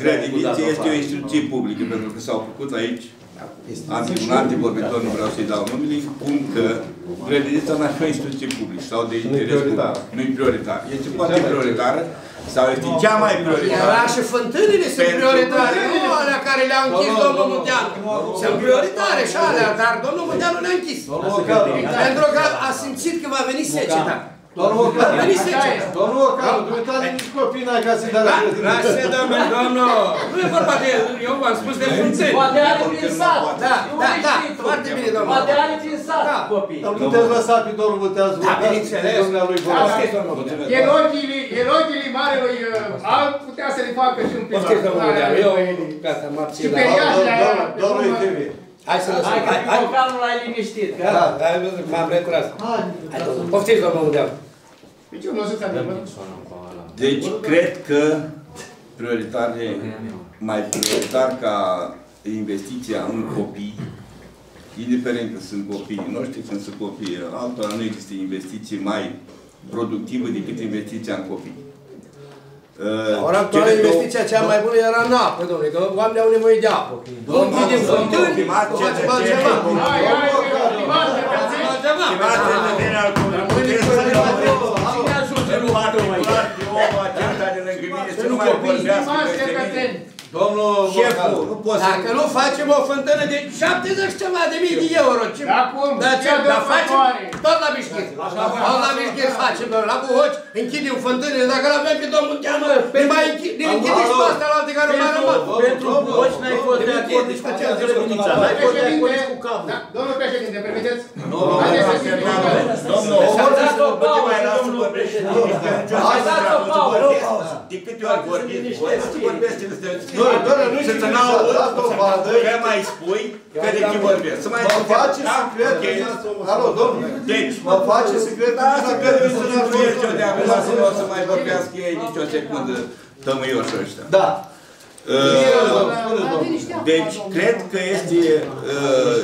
[SPEAKER 3] grădiniței este o instituție publică, pentru că s-au făcut aici anti- un antivorbitor, nu vreau să-i dau numele, spun că grădinița n-ar fi o instituție publică sau de interes public.
[SPEAKER 11] prioritară.
[SPEAKER 3] Nu-i prioritar. Este poate prioritară sau este cea mai prioritară.
[SPEAKER 9] Era și fântânile sunt
[SPEAKER 3] Pentru
[SPEAKER 9] prioritare,
[SPEAKER 3] că-
[SPEAKER 9] nu alea care le-a închis domnul Munteanu. Sunt prioritare și alea, dar domnul Munteanu le-a închis. Pentru că a simțit că va veni seceta.
[SPEAKER 6] Domnul
[SPEAKER 9] Va
[SPEAKER 6] Ocaru,
[SPEAKER 9] veni seceta.
[SPEAKER 6] domnul Ocaru, dumitale nici copii n-ai ca să-i dea la
[SPEAKER 9] Da,
[SPEAKER 6] grădiniță.
[SPEAKER 9] lasă, domnul, domnul. Nu e vorba de, eu v-am spus de fântâni.
[SPEAKER 10] Poate are prin sat.
[SPEAKER 9] Da, da, da, foarte bine, domnul.
[SPEAKER 10] Poate are prin sat, copii.
[SPEAKER 6] Dar puteți lăsa pe domnul Vâteazu,
[SPEAKER 9] Da, bineînțeles.
[SPEAKER 6] domnul lui
[SPEAKER 4] Asta
[SPEAKER 6] Goran.
[SPEAKER 4] e. Eroghile, eroghile marelui uh, alb putea să le facă și un primar.
[SPEAKER 9] Poftiți, domnul Munteanu, eu, gata, m-am
[SPEAKER 4] Și
[SPEAKER 9] ținut.
[SPEAKER 4] periajele aia.
[SPEAKER 6] Domnul Eftime,
[SPEAKER 9] Hai să lăsăm.
[SPEAKER 10] Hai că
[SPEAKER 9] Hai,
[SPEAKER 10] prin
[SPEAKER 9] hai.
[SPEAKER 10] vocanul l-ai liniștit,
[SPEAKER 9] Da,
[SPEAKER 10] gata.
[SPEAKER 9] da, m-am recurat. Poftiți, domnul Munteanu.
[SPEAKER 4] Pe ce nu o să-ți adevăr?
[SPEAKER 3] Deci, cred că prioritare, mai prioritar ca investiția în copii, indiferent că sunt copii noștri, când sunt copii altora, nu există investiție mai productivă decât investiția în copii. Uh,
[SPEAKER 9] Ora actuală,
[SPEAKER 3] cele două-
[SPEAKER 9] investiția cea mai bună era în apă, domnule, că oamenii au nevoie de apă. Închidem fântâni, facem altceva.
[SPEAKER 4] Hai, hai, primar,
[SPEAKER 9] Facem altceva.
[SPEAKER 3] Stimați prieteni al comunității, puteți să
[SPEAKER 10] Cine ajută
[SPEAKER 3] în
[SPEAKER 10] lumea
[SPEAKER 3] particular pe omul acesta de lângă mine să nu mai vorbească
[SPEAKER 4] primar,
[SPEAKER 3] peste mine.
[SPEAKER 4] secretari.
[SPEAKER 6] Domnul
[SPEAKER 3] Șeful, nu pot să...
[SPEAKER 9] Dacă nu facem o fântână de 70 ceva de mii de euro, ce?
[SPEAKER 4] Da, cum?
[SPEAKER 9] Da, ce?
[SPEAKER 4] Ia de
[SPEAKER 9] Da,
[SPEAKER 4] o
[SPEAKER 9] facem
[SPEAKER 4] făcoare.
[SPEAKER 9] tot la Bișchit. Tot la Bișchit facem, domnule, la Buhoci, închidem fântânile, dacă l avem pe domnul Teanu, ne mai închi- ne închidem și pe astea la alte care mai rămas.
[SPEAKER 10] Pentru boci n-ai fost de acord nici cu cea grădinița. N-ai fost de acord nici cu capul.
[SPEAKER 4] Da, domnul președinte, permiteți?
[SPEAKER 3] Nu,
[SPEAKER 4] Haideți să
[SPEAKER 3] nu,
[SPEAKER 4] fim
[SPEAKER 3] Domnul,
[SPEAKER 10] S-a dat o
[SPEAKER 3] nu te mai
[SPEAKER 10] pauză,
[SPEAKER 3] lasă
[SPEAKER 10] domnul
[SPEAKER 3] pe președinte,
[SPEAKER 10] președinte.
[SPEAKER 3] că nicio
[SPEAKER 10] Ați dat o pauză.
[SPEAKER 3] De câte ori vorbiți voi, să vorbeți cine stă
[SPEAKER 6] Nu, doamne, nu
[SPEAKER 3] Și
[SPEAKER 6] știu
[SPEAKER 3] să
[SPEAKER 6] cine
[SPEAKER 3] n-aud
[SPEAKER 6] s-a dat dovadă.
[SPEAKER 3] că mai spui că de ce vorbesc. Să mai
[SPEAKER 6] Mă
[SPEAKER 3] spun.
[SPEAKER 6] face
[SPEAKER 3] Da?
[SPEAKER 6] să cred
[SPEAKER 3] Ok.
[SPEAKER 6] că... Alo, domnule.
[SPEAKER 3] Deci,
[SPEAKER 6] Mă face să cred
[SPEAKER 3] da,
[SPEAKER 6] că...
[SPEAKER 3] să cred că să nu știu eu de acum să nu o să mai vorbească ei nici o secundă tămâioși ăștia.
[SPEAKER 6] Da.
[SPEAKER 3] Uh, Deci, cred că este uh,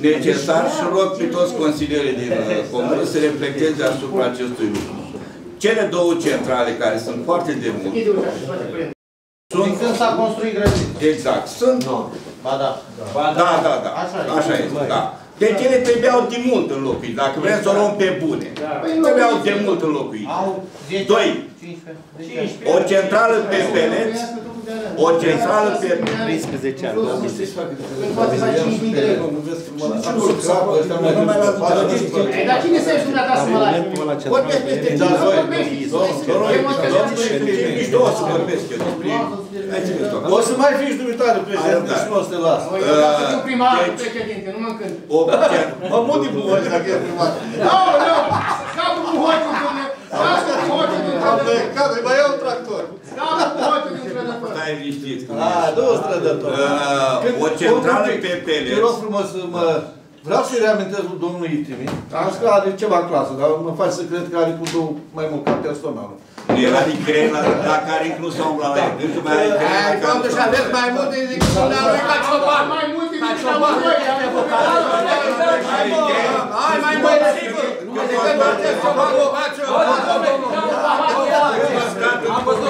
[SPEAKER 3] necesar și rog pe toți consilierii din uh, comună să reflecteze asupra acestui lucru. Cele două centrale care sunt foarte de mult,
[SPEAKER 12] Din când s-a construit grădinița?
[SPEAKER 3] exact, sunt
[SPEAKER 12] Ba da.
[SPEAKER 3] Da, da, da. Așa este, da. Deci ele trebuiau de mult înlocuit, dacă vrem să o luăm pe bune. Trebuiau de mult înlocuit.
[SPEAKER 12] Au 10
[SPEAKER 3] Doi.
[SPEAKER 12] 15. 15.
[SPEAKER 3] O centrală pe peleți O centrală pe
[SPEAKER 6] 13 ani.
[SPEAKER 4] Când poate să ai 5.000 de lei.
[SPEAKER 6] Acolo crapă, ăștia mai
[SPEAKER 3] Nu mai la
[SPEAKER 4] Ei, Dar cine să ești dumneata să mă lași? Vorbesc peste tine,
[SPEAKER 3] Da, voi.
[SPEAKER 4] vorbești.
[SPEAKER 3] Nici două să vorbesc eu. Hai să vezi, doamnă.
[SPEAKER 6] O să mai fiți dumitare președinte și nu o să te las.
[SPEAKER 4] Voi eu vreau să fiu primar, președinte, nu mă încânt.
[SPEAKER 3] O
[SPEAKER 6] Mă mut din buhoi dacă e primar.
[SPEAKER 4] Nu, nu! Scapă cu hoțul, domnule! Scapă cu hoțul din trădător!
[SPEAKER 6] Gata, mai iau un tractor.
[SPEAKER 4] Scapă cu hoțul din trădător!
[SPEAKER 3] Stai liniștit.
[SPEAKER 6] A, două strădători.
[SPEAKER 3] Uh, O centrală pe
[SPEAKER 6] Te
[SPEAKER 3] pelet.
[SPEAKER 6] rog frumos să mă... Vreau să-i reamintesc lui domnul Itimi. Am zis că are ceva în clasă, dar mă faci să cred că are cu două mai mult ca personalul.
[SPEAKER 3] Nu era din grei la, la care nu s-a umblat la el. Deci mai ai grei
[SPEAKER 9] Ai,
[SPEAKER 3] la
[SPEAKER 9] totuși
[SPEAKER 3] care...
[SPEAKER 9] aveți mai multe decât dumnealui ca cioban.
[SPEAKER 4] Mai multe
[SPEAKER 9] Ca
[SPEAKER 4] decât
[SPEAKER 9] cioban.
[SPEAKER 4] la voi,
[SPEAKER 9] Ai mai mult, sigur. Decât acest cioban Bobaciu.
[SPEAKER 3] Am văzut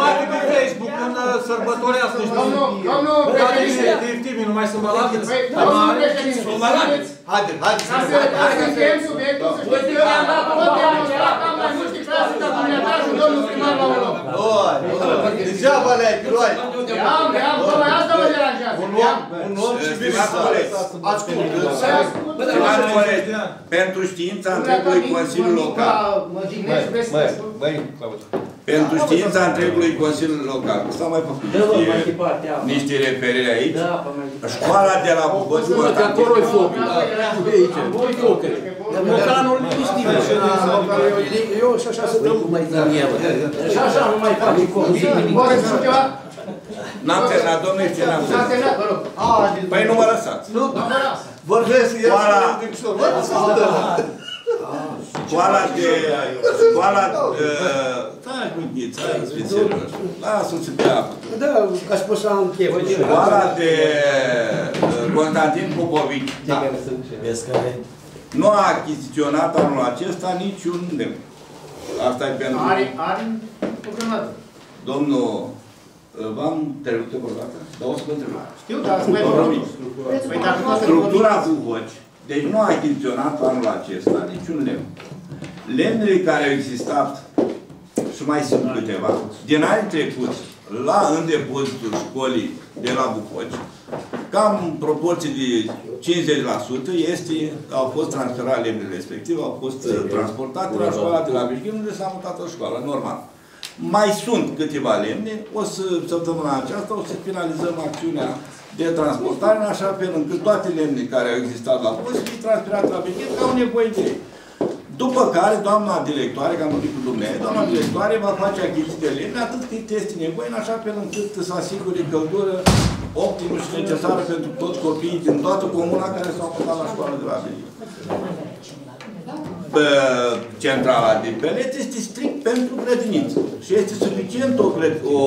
[SPEAKER 6] Poate pe Facebook, când uh, sărbătorească niște...
[SPEAKER 4] Domnul, domnul președinte,
[SPEAKER 6] Timi, nu mai sunt balați.
[SPEAKER 4] Păi, domnul președinte,
[SPEAKER 6] Haide, haide.
[SPEAKER 4] ca să ca să încheiem subiectul, să știți că am dat tot de anul ăsta, că am mai multe clase ca dumneata și domnul primar la un loc.
[SPEAKER 6] Oi, degeaba le-ai, că luai.
[SPEAKER 4] Am, am, tocmai asta mă deranjează.
[SPEAKER 6] Un om, un om și bine
[SPEAKER 3] Stimați colegi,
[SPEAKER 6] Ascult.
[SPEAKER 3] stimați colegi, pentru știința întregului Consiliu Local,
[SPEAKER 4] Mă jignești, vezi că
[SPEAKER 11] Băi,
[SPEAKER 4] spun.
[SPEAKER 11] băi, Claudiu.
[SPEAKER 3] pentru știința întregului Consiliu Local, s-au mai făcut niște, niște referiri aici. Școala de la Bucăți,
[SPEAKER 10] Că acolo e foc. De aici. Nu-i foc. Mocanul nu știu. Eu și așa să dăm mai din el. Și așa nu mai fac foc.
[SPEAKER 4] Vor să spun ceva?
[SPEAKER 3] N-am terminat, domnule, ce n-am
[SPEAKER 4] S-a
[SPEAKER 3] terminat.
[SPEAKER 4] terminat, vă rog.
[SPEAKER 3] Păi nu mă lăsați.
[SPEAKER 6] Nu,
[SPEAKER 4] Vă las.
[SPEAKER 6] vorbesc, el
[SPEAKER 3] Școala.
[SPEAKER 6] spune un picșor. Bă, ascultă.
[SPEAKER 3] Școala de... Școala de... Stai, gândiți, hai, să fiți serios. Lasă-o să bea apă.
[SPEAKER 10] Da, ca și pe să am chef.
[SPEAKER 3] Școala de uh, Constantin Popovici nu a achiziționat anul acesta niciun lemn. Asta e pentru...
[SPEAKER 4] Are, are o grămadă.
[SPEAKER 3] Domnul, uh, v-am trecut o dată? Dar o să vă întreb.
[SPEAKER 4] Știu, dar să mai
[SPEAKER 3] Domnul
[SPEAKER 4] vorbim.
[SPEAKER 3] Mici.
[SPEAKER 4] Păi dacă tot să
[SPEAKER 3] Structura Buhoci, deci nu a achiziționat anul acesta niciun lemn. Lemnele care au existat, și mai sunt câteva, din anii trecuți, la în depozitul școlii de la Buhoci, cam în proporție de 50% este, au fost transferate lemnele respective, au fost uh, transportate la școala de la Bișghin, unde s-a mutat o școală, normal. Mai sunt câteva lemne, o să, săptămâna aceasta o să finalizăm acțiunea de transportare, în așa fel încât toate lemnele care au existat la post să fie transferate la Bișghin, că au nevoie de ei. După care, doamna directoare, că am vorbit cu dumneavoastră, doamna directoare va face achiziții de lemne atât cât este nevoie, în așa fel încât să asigure căldură optimă și necesară pentru toți copiii din toată comuna care s-au mutat la școală de la Bișghin. Bă, centrala de pelet este strict pentru grădiniță. Și este suficient o, grăd- o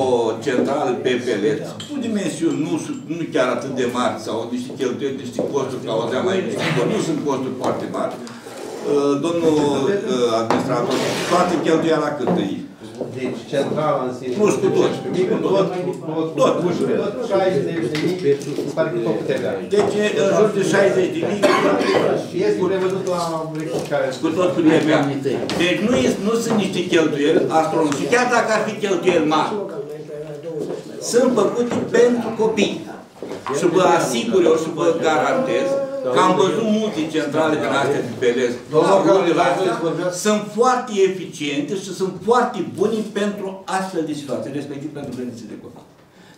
[SPEAKER 3] centrală pe pelet, cu dimensiuni nu, su- nu chiar atât de mari, sau niște cheltuieli, niște costuri, ca auzeam aici, nu sunt costuri foarte mari. Uh, Domnul uh, administrator, toate cheltuiala cât e?
[SPEAKER 11] Deci, centrala în sine.
[SPEAKER 3] Nu știu tot.
[SPEAKER 11] Tot, tot,
[SPEAKER 3] Tot.
[SPEAKER 11] tot, 60 de mii, parcă tot TVA.
[SPEAKER 3] Deci, e în jur de 60 de mii,
[SPEAKER 11] Și este prevăzut la rectificare.
[SPEAKER 3] cu tot cu TVA. Deci nu, este, nu sunt niște cheltuieli astronomice. Chiar dacă ar fi cheltuieli mari, sunt făcute pentru copii. Și vă asigur eu și vă garantez că am văzut multe centrale din astea de pelez. Lucrurile astea sunt foarte eficiente și sunt foarte bune pentru astfel de situații, respectiv pentru grădinițe de copii.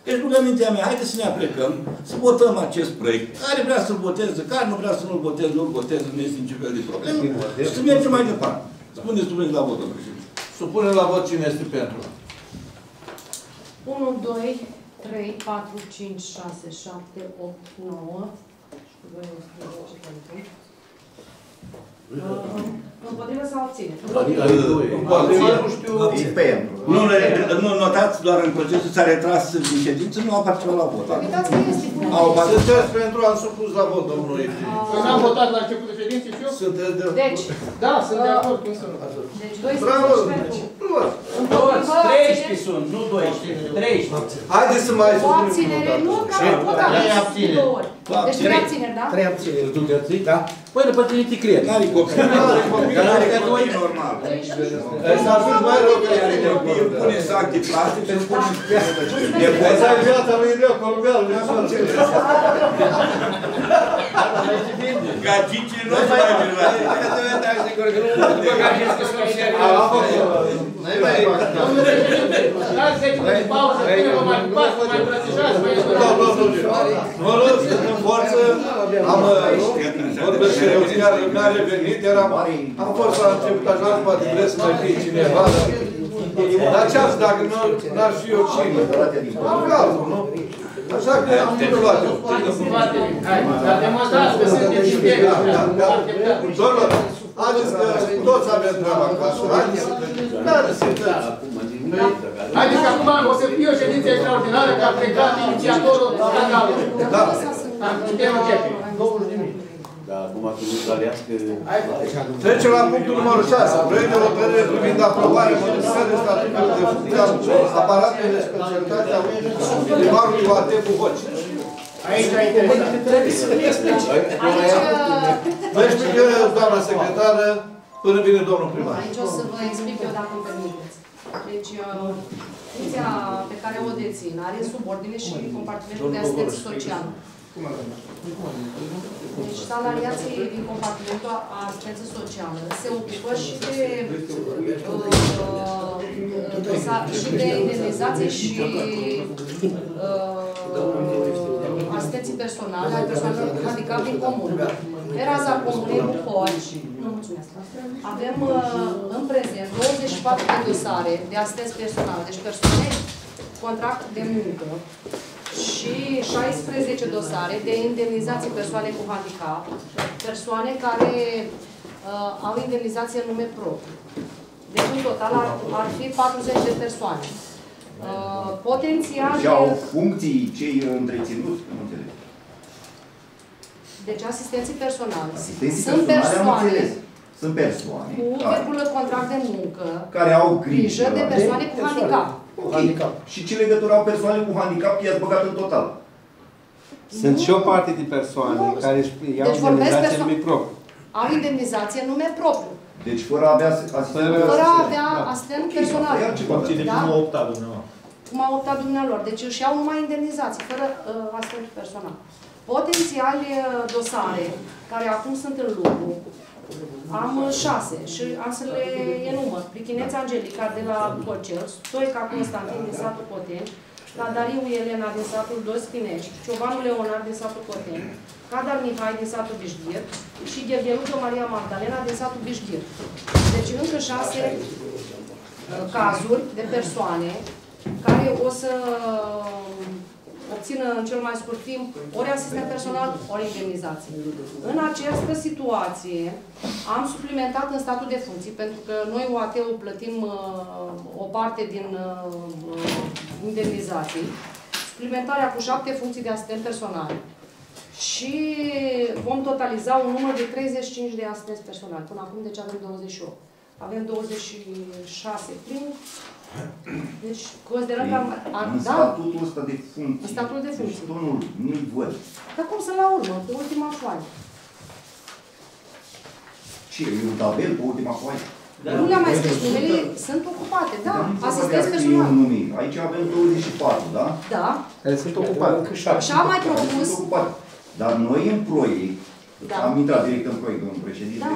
[SPEAKER 3] Deci rugămintea mea, haideți să ne aplicăm, să votăm acest proiect. Care vrea să-l voteze, care nu vrea să nu-l voteze, nu-l voteze, nu este niciun fel de problemă. Și să mergem mai departe. Spuneți, spuneți la vot, domnule președinte.
[SPEAKER 6] Supunem la vot cine este pentru.
[SPEAKER 2] 1, 2, 3, 4, 5, 6, 7, 8, 9. 12 pentru. Uh, Împotrivă sau abține?
[SPEAKER 6] Împotriva, nu știu.
[SPEAKER 7] pentru.
[SPEAKER 3] Nu, nu notați doar în procesul s-a retras din ședință, nu a participat la vot.
[SPEAKER 2] Uitați că este bun.
[SPEAKER 3] Au participat.
[SPEAKER 6] Sunteți pentru, am supus la vot, domnul Eftim.
[SPEAKER 4] Păi n-am votat la începutul ședinței și eu?
[SPEAKER 6] Sunteți de...
[SPEAKER 2] Deci,
[SPEAKER 4] Da, sunt de acord, cum să nu?
[SPEAKER 2] Deci
[SPEAKER 6] Bravo!
[SPEAKER 2] 12 pentru.
[SPEAKER 10] Toți,
[SPEAKER 2] Împotrivă,
[SPEAKER 10] 13 sunt, nu 12. 13.
[SPEAKER 6] Haideți să mai
[SPEAKER 2] O
[SPEAKER 6] supunem
[SPEAKER 2] abținere, nu, că
[SPEAKER 6] Și-
[SPEAKER 2] am votat
[SPEAKER 9] Trei
[SPEAKER 2] de
[SPEAKER 9] abțineri.
[SPEAKER 2] două ori. Deci trei abțineri, da?
[SPEAKER 9] Trei abțineri.
[SPEAKER 10] Tu te abții? Da. Păi după tine te cred.
[SPEAKER 3] N-are copii.
[SPEAKER 10] N-are copii.
[SPEAKER 3] Dar are
[SPEAKER 10] Dar
[SPEAKER 3] copii
[SPEAKER 10] noi-
[SPEAKER 3] normal.
[SPEAKER 6] S-a spus mai rău că
[SPEAKER 3] Are copii, îl pune în sac de plastic, îl pune în de
[SPEAKER 6] Asta e viața lui Ileu, Columbeanu, nu așa.
[SPEAKER 3] Gagici nu mai ajunge.
[SPEAKER 9] Dacă te vede, aș zic că nu mă băga și că sunt și
[SPEAKER 12] N-ai mai fac.
[SPEAKER 13] Domnule președinte, dați 10 minute pauză, până vă mai ocupați, vă mai îmbrățișați, mai
[SPEAKER 6] Vă rog, în forță, am vorbesc și eu chiar mi-a revenit, eram, am fost la început așa, poate vreți să mai fie cineva, dar ce azi, dacă nu n-aș fi eu cine? Am cazul, nu? Așa că am luat eu.
[SPEAKER 13] Hai, dar demonstrați că sunteți interi.
[SPEAKER 6] Domnul, haideți că toți avem treaba acasă, haideți să care sunteți?
[SPEAKER 13] Haideți că acum o să fie o ședință extraordinară că a plecat inițiatorul scandalului.
[SPEAKER 6] Da.
[SPEAKER 13] Putem începe.
[SPEAKER 10] Da, acum să nu clarească...
[SPEAKER 6] Trecem la punctul numărul 6. Proiect de hotărâre privind aprobarea modificării statutului de funcție al aparatului de specialitate a primarului UAT Buhoci.
[SPEAKER 13] Aici e interesant.
[SPEAKER 2] Aici,
[SPEAKER 6] Vă explică, doamna secretară, până vine domnul primar.
[SPEAKER 2] aici o să vă explic eu dacă îmi permiteți. Deci, uh, funcția pe care o dețin are subordine și compartimentul de asistență socială. Deci salariații din compartimentul a asistență socială se ocupă și de, uh, dosa- și de indemnizație și uh, asistenții personale ai persoanelor handicap din comună. Pe raza comunei Bucoci, nu mulțumesc, avem uh, în prezent 24 de dosare de asistență personală, deci persoane contract de muncă și 16 dosare de indemnizații persoane cu handicap, persoane care uh, au indemnizație în nume propriu. Deci, în total, ar, ar fi 40 de persoane. Uh, potențial...
[SPEAKER 7] Și au funcții cei întreținuți, nu înțeleg.
[SPEAKER 2] Deci, asistenții personali.
[SPEAKER 7] Asistenții
[SPEAKER 2] Sunt
[SPEAKER 7] personale am
[SPEAKER 2] persoane
[SPEAKER 7] înțeles. Sunt persoane
[SPEAKER 2] cu
[SPEAKER 7] care,
[SPEAKER 2] virgulă contract de muncă,
[SPEAKER 7] care au grijă
[SPEAKER 2] grijă de persoane cu handicap.
[SPEAKER 7] Ok. Și ce legătură au persoane cu handicap i-ați băgat în total?
[SPEAKER 11] Sunt și o parte de persoane care își iau
[SPEAKER 2] Deci vorbesc
[SPEAKER 11] indemnizație
[SPEAKER 2] perso-
[SPEAKER 11] în nume propriu.
[SPEAKER 2] Au indemnizație în nume propriu,
[SPEAKER 7] Deci fără a avea asistență.
[SPEAKER 2] fără a avea asistent personal.
[SPEAKER 7] Ia ce
[SPEAKER 1] Funcție de
[SPEAKER 2] Da?
[SPEAKER 1] cum a optat dumneavoastră.
[SPEAKER 2] Cum au optat dumnealor. Deci își iau numai indemnizații, fără uh, asistent personal. Potențiali uh, dosare care acum sunt în lucru, am uh, șase și am să le enumăr. Prichineț Angelica de la Cocel, Stoica Constantin din satul Coteni, Cadariu Elena din satul Dospinești, Ciobanu Leonard din satul Coteni, Cadar Mihai din satul Bișghir și Ghergheluță Maria Magdalena din satul Bișghir. Deci încă șase uh, cazuri de persoane care o să obțină în cel mai scurt timp ori asistent personal, ori indemnizație. În această situație am suplimentat în statul de funcții, pentru că noi UAT-ul plătim uh, o parte din uh, indemnizații, suplimentarea cu șapte funcții de asistent personal și vom totaliza un număr de 35 de asistenți personali. Până acum, deci avem 28. Avem 26 prin deci, considerăm că am... am
[SPEAKER 7] În
[SPEAKER 2] da,
[SPEAKER 7] statutul ăsta de funcție.
[SPEAKER 2] În statutul de funcție.
[SPEAKER 7] Deci tu nu, nu-l văd.
[SPEAKER 2] dar cum să la urmă, pe ultima foaie?
[SPEAKER 7] Ce, e un tabel pe ultima foaie?
[SPEAKER 2] Nu le-am mai scris, numele sunt ocupate, da, asistenți
[SPEAKER 7] E un
[SPEAKER 2] personali.
[SPEAKER 7] numit. Aici avem 24, da?
[SPEAKER 2] Da,
[SPEAKER 11] Care sunt ocupate.
[SPEAKER 2] și am mai propus,
[SPEAKER 7] Sunt ocupate. Dar noi în proiect,
[SPEAKER 2] Da.
[SPEAKER 7] am intrat direct în proiect, domnul președinte,
[SPEAKER 2] Da.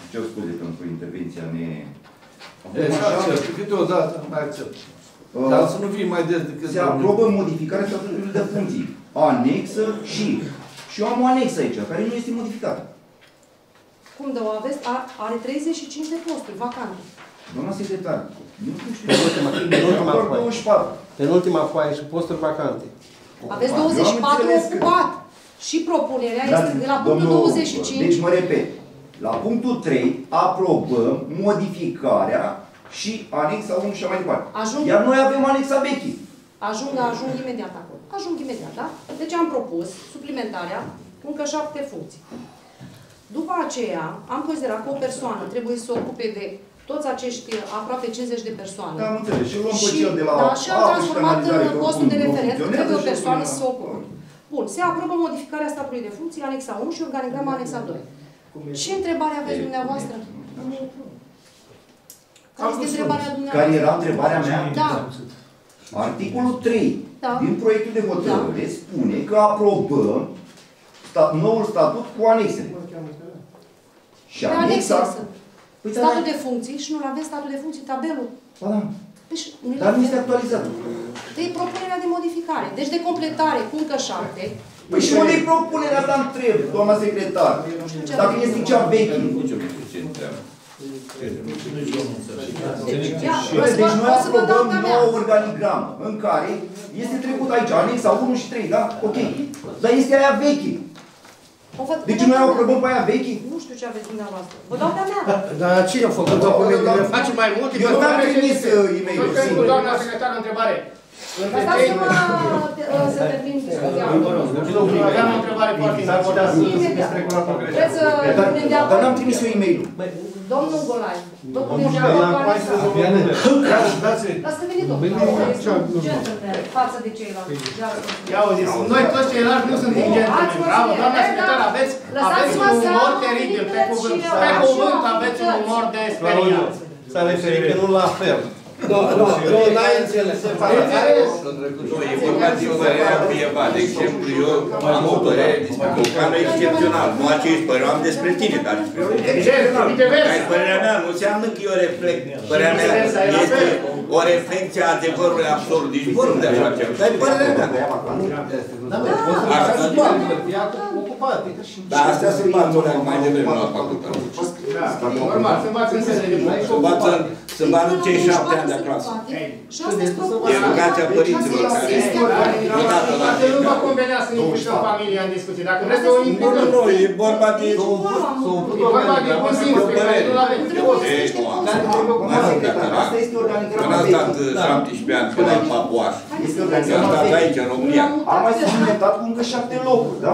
[SPEAKER 7] îmi cer scuze pentru intervenția ne...
[SPEAKER 6] E, și accept, câteodată mai accept.
[SPEAKER 7] Uh,
[SPEAKER 6] Dar să nu fii mai des decât...
[SPEAKER 7] Se aprobă modificarea statutului de funcții. Anexă și. Și eu am o anexă aici, care nu este modificată.
[SPEAKER 2] cum de o aveți, A- are 35 de posturi vacante.
[SPEAKER 7] Doamna secretar, nu știu.
[SPEAKER 11] Penultima, penultima
[SPEAKER 7] Doar
[SPEAKER 11] foaie.
[SPEAKER 7] 24.
[SPEAKER 11] Penultima foaie și posturi vacante.
[SPEAKER 2] Aveți
[SPEAKER 7] Eu am
[SPEAKER 2] 24
[SPEAKER 7] înțeles că-
[SPEAKER 2] ocupat. Și propunerea
[SPEAKER 7] Dar,
[SPEAKER 2] este de la punctul
[SPEAKER 7] domnul,
[SPEAKER 2] 25.
[SPEAKER 7] Deci mă repet. La punctul 3 aprobăm modificarea și anexa 1 și așa mai departe.
[SPEAKER 2] Ajung,
[SPEAKER 7] Iar noi avem anexa veche.
[SPEAKER 2] ajung, ajung imediat acolo. Ajung imediat, da? Deci am propus suplimentarea cu încă șapte funcții. După aceea, am considerat că o persoană trebuie să se ocupe de toți acești aproape 50 de persoane.
[SPEAKER 7] Da, am înțeles. Și luăm pe
[SPEAKER 2] Și,
[SPEAKER 7] cel de la
[SPEAKER 2] da, și am
[SPEAKER 7] apă și
[SPEAKER 2] transformat
[SPEAKER 7] canalizare,
[SPEAKER 2] în
[SPEAKER 7] că
[SPEAKER 2] postul de
[SPEAKER 7] oricum nu
[SPEAKER 2] referent,
[SPEAKER 7] funcționează
[SPEAKER 2] trebuie o
[SPEAKER 7] și
[SPEAKER 2] persoană
[SPEAKER 7] oricum-
[SPEAKER 2] să se ocupe. Bun, se aprobă modificarea statului de funcții, anexa 1 și organigrama anexa 2. Ce întrebare aveți dumneavoastră? Care este întrebarea dumneavoastră?
[SPEAKER 7] Care era întrebarea mea?
[SPEAKER 2] Da.
[SPEAKER 7] Articolul 3
[SPEAKER 2] Da.
[SPEAKER 7] din proiectul de hotărâre spune că aprobăm sta, noul statut cu anexele. Și
[SPEAKER 2] Pe anexe
[SPEAKER 7] anexa...
[SPEAKER 2] sunt.
[SPEAKER 7] Păi, da,
[SPEAKER 2] Statul
[SPEAKER 7] da.
[SPEAKER 2] de funcții și nu-l aveți statul de funcții, tabelul.
[SPEAKER 7] Ba da.
[SPEAKER 2] Deci, nu-l
[SPEAKER 7] Dar nu
[SPEAKER 2] aveți.
[SPEAKER 7] este actualizat.
[SPEAKER 2] E propunerea de modificare. Deci de completare cu încă șapte.
[SPEAKER 7] Păi și unde e propunerea asta întreb, doamna secretar? Dacă este cea veche. Deci noi aprobăm nouă organigramă în care este trecut aici, anexa 1 și 3, da? Ok. Dar este aia veche.
[SPEAKER 2] O văd
[SPEAKER 7] Deci noi aprobăm pe aia veche?
[SPEAKER 2] Nu știu ce aveți dumneavoastră. Vă dau de-a mea.
[SPEAKER 9] Dar cine a făcut documentele? Face mai multe?
[SPEAKER 7] Eu nu am trimis uh, e-mail-ul
[SPEAKER 4] Mulțumesc,
[SPEAKER 7] singur.
[SPEAKER 4] doamna secretar, o întrebare. Între
[SPEAKER 2] Lăsați-mă
[SPEAKER 4] cei-
[SPEAKER 2] uh, să termin discuția.
[SPEAKER 4] Aveam o întrebare foarte importantă.
[SPEAKER 2] Imediat. Vreți să
[SPEAKER 7] Dar,
[SPEAKER 2] punem de
[SPEAKER 7] dar
[SPEAKER 2] acord?
[SPEAKER 7] n-am trimis eu e-mail-ul.
[SPEAKER 2] Domnul Golai, vă punem de acord cu Alexa? Lasă veni domnul. Este un gentleman față de ceilalți. De asta.
[SPEAKER 4] Ia auziți, noi toți ceilalți nu suntem gentlemen. Bravo, doamna secretar, aveți, aveți
[SPEAKER 2] Lăsați-mă
[SPEAKER 4] un
[SPEAKER 2] să
[SPEAKER 4] umor
[SPEAKER 2] am
[SPEAKER 4] teribil. Pe
[SPEAKER 2] libertăți
[SPEAKER 4] cuvânt,
[SPEAKER 2] și
[SPEAKER 4] pe
[SPEAKER 2] așa,
[SPEAKER 4] cuvânt aveți un umor de speriat.
[SPEAKER 6] S-a referit că nu la fel.
[SPEAKER 9] Nu, nu, nu, n-ai înțeles.
[SPEAKER 3] Nu, e vorba de părerea cuiva. De exemplu, eu am o părere despre Vulcanul excepțional. Nu aceeași părere am despre tine, dar despre tine. Dar părerea mea nu înseamnă că eu reflect. Părerea mea este o reflecție a adevărului absolut. Deci vorbim de așa ceva. Dar e părerea mea. Așa se poate. Dar astea se învață mai devreme la facultate.
[SPEAKER 4] Normal, se învață în sese de
[SPEAKER 3] Se învață, se învață cei șapte ani de clasă.
[SPEAKER 2] Și asta este propunerea.
[SPEAKER 3] Educația părinților care odată la
[SPEAKER 4] Poate nu va convenea să implicăm familia în discuție. Dacă vreți să o
[SPEAKER 3] Nu, nu,
[SPEAKER 4] implicăm,
[SPEAKER 3] nu, e vorba de...
[SPEAKER 4] e vorba de bun simț pe care nu-l avem.
[SPEAKER 3] Ei, nu am. N-am dat la-
[SPEAKER 7] Asta este
[SPEAKER 3] Că
[SPEAKER 7] organigrama
[SPEAKER 3] n-am
[SPEAKER 7] veche.
[SPEAKER 3] stat uh, 17 ani până la papuaș.
[SPEAKER 7] Este
[SPEAKER 3] Am
[SPEAKER 7] organigrama
[SPEAKER 3] stat
[SPEAKER 7] veche.
[SPEAKER 3] aici, în România.
[SPEAKER 7] Am mai suplimentat cu încă șapte locuri, da?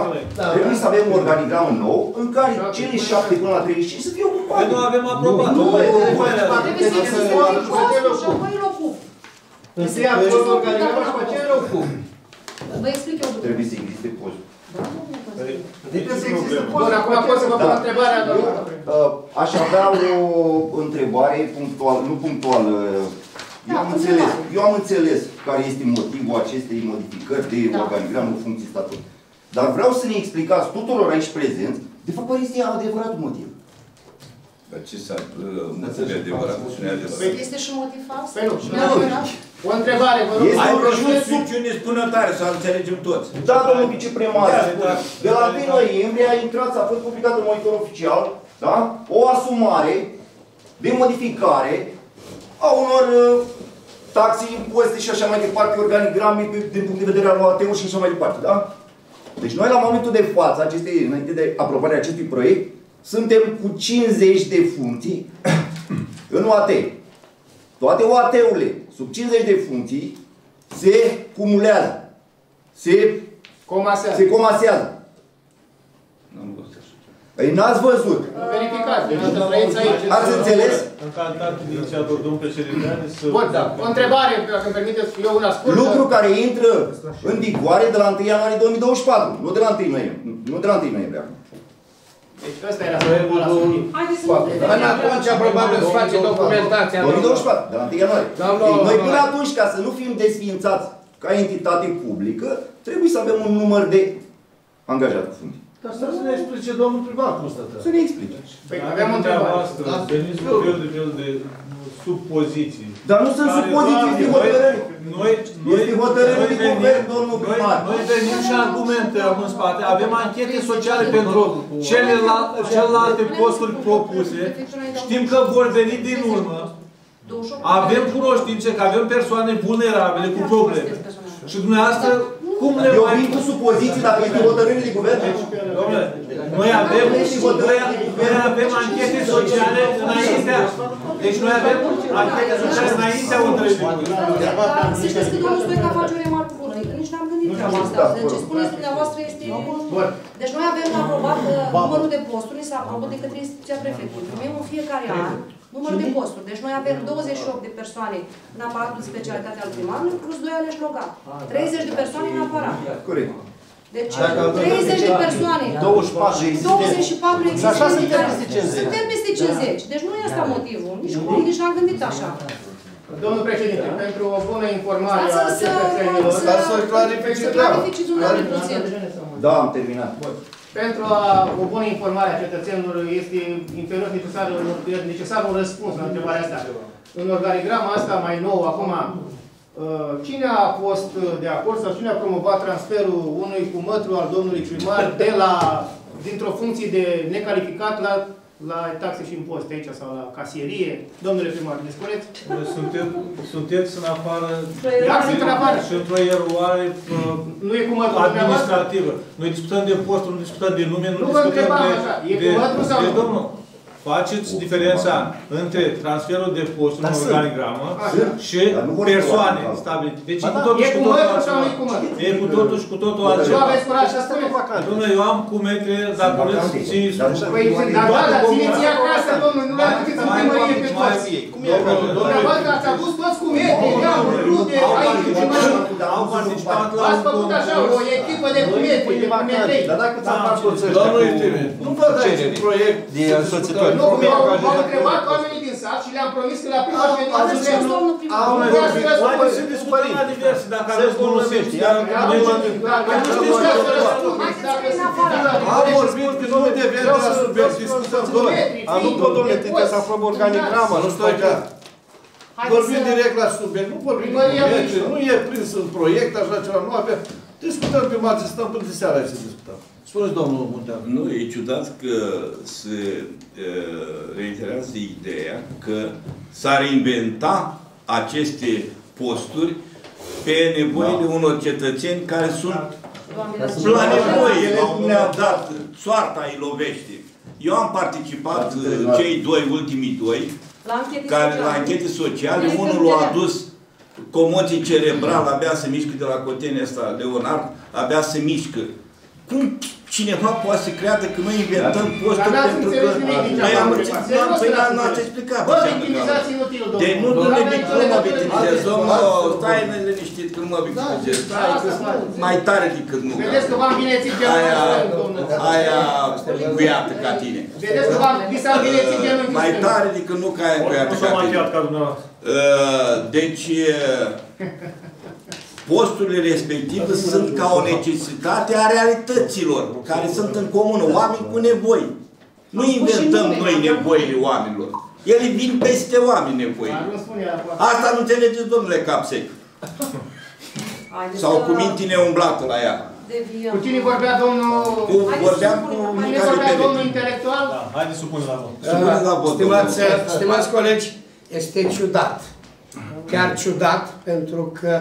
[SPEAKER 7] Trebuie să avem un organigramă nou în care cele șapte până la 35 să fie ocupate.
[SPEAKER 6] Nu avem aprobat.
[SPEAKER 7] Nu,
[SPEAKER 2] Trebuie să existe un post și apoi îl ocup.
[SPEAKER 4] Întâi aprobăm organigrama și pe aceea îl ocup.
[SPEAKER 2] Vă explic eu după.
[SPEAKER 7] Trebuie să existe post.
[SPEAKER 4] Trebuie să existe Bun, acum pot să vă pun
[SPEAKER 7] Da.
[SPEAKER 4] întrebarea, doamna.
[SPEAKER 7] Uh, Aș avea o întrebare punctuală, nu punctuală. Eu am înțeles, eu am înțeles care este motivul acestei modificări de
[SPEAKER 2] Da.
[SPEAKER 7] organigramul funcții statut. Dar vreau să ne explicați tuturor aici prezenți, de fapt, care este adevăratul motiv.
[SPEAKER 3] Dar ce s-a înțeles adevărat și nu e adevărat?
[SPEAKER 2] Este și motiv fals?
[SPEAKER 4] Păi nu.
[SPEAKER 2] Neapărat?
[SPEAKER 4] O întrebare, vă rog.
[SPEAKER 7] Este
[SPEAKER 3] Ai
[SPEAKER 7] un
[SPEAKER 3] vreo
[SPEAKER 7] răspuns sub...
[SPEAKER 3] succesiune spune tare, să înțelegem toți.
[SPEAKER 7] Da, domnul viceprimar,
[SPEAKER 3] Da,
[SPEAKER 7] spune.
[SPEAKER 3] da.
[SPEAKER 7] de la 1 noiembrie a intrat, a fost publicat în monitor oficial, da? O asumare de modificare a unor uh, taxe, impozite și așa mai departe, organigrame pe- din punct de vedere al ATU și așa mai departe, da? Deci noi la momentul de față, acestei, înainte de aprobarea acestui proiect, suntem cu 50 de funcții în OAT. Toate OAT-urile sub 50 de funcții se cumulează, se,
[SPEAKER 4] Comasează.
[SPEAKER 7] se comasează.
[SPEAKER 3] N-am văzut așa ceva.
[SPEAKER 7] Păi n-ați văzut.
[SPEAKER 4] Verificați, dumneavoastră trăiți aici.
[SPEAKER 7] Ați înțeles?
[SPEAKER 1] În calitate de inițiator, domnul președinte, să...
[SPEAKER 4] Bun, da. O întrebare, dacă îmi permiteți eu una scurtă.
[SPEAKER 7] Lucru care intră în vigoare de la 1 ianuarie 2024, nu de la 1 noiembrie. Nu de la 1 noiembrie. acum.
[SPEAKER 4] Deci ăsta era scopul ăla.
[SPEAKER 2] Haideți să nu
[SPEAKER 9] Până atunci, probabil, se face documentația.
[SPEAKER 7] 2024, de la 1 ianuarie.
[SPEAKER 9] Doamnă,
[SPEAKER 7] Ei, noi
[SPEAKER 9] doamnă.
[SPEAKER 7] până atunci, ca să nu fim desfințați ca entitate publică, trebuie să avem un număr de angajați cu funcții.
[SPEAKER 6] Dar să ne explice domnul primar cum stătea.
[SPEAKER 7] Să ne explice.
[SPEAKER 4] Păi avem o întrebare.
[SPEAKER 1] Dumneavoastră, veniți cu fel de fel de supoziții.
[SPEAKER 7] Dar nu sunt
[SPEAKER 1] Care,
[SPEAKER 7] supoziții, este
[SPEAKER 1] Doamne,
[SPEAKER 7] hotărâri.
[SPEAKER 1] Noi, noi,
[SPEAKER 7] Este hotărâri
[SPEAKER 1] noi
[SPEAKER 7] de
[SPEAKER 1] venim-
[SPEAKER 7] guvern, domnul
[SPEAKER 6] Noi,
[SPEAKER 7] primar.
[SPEAKER 6] noi venim și argumentăm în spate. Avem anchete sociale pentru celelalte, celelalte posturi propuse. Știm că vor veni din urmă. Avem cunoștințe că avem persoane vulnerabile cu probleme. Și dumneavoastră, cum le
[SPEAKER 7] Eu
[SPEAKER 6] mai...
[SPEAKER 7] vin cu supoziții dacă este hotărâre de guvern.
[SPEAKER 6] Domnule, noi avem, noi, noi avem anchete sociale înaintea. Deci noi avem anchete sociale înaintea hotărârii.
[SPEAKER 2] Dar să știți că domnul Stoica face o remarcă bună, că nici n-am gândit treaba asta. Deci ce spuneți dumneavoastră este... Deci noi avem aprobat uh, numărul de posturi, ni se aprobă de către instituția prefectului. Primim în fiecare an numărul de posturi. Deci noi avem 28 de persoane în aparatul de specialitate al primarului, plus 2 aleși local. 30 de persoane în aparat.
[SPEAKER 7] Corect.
[SPEAKER 2] Deci
[SPEAKER 6] Dacă avem
[SPEAKER 2] 30 de persoane.
[SPEAKER 6] 24 existente.
[SPEAKER 2] 24
[SPEAKER 6] Și așa
[SPEAKER 2] existente
[SPEAKER 6] suntem
[SPEAKER 2] care-
[SPEAKER 6] peste 50.
[SPEAKER 2] Suntem peste 50. Deci nu e asta motivul. Nici cum, nici n-am gândit așa.
[SPEAKER 4] Domnul președinte, pentru o bună informare a
[SPEAKER 2] Stați să-
[SPEAKER 4] cetățenilor...
[SPEAKER 2] să- Dar să clarifici să treaba. clarifici dumneavoastră puțin.
[SPEAKER 7] Da, am terminat.
[SPEAKER 4] Pentru a, o bună informare a cetățenilor este imperios necesar, necesar un răspuns la întrebarea asta. În organigrama asta mai nou, acum, uh, cine a fost de acord sau cine a promovat transferul unui cumătru al domnului primar de la, dintr-o funcție de necalificat la, la taxe și impozite aici sau la casierie? Domnule primar, ne spuneți?
[SPEAKER 1] Sunteți, sunteți în afară
[SPEAKER 4] Da, sunt în afară.
[SPEAKER 1] și într-o eroare uh,
[SPEAKER 4] Nu e cumătru
[SPEAKER 1] administrativă. Noi discutăm de posturi, nu discutăm de nume, nu,
[SPEAKER 4] Nu vă
[SPEAKER 1] discutăm
[SPEAKER 4] întrebam
[SPEAKER 1] de...
[SPEAKER 4] așa, e
[SPEAKER 1] de,
[SPEAKER 4] cumătru sau
[SPEAKER 1] de,
[SPEAKER 4] nu?
[SPEAKER 1] domnul, faceți diferența între transferul de posturi în
[SPEAKER 4] sunt.
[SPEAKER 1] organigramă
[SPEAKER 4] Așa.
[SPEAKER 1] și
[SPEAKER 7] Dar nu vorbim
[SPEAKER 1] persoane
[SPEAKER 7] de oameni.
[SPEAKER 1] stabilite. Deci
[SPEAKER 4] Ba
[SPEAKER 1] e cu
[SPEAKER 4] da,
[SPEAKER 1] totul
[SPEAKER 4] e
[SPEAKER 1] și cu
[SPEAKER 4] cu
[SPEAKER 1] totul
[SPEAKER 4] mătru sau
[SPEAKER 1] altceva.
[SPEAKER 4] nu e cu mătru?
[SPEAKER 1] E cu totul și cu totul
[SPEAKER 4] Nu
[SPEAKER 1] altceva.
[SPEAKER 4] aveți curaj să spuneți?
[SPEAKER 1] Domnule, eu am cu metre, dacă vreți să țineți...
[SPEAKER 4] Păi, dar da, dar țineți acasă, domnule, nu le-am duceți în primărie pe toți.
[SPEAKER 11] Cum e acolo?
[SPEAKER 4] Dumneavoastră ați adus toți cu metri, neamuri, rude, aici,
[SPEAKER 1] Au participat la
[SPEAKER 4] Ați făcut așa, o echipă de cu metri, de cu metrei.
[SPEAKER 6] Dar dacă ți-am dat toți ăștia
[SPEAKER 15] Domnul
[SPEAKER 6] cu-
[SPEAKER 15] Eftime,
[SPEAKER 6] Nu vă dați un proiect
[SPEAKER 15] de însoțitori.
[SPEAKER 4] Nu, m-au m-au întrebat oamenii din sat și le-am promis că la prima ședință
[SPEAKER 2] Ați spus,
[SPEAKER 4] vrem-
[SPEAKER 2] domnul primar.
[SPEAKER 4] Au
[SPEAKER 1] Domnule,
[SPEAKER 4] vrea să răspund.
[SPEAKER 1] Haideți să discutăm la diverse, dacă aveți bunul simț.
[SPEAKER 4] Dacă nu știți ca să răspundeți, dacă sunteți
[SPEAKER 6] Am vorbit că nu deviem de la subiect, discutăm doar. Am nu tot, domnule, trebuie să aprobăm organigrama, nu stau ca. Vorbim direct la subiect, nu vorbim de
[SPEAKER 4] Primăria
[SPEAKER 6] proiecte,
[SPEAKER 4] Mișu.
[SPEAKER 6] nu e prins în proiect, așa ceva, nu avem. Discutăm pe marți, stăm până de seara aici să discutăm. Spuneți, domnul Munteanu.
[SPEAKER 3] Nu, e ciudat că se uh, reiterează ideea că s-ar inventa aceste posturi pe nevoile unor cetățeni care sunt la nevoie. Ele ne-au dat, soarta îi lovește. Eu am participat, uh, cei doi, ultimii doi,
[SPEAKER 2] La anchete
[SPEAKER 3] care la
[SPEAKER 2] sociale.
[SPEAKER 3] anchete sociale,
[SPEAKER 2] Este
[SPEAKER 3] unul l-a
[SPEAKER 2] înțelept.
[SPEAKER 3] adus comoții cerebral, abia se mișcă de la cotenia asta, Leonard, abia se mișcă. Cum cineva poate să creadă că noi inventăm posturi
[SPEAKER 4] Dar n-ați
[SPEAKER 3] pentru că...
[SPEAKER 4] înțeles nimic din ce
[SPEAKER 3] Noi
[SPEAKER 4] am
[SPEAKER 3] am
[SPEAKER 4] întrebat.
[SPEAKER 3] înțeles,
[SPEAKER 4] Serios
[SPEAKER 3] păi
[SPEAKER 4] că
[SPEAKER 3] n-ați
[SPEAKER 4] n-ați
[SPEAKER 3] n-ați explicat.
[SPEAKER 4] Vă
[SPEAKER 3] ce înseamnă
[SPEAKER 4] victimizați
[SPEAKER 3] că-
[SPEAKER 4] inutil,
[SPEAKER 3] De
[SPEAKER 4] domnule.
[SPEAKER 3] nu, nu
[SPEAKER 4] Doamne,
[SPEAKER 3] ne vic- nu mă
[SPEAKER 4] legătură
[SPEAKER 3] victimizez,
[SPEAKER 4] cu-
[SPEAKER 3] domnul, stai ne liniștit că nu mă victimizez.
[SPEAKER 4] Da, asta spun.
[SPEAKER 3] Mai tare decât nu.
[SPEAKER 4] Vedeți că v-am binețit de
[SPEAKER 3] Aia,
[SPEAKER 4] domnul.
[SPEAKER 3] aia guiată ca tine.
[SPEAKER 4] Vedeți că v-am vi s-a binețit de genunchi.
[SPEAKER 3] Mai tare decât nu ca aia guiată
[SPEAKER 1] Nu s-a
[SPEAKER 3] ca tine.
[SPEAKER 1] machiat ca dumneavoastră.
[SPEAKER 3] Uh, Deci, uh, posturile respective sunt ca o necesitate a realităților, care sunt în comună, oameni cu nevoi. Nu inventăm noi nevoile oamenilor. Ele vin peste oameni nevoi.
[SPEAKER 4] Nu spune ea, poate.
[SPEAKER 3] Asta nu înțelegeți, domnule Capsec.
[SPEAKER 2] Haideți
[SPEAKER 3] Sau
[SPEAKER 2] să
[SPEAKER 3] cu mintine umblată la ea.
[SPEAKER 2] deviem.
[SPEAKER 4] Cu cine vorbea domnul...
[SPEAKER 3] Cu,
[SPEAKER 2] Haideți
[SPEAKER 3] vorbeam
[SPEAKER 2] să
[SPEAKER 3] cu
[SPEAKER 2] spunem,
[SPEAKER 4] Cu cine
[SPEAKER 3] Mihai
[SPEAKER 4] vorbea domnul
[SPEAKER 3] Perete.
[SPEAKER 4] intelectual?
[SPEAKER 1] Da, haideți să punem la vot.
[SPEAKER 3] Supuneți la vot,
[SPEAKER 9] Stimați,
[SPEAKER 3] domnule.
[SPEAKER 9] stimați colegi, este ciudat. Chiar ciudat, pentru că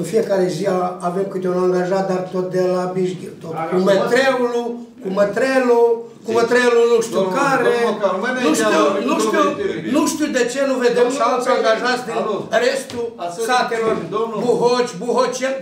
[SPEAKER 9] în fiecare zi avem câte un angajat, dar tot de la Bișghil. Tot cu mătrelul, cu mătrelul, cu mătrelul nu știu
[SPEAKER 6] Domnul-
[SPEAKER 9] care.
[SPEAKER 6] domnul Carmen,
[SPEAKER 9] Nu știu,
[SPEAKER 6] domnul-
[SPEAKER 9] nu știu,
[SPEAKER 6] domnul-
[SPEAKER 9] nu știu de ce nu vedem și alți
[SPEAKER 4] Domnul-
[SPEAKER 9] angajați din
[SPEAKER 6] Alo.
[SPEAKER 9] restul
[SPEAKER 6] Ați
[SPEAKER 9] satelor,
[SPEAKER 6] domnul-
[SPEAKER 9] Buhoci, Buhocel.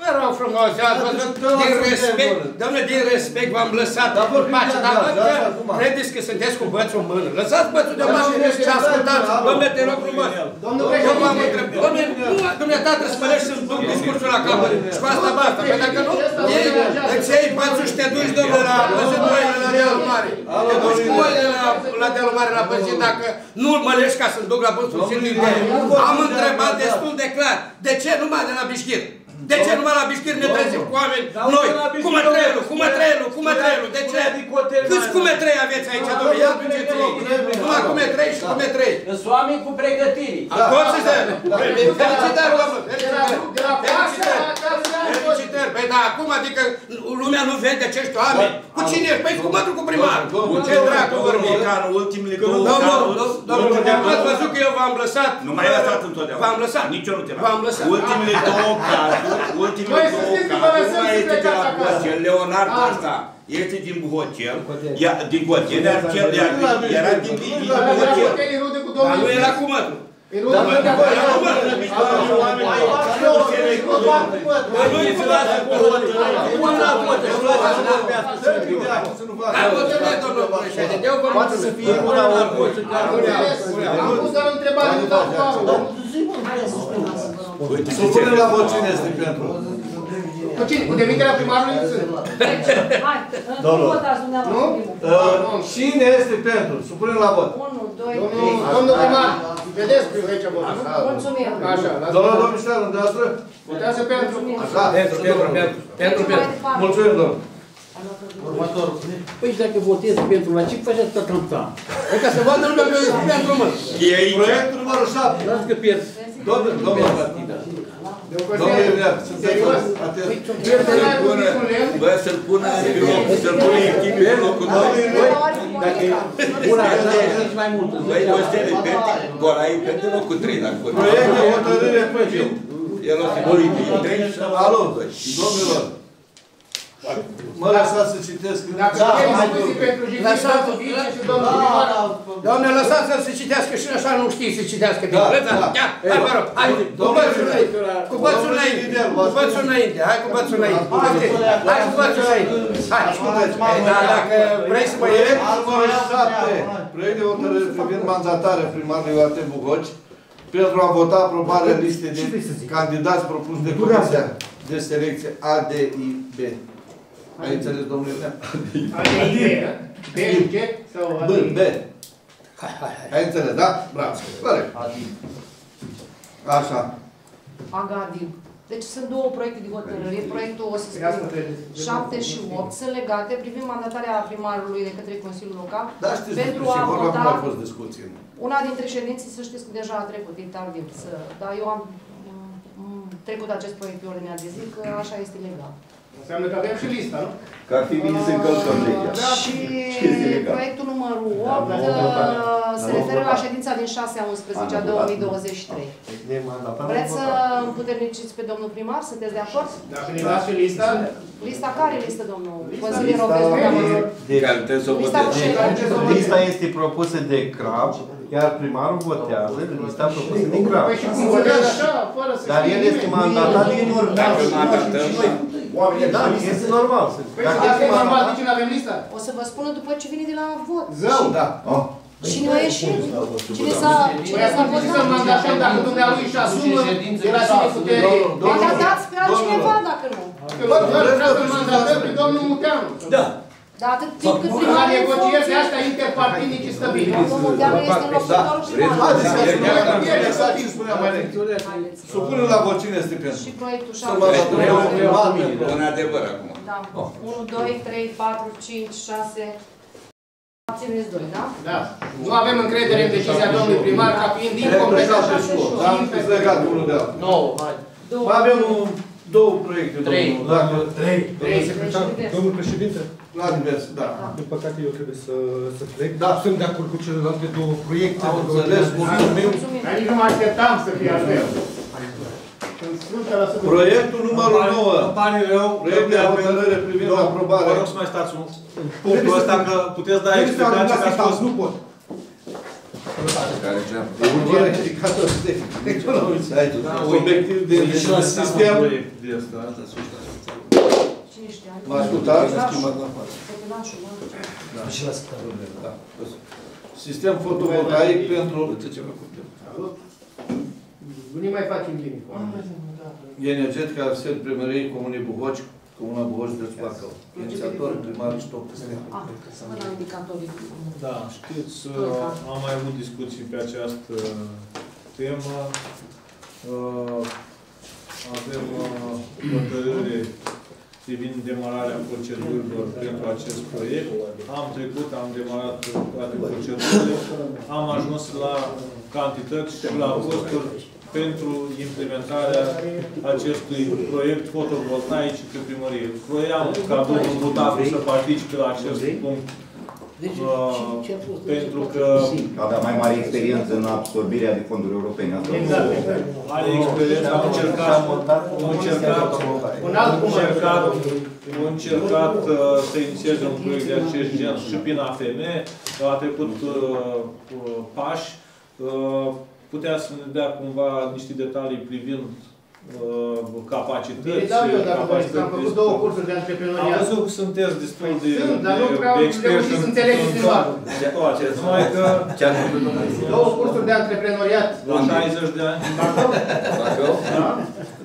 [SPEAKER 9] Vă rog frumos, ați văzut,
[SPEAKER 6] Da,
[SPEAKER 9] din
[SPEAKER 6] suntem,
[SPEAKER 9] respect,
[SPEAKER 6] domnule.
[SPEAKER 9] domnule, din respect v-am lăsat
[SPEAKER 6] Dar
[SPEAKER 9] în
[SPEAKER 6] vorbim
[SPEAKER 9] pace,
[SPEAKER 6] de
[SPEAKER 9] dar
[SPEAKER 6] angajat,
[SPEAKER 9] văd că
[SPEAKER 6] acum.
[SPEAKER 9] credeți că sunteți cu bățul în mână. Lăsați bățul de
[SPEAKER 6] Dar
[SPEAKER 9] masă
[SPEAKER 6] cine
[SPEAKER 9] și ascultați,
[SPEAKER 6] alo.
[SPEAKER 9] domnule, te rog frumos.
[SPEAKER 4] Domnul
[SPEAKER 9] Eu v-am
[SPEAKER 4] președinte,
[SPEAKER 9] întrebat, domnule, nu, dumneata trebuie să mărești să-mi duc discursul la capăt. Și cu asta basta, pentru dacă nu, ei, îți iei bățul și te duci, domnule, la păsătorile la Dealul Mare. Te duci cu oile la, la Dealul Mare la păsit dacă nu-l mălești ca să-mi duc la păsul Am întrebat destul de clar. De ce numai de la Bișchir? De ce numai la Bișchir ne trezim cu oameni? Noi, cu mătrelul, cu mătrelul, cu mătrelul. De ce? Câți cu metrei aveți aici, domnule? Ia duceți ei. Numai cu metrei și cu metrei.
[SPEAKER 10] Sunt oameni cu pregătiri.
[SPEAKER 9] Pot să se... Felicitări, domnul!
[SPEAKER 4] de la de la Pașa,
[SPEAKER 9] Felicitări!
[SPEAKER 4] La casă,
[SPEAKER 9] Felicitări! Păi da, acum adică lumea nu vede acești oameni. Cu cine ești? Păi cu mătru cu primar.
[SPEAKER 3] Cu
[SPEAKER 9] Ce dracu vorbi?
[SPEAKER 3] Vulcanul, ultimele două
[SPEAKER 9] Domnul,
[SPEAKER 3] cazuri.
[SPEAKER 9] domnul, ați văzut că eu v-am lăsat?
[SPEAKER 3] Nu mai ai lăsat întotdeauna.
[SPEAKER 9] V-am lăsat.
[SPEAKER 3] Nici eu nu te las.
[SPEAKER 9] V-am lăsat.
[SPEAKER 3] Ultimele două cazuri, ultimele
[SPEAKER 4] Noi să
[SPEAKER 3] două
[SPEAKER 4] știți că vă
[SPEAKER 3] cazuri,
[SPEAKER 4] lăsăm
[SPEAKER 3] una
[SPEAKER 4] să
[SPEAKER 3] este de la
[SPEAKER 4] plecați acasă.
[SPEAKER 3] Buhocel, Leonard
[SPEAKER 4] Ah.
[SPEAKER 3] ăsta este din Buhocel, ia- din Cotel, iar cel iar era din din
[SPEAKER 4] La de la
[SPEAKER 3] Buhocel.
[SPEAKER 4] hotel e rude cu
[SPEAKER 9] Dar
[SPEAKER 4] domnul
[SPEAKER 9] nu era
[SPEAKER 4] Iuliu.
[SPEAKER 9] cu mătru.
[SPEAKER 4] E rude cu de acolo.
[SPEAKER 9] Dar nu-i lasă cu Dar mulțumesc, domnul președinte. Eu vă
[SPEAKER 6] Poate să
[SPEAKER 9] mulțumesc.
[SPEAKER 6] fie una oricum.
[SPEAKER 4] Am pus doar o întrebare de tot
[SPEAKER 2] Haideți să spunem asta, vă rog.
[SPEAKER 6] Să punem la vot cine este pentru.
[SPEAKER 9] Deci,
[SPEAKER 4] Cu cine? Cu demiterea primarului? Sunt.
[SPEAKER 2] Hai,
[SPEAKER 7] Domnul.
[SPEAKER 2] nu votați dumneavoastră
[SPEAKER 4] Nu?
[SPEAKER 2] primul.
[SPEAKER 6] Uh, Cine este pentru? Supunem la vot.
[SPEAKER 2] 1, 2,
[SPEAKER 4] Domnul,
[SPEAKER 2] 3.
[SPEAKER 4] domnul primar, vedeți pe aici vot, nu?
[SPEAKER 2] Mulțumim.
[SPEAKER 4] Așa, lasă.
[SPEAKER 6] Domnul Domnișoară, dumneavoastră?
[SPEAKER 4] Votează pentru.
[SPEAKER 6] Așa.
[SPEAKER 10] Pentru, pentru, pentru, pentru, pentru.
[SPEAKER 6] Mulțumim, domnul.
[SPEAKER 12] Următorul.
[SPEAKER 10] Păi și dacă votezi pentru la ce faci atâta tramtam? Păi ca să vadă lumea că e pentru mă.
[SPEAKER 3] E aici.
[SPEAKER 6] Proiectul numărul 7.
[SPEAKER 10] Lasă că pierzi.
[SPEAKER 6] Domnul, domnul partida. Domnul Iulian, sunteți atent.
[SPEAKER 3] Să-l pună, bă, să-l pună, să-l pună echipii pe locul doi.
[SPEAKER 10] Dacă e una, dacă e mai mult.
[SPEAKER 3] Băi, o să le pete, Gorai pete locul 3 dacă
[SPEAKER 6] Proiect de hotărâre privind.
[SPEAKER 3] El o să pune 3 și
[SPEAKER 6] Alo, domnilor. Mă lăsați să citesc.
[SPEAKER 4] Dacă
[SPEAKER 9] Da,
[SPEAKER 4] vrei
[SPEAKER 9] hai,
[SPEAKER 4] discuții pentru Jivița,
[SPEAKER 9] lăsați-o,
[SPEAKER 4] vice și domnul primar,
[SPEAKER 9] Doamne, lăsați să se citească și așa nu știi să citească
[SPEAKER 6] Da,
[SPEAKER 9] bine. Vreți?
[SPEAKER 6] da.
[SPEAKER 9] Ia, hai, mă rog, hai, cu bățul înainte. Cu bățul înainte. Cu bățul înainte. Hai cu bățul înainte. Hai cu bățul înainte. Hai. Păi, Da, dacă vrei să mă iei,
[SPEAKER 6] Proiect numărul 7. Proiect de hotărâre privind mandatarea primarului UAT Bugoci pentru a vota aprobarea listei de candidați propuși de Comisia de Selecție ADIB. Ai înțeles, domnule Iulian?
[SPEAKER 4] ADIB, B, G sau
[SPEAKER 6] B,
[SPEAKER 4] ADIB?
[SPEAKER 6] B. Ai înțeles, da? Bravo. Corect. Așa.
[SPEAKER 2] Agadim. Deci sunt două proiecte de hotărâre. Proiectul o să spun 7 și 8 sunt legate privind mandatarea primarului de către Consiliul Local
[SPEAKER 6] Da, știți
[SPEAKER 2] pentru
[SPEAKER 6] despre ce
[SPEAKER 2] a
[SPEAKER 6] vorba, cum
[SPEAKER 2] vota
[SPEAKER 6] a fost discuție.
[SPEAKER 2] Una dintre ședințe, să știți că deja a trecut, e tardiv, să, dar eu am mm, trecut acest proiect pe ordinea de zi, că așa este legal.
[SPEAKER 4] Înseamnă că avem și lista, nu?
[SPEAKER 7] Că ar fi bine să încălcăm legea.
[SPEAKER 2] Da, și
[SPEAKER 7] Ce este legal?
[SPEAKER 2] proiectul numărul 8
[SPEAKER 7] Da,
[SPEAKER 2] uh, se
[SPEAKER 7] da,
[SPEAKER 2] referă
[SPEAKER 7] da.
[SPEAKER 2] la ședința din 6 a 11 a
[SPEAKER 7] Am votat.
[SPEAKER 2] 2023. Vreți să împuterniciți pe domnul primar? Sunteți de acord?
[SPEAKER 4] Dacă ne dați și lista,
[SPEAKER 2] Lista care listă, domnul? Consilier Robes, dumneavoastră?
[SPEAKER 3] Care trebuie să o
[SPEAKER 2] Lista cu
[SPEAKER 3] voteze.
[SPEAKER 2] ședințe.
[SPEAKER 11] Lista este propusă de CRAB, iar primarul votează lista propusă de CRAB.
[SPEAKER 4] păi și cum votează așa, fără să
[SPEAKER 11] Dar
[SPEAKER 4] știe
[SPEAKER 11] el este
[SPEAKER 4] nimeni?
[SPEAKER 11] mandatat din
[SPEAKER 3] Dacă mandatăm,
[SPEAKER 7] Oamenii
[SPEAKER 11] Da, este normal.
[SPEAKER 4] Păi și dacă e normal, de ce nu avem lista?
[SPEAKER 2] O să vă spună după ce vine de la vot.
[SPEAKER 4] Zău!
[SPEAKER 6] Da.
[SPEAKER 7] Ah.
[SPEAKER 2] Cine a ieșit? Cine s-a
[SPEAKER 4] Păi
[SPEAKER 2] cine s-a
[SPEAKER 4] atunci să
[SPEAKER 2] votat?
[SPEAKER 4] mandatăm dacă dumnealui își asumă de la cine putere.
[SPEAKER 2] Ba, dar dați pe altcineva dacă nu.
[SPEAKER 4] Că bă, doar vreau să mandatăm pe domnul Muteanu.
[SPEAKER 3] Da.
[SPEAKER 2] Dar atât timp cât
[SPEAKER 4] La
[SPEAKER 2] primarul e în
[SPEAKER 4] negocieri de
[SPEAKER 2] funcție,
[SPEAKER 4] astea interpartinice stabile.
[SPEAKER 2] domnul Muteanu este înlocuitorul
[SPEAKER 6] Haideți să
[SPEAKER 2] primarului.
[SPEAKER 6] spunem, exact ce spuneam mai înainte.
[SPEAKER 2] Haideți.
[SPEAKER 6] Supunem la vot cine este pentru.
[SPEAKER 2] Și proiectul
[SPEAKER 6] Să vă
[SPEAKER 2] 7.
[SPEAKER 6] adunăm.
[SPEAKER 3] Un adevăr acum.
[SPEAKER 2] Da. 1, 2, 3, 4, 5, 6. Abțineți 2, da?
[SPEAKER 4] Da. Nu avem încredere în decizia domnului primar ca fiind
[SPEAKER 6] Dreptul
[SPEAKER 4] incompetent.
[SPEAKER 6] 7 și 8. Da, sunt legat unul de altul.
[SPEAKER 9] 9, hai.
[SPEAKER 2] Două.
[SPEAKER 6] Mai avem un, două proiecte,
[SPEAKER 9] Trei.
[SPEAKER 6] domnul. Dacă,
[SPEAKER 9] Trei.
[SPEAKER 4] Trei.
[SPEAKER 15] Domnul președinte,
[SPEAKER 6] la advers, da. Ah.
[SPEAKER 15] Din păcate eu trebuie să, să plec.
[SPEAKER 6] Da.
[SPEAKER 15] Sunt de acord cu celelalte două proiecte. Au
[SPEAKER 6] înțeles,
[SPEAKER 15] adică,
[SPEAKER 6] da.
[SPEAKER 2] mulțumim.
[SPEAKER 4] Dar nici nu mă așteptam să fie advers.
[SPEAKER 6] Proiectul numărul 9.
[SPEAKER 15] Îmi pare rău.
[SPEAKER 6] Proiect de hotărâre privind aprobarea.
[SPEAKER 15] Vă rog să mai stați un punctul ăsta că puteți da explicații că ați. Nu pot.
[SPEAKER 3] Obiectiv de
[SPEAKER 6] sistem. 25 de ani. La spital s-a schimbat
[SPEAKER 2] la față.
[SPEAKER 6] Da. Deci
[SPEAKER 2] și la spital.
[SPEAKER 6] Da. da. Sistem fotovoltaic pentru...
[SPEAKER 4] Nu ne mai facem nimic.
[SPEAKER 6] Energetica Arsen Primăriei Comunei Buhoci, Comuna Buhoci de Bacău. Inițiator primar
[SPEAKER 2] și top Până indicatorii.
[SPEAKER 1] Da, știți, uh, am mai avut discuții pe această temă. Uh, avem uh, hotărâre privind demararea procedurilor pentru acest proiect. Am trecut, am demarat toate procedurile, am ajuns la cantități și la costuri pentru implementarea acestui proiect fotovoltaic pe primărie. Vroiam ca domnul Butacu să participe la acest punct uh, pentru că
[SPEAKER 7] Avea mai mare experiență în absorbirea de fonduri europene. Asta
[SPEAKER 4] Exact,
[SPEAKER 7] nu-
[SPEAKER 4] exact.
[SPEAKER 1] are experiență, am încercat, am încercat,
[SPEAKER 4] Un alt
[SPEAKER 1] am
[SPEAKER 4] cum
[SPEAKER 1] încercat, am încercat uh, să inițieze un proiect de acest gen și prin AFM, a trecut uh, uh, pași, uh, putea să ne dea cumva niște detalii privind uh, capacități.
[SPEAKER 4] Bine, dau eu, dacă vreți, că am
[SPEAKER 1] capacități
[SPEAKER 4] făcut
[SPEAKER 1] de-
[SPEAKER 4] două cursuri de
[SPEAKER 1] Am
[SPEAKER 4] antreprenoriat.
[SPEAKER 1] văzut că sunteți destul de,
[SPEAKER 4] Sunt, dar nu prea am
[SPEAKER 1] de experți
[SPEAKER 4] reușit să
[SPEAKER 1] în-
[SPEAKER 4] înțeleg
[SPEAKER 1] în
[SPEAKER 4] primarul.
[SPEAKER 1] toate. Numai că
[SPEAKER 3] Ce ați făcut, domnule?
[SPEAKER 4] Două cursuri de antreprenoriat.
[SPEAKER 1] la 60 de ani,
[SPEAKER 3] Bacău?
[SPEAKER 4] Da?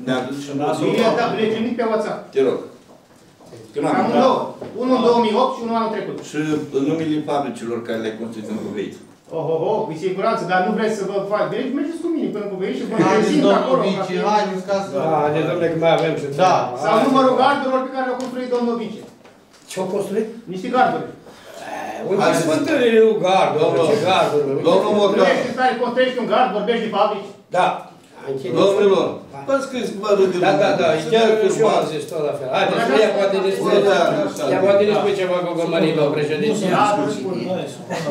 [SPEAKER 3] Ne aduci și
[SPEAKER 4] Bine, da, le trimit pe WhatsApp.
[SPEAKER 3] Te rog. Că n-am
[SPEAKER 4] Amândouă. Unul în 2008 și unul anul trecut.
[SPEAKER 3] Și numele fabricilor care le-ai construit în Cuveit.
[SPEAKER 4] Oh, oh, oh, cu siguranță, dar nu vreți să vă fac. Deci mergeți cu mine până cu vei și vă
[SPEAKER 12] Haideți,
[SPEAKER 4] prezint
[SPEAKER 12] domnul
[SPEAKER 4] acolo.
[SPEAKER 12] Vici,
[SPEAKER 4] ca-
[SPEAKER 12] haideți ca să...
[SPEAKER 9] Da, de domnule, că mai avem și...
[SPEAKER 12] Da.
[SPEAKER 4] Sau numărul gardurilor pe care le-a construit domnul Vice.
[SPEAKER 9] Ce-au construit?
[SPEAKER 4] Niște garduri.
[SPEAKER 9] Unde sunt în gard, domnule, ce garduri?
[SPEAKER 6] Domnul
[SPEAKER 4] Nu
[SPEAKER 6] Mocan,
[SPEAKER 4] ești în stare, construiești un gard, vorbești de fabrici.
[SPEAKER 9] Da.
[SPEAKER 6] domnilor, v-am scris vă râd de
[SPEAKER 9] Da, da, da,
[SPEAKER 6] Să
[SPEAKER 9] chiar
[SPEAKER 6] ne
[SPEAKER 9] cu și eu am
[SPEAKER 6] urmați.
[SPEAKER 9] zis tot la fel. Haideți, să ia poate despre... Ia poate despre ceva cu gămării, domnul președinte.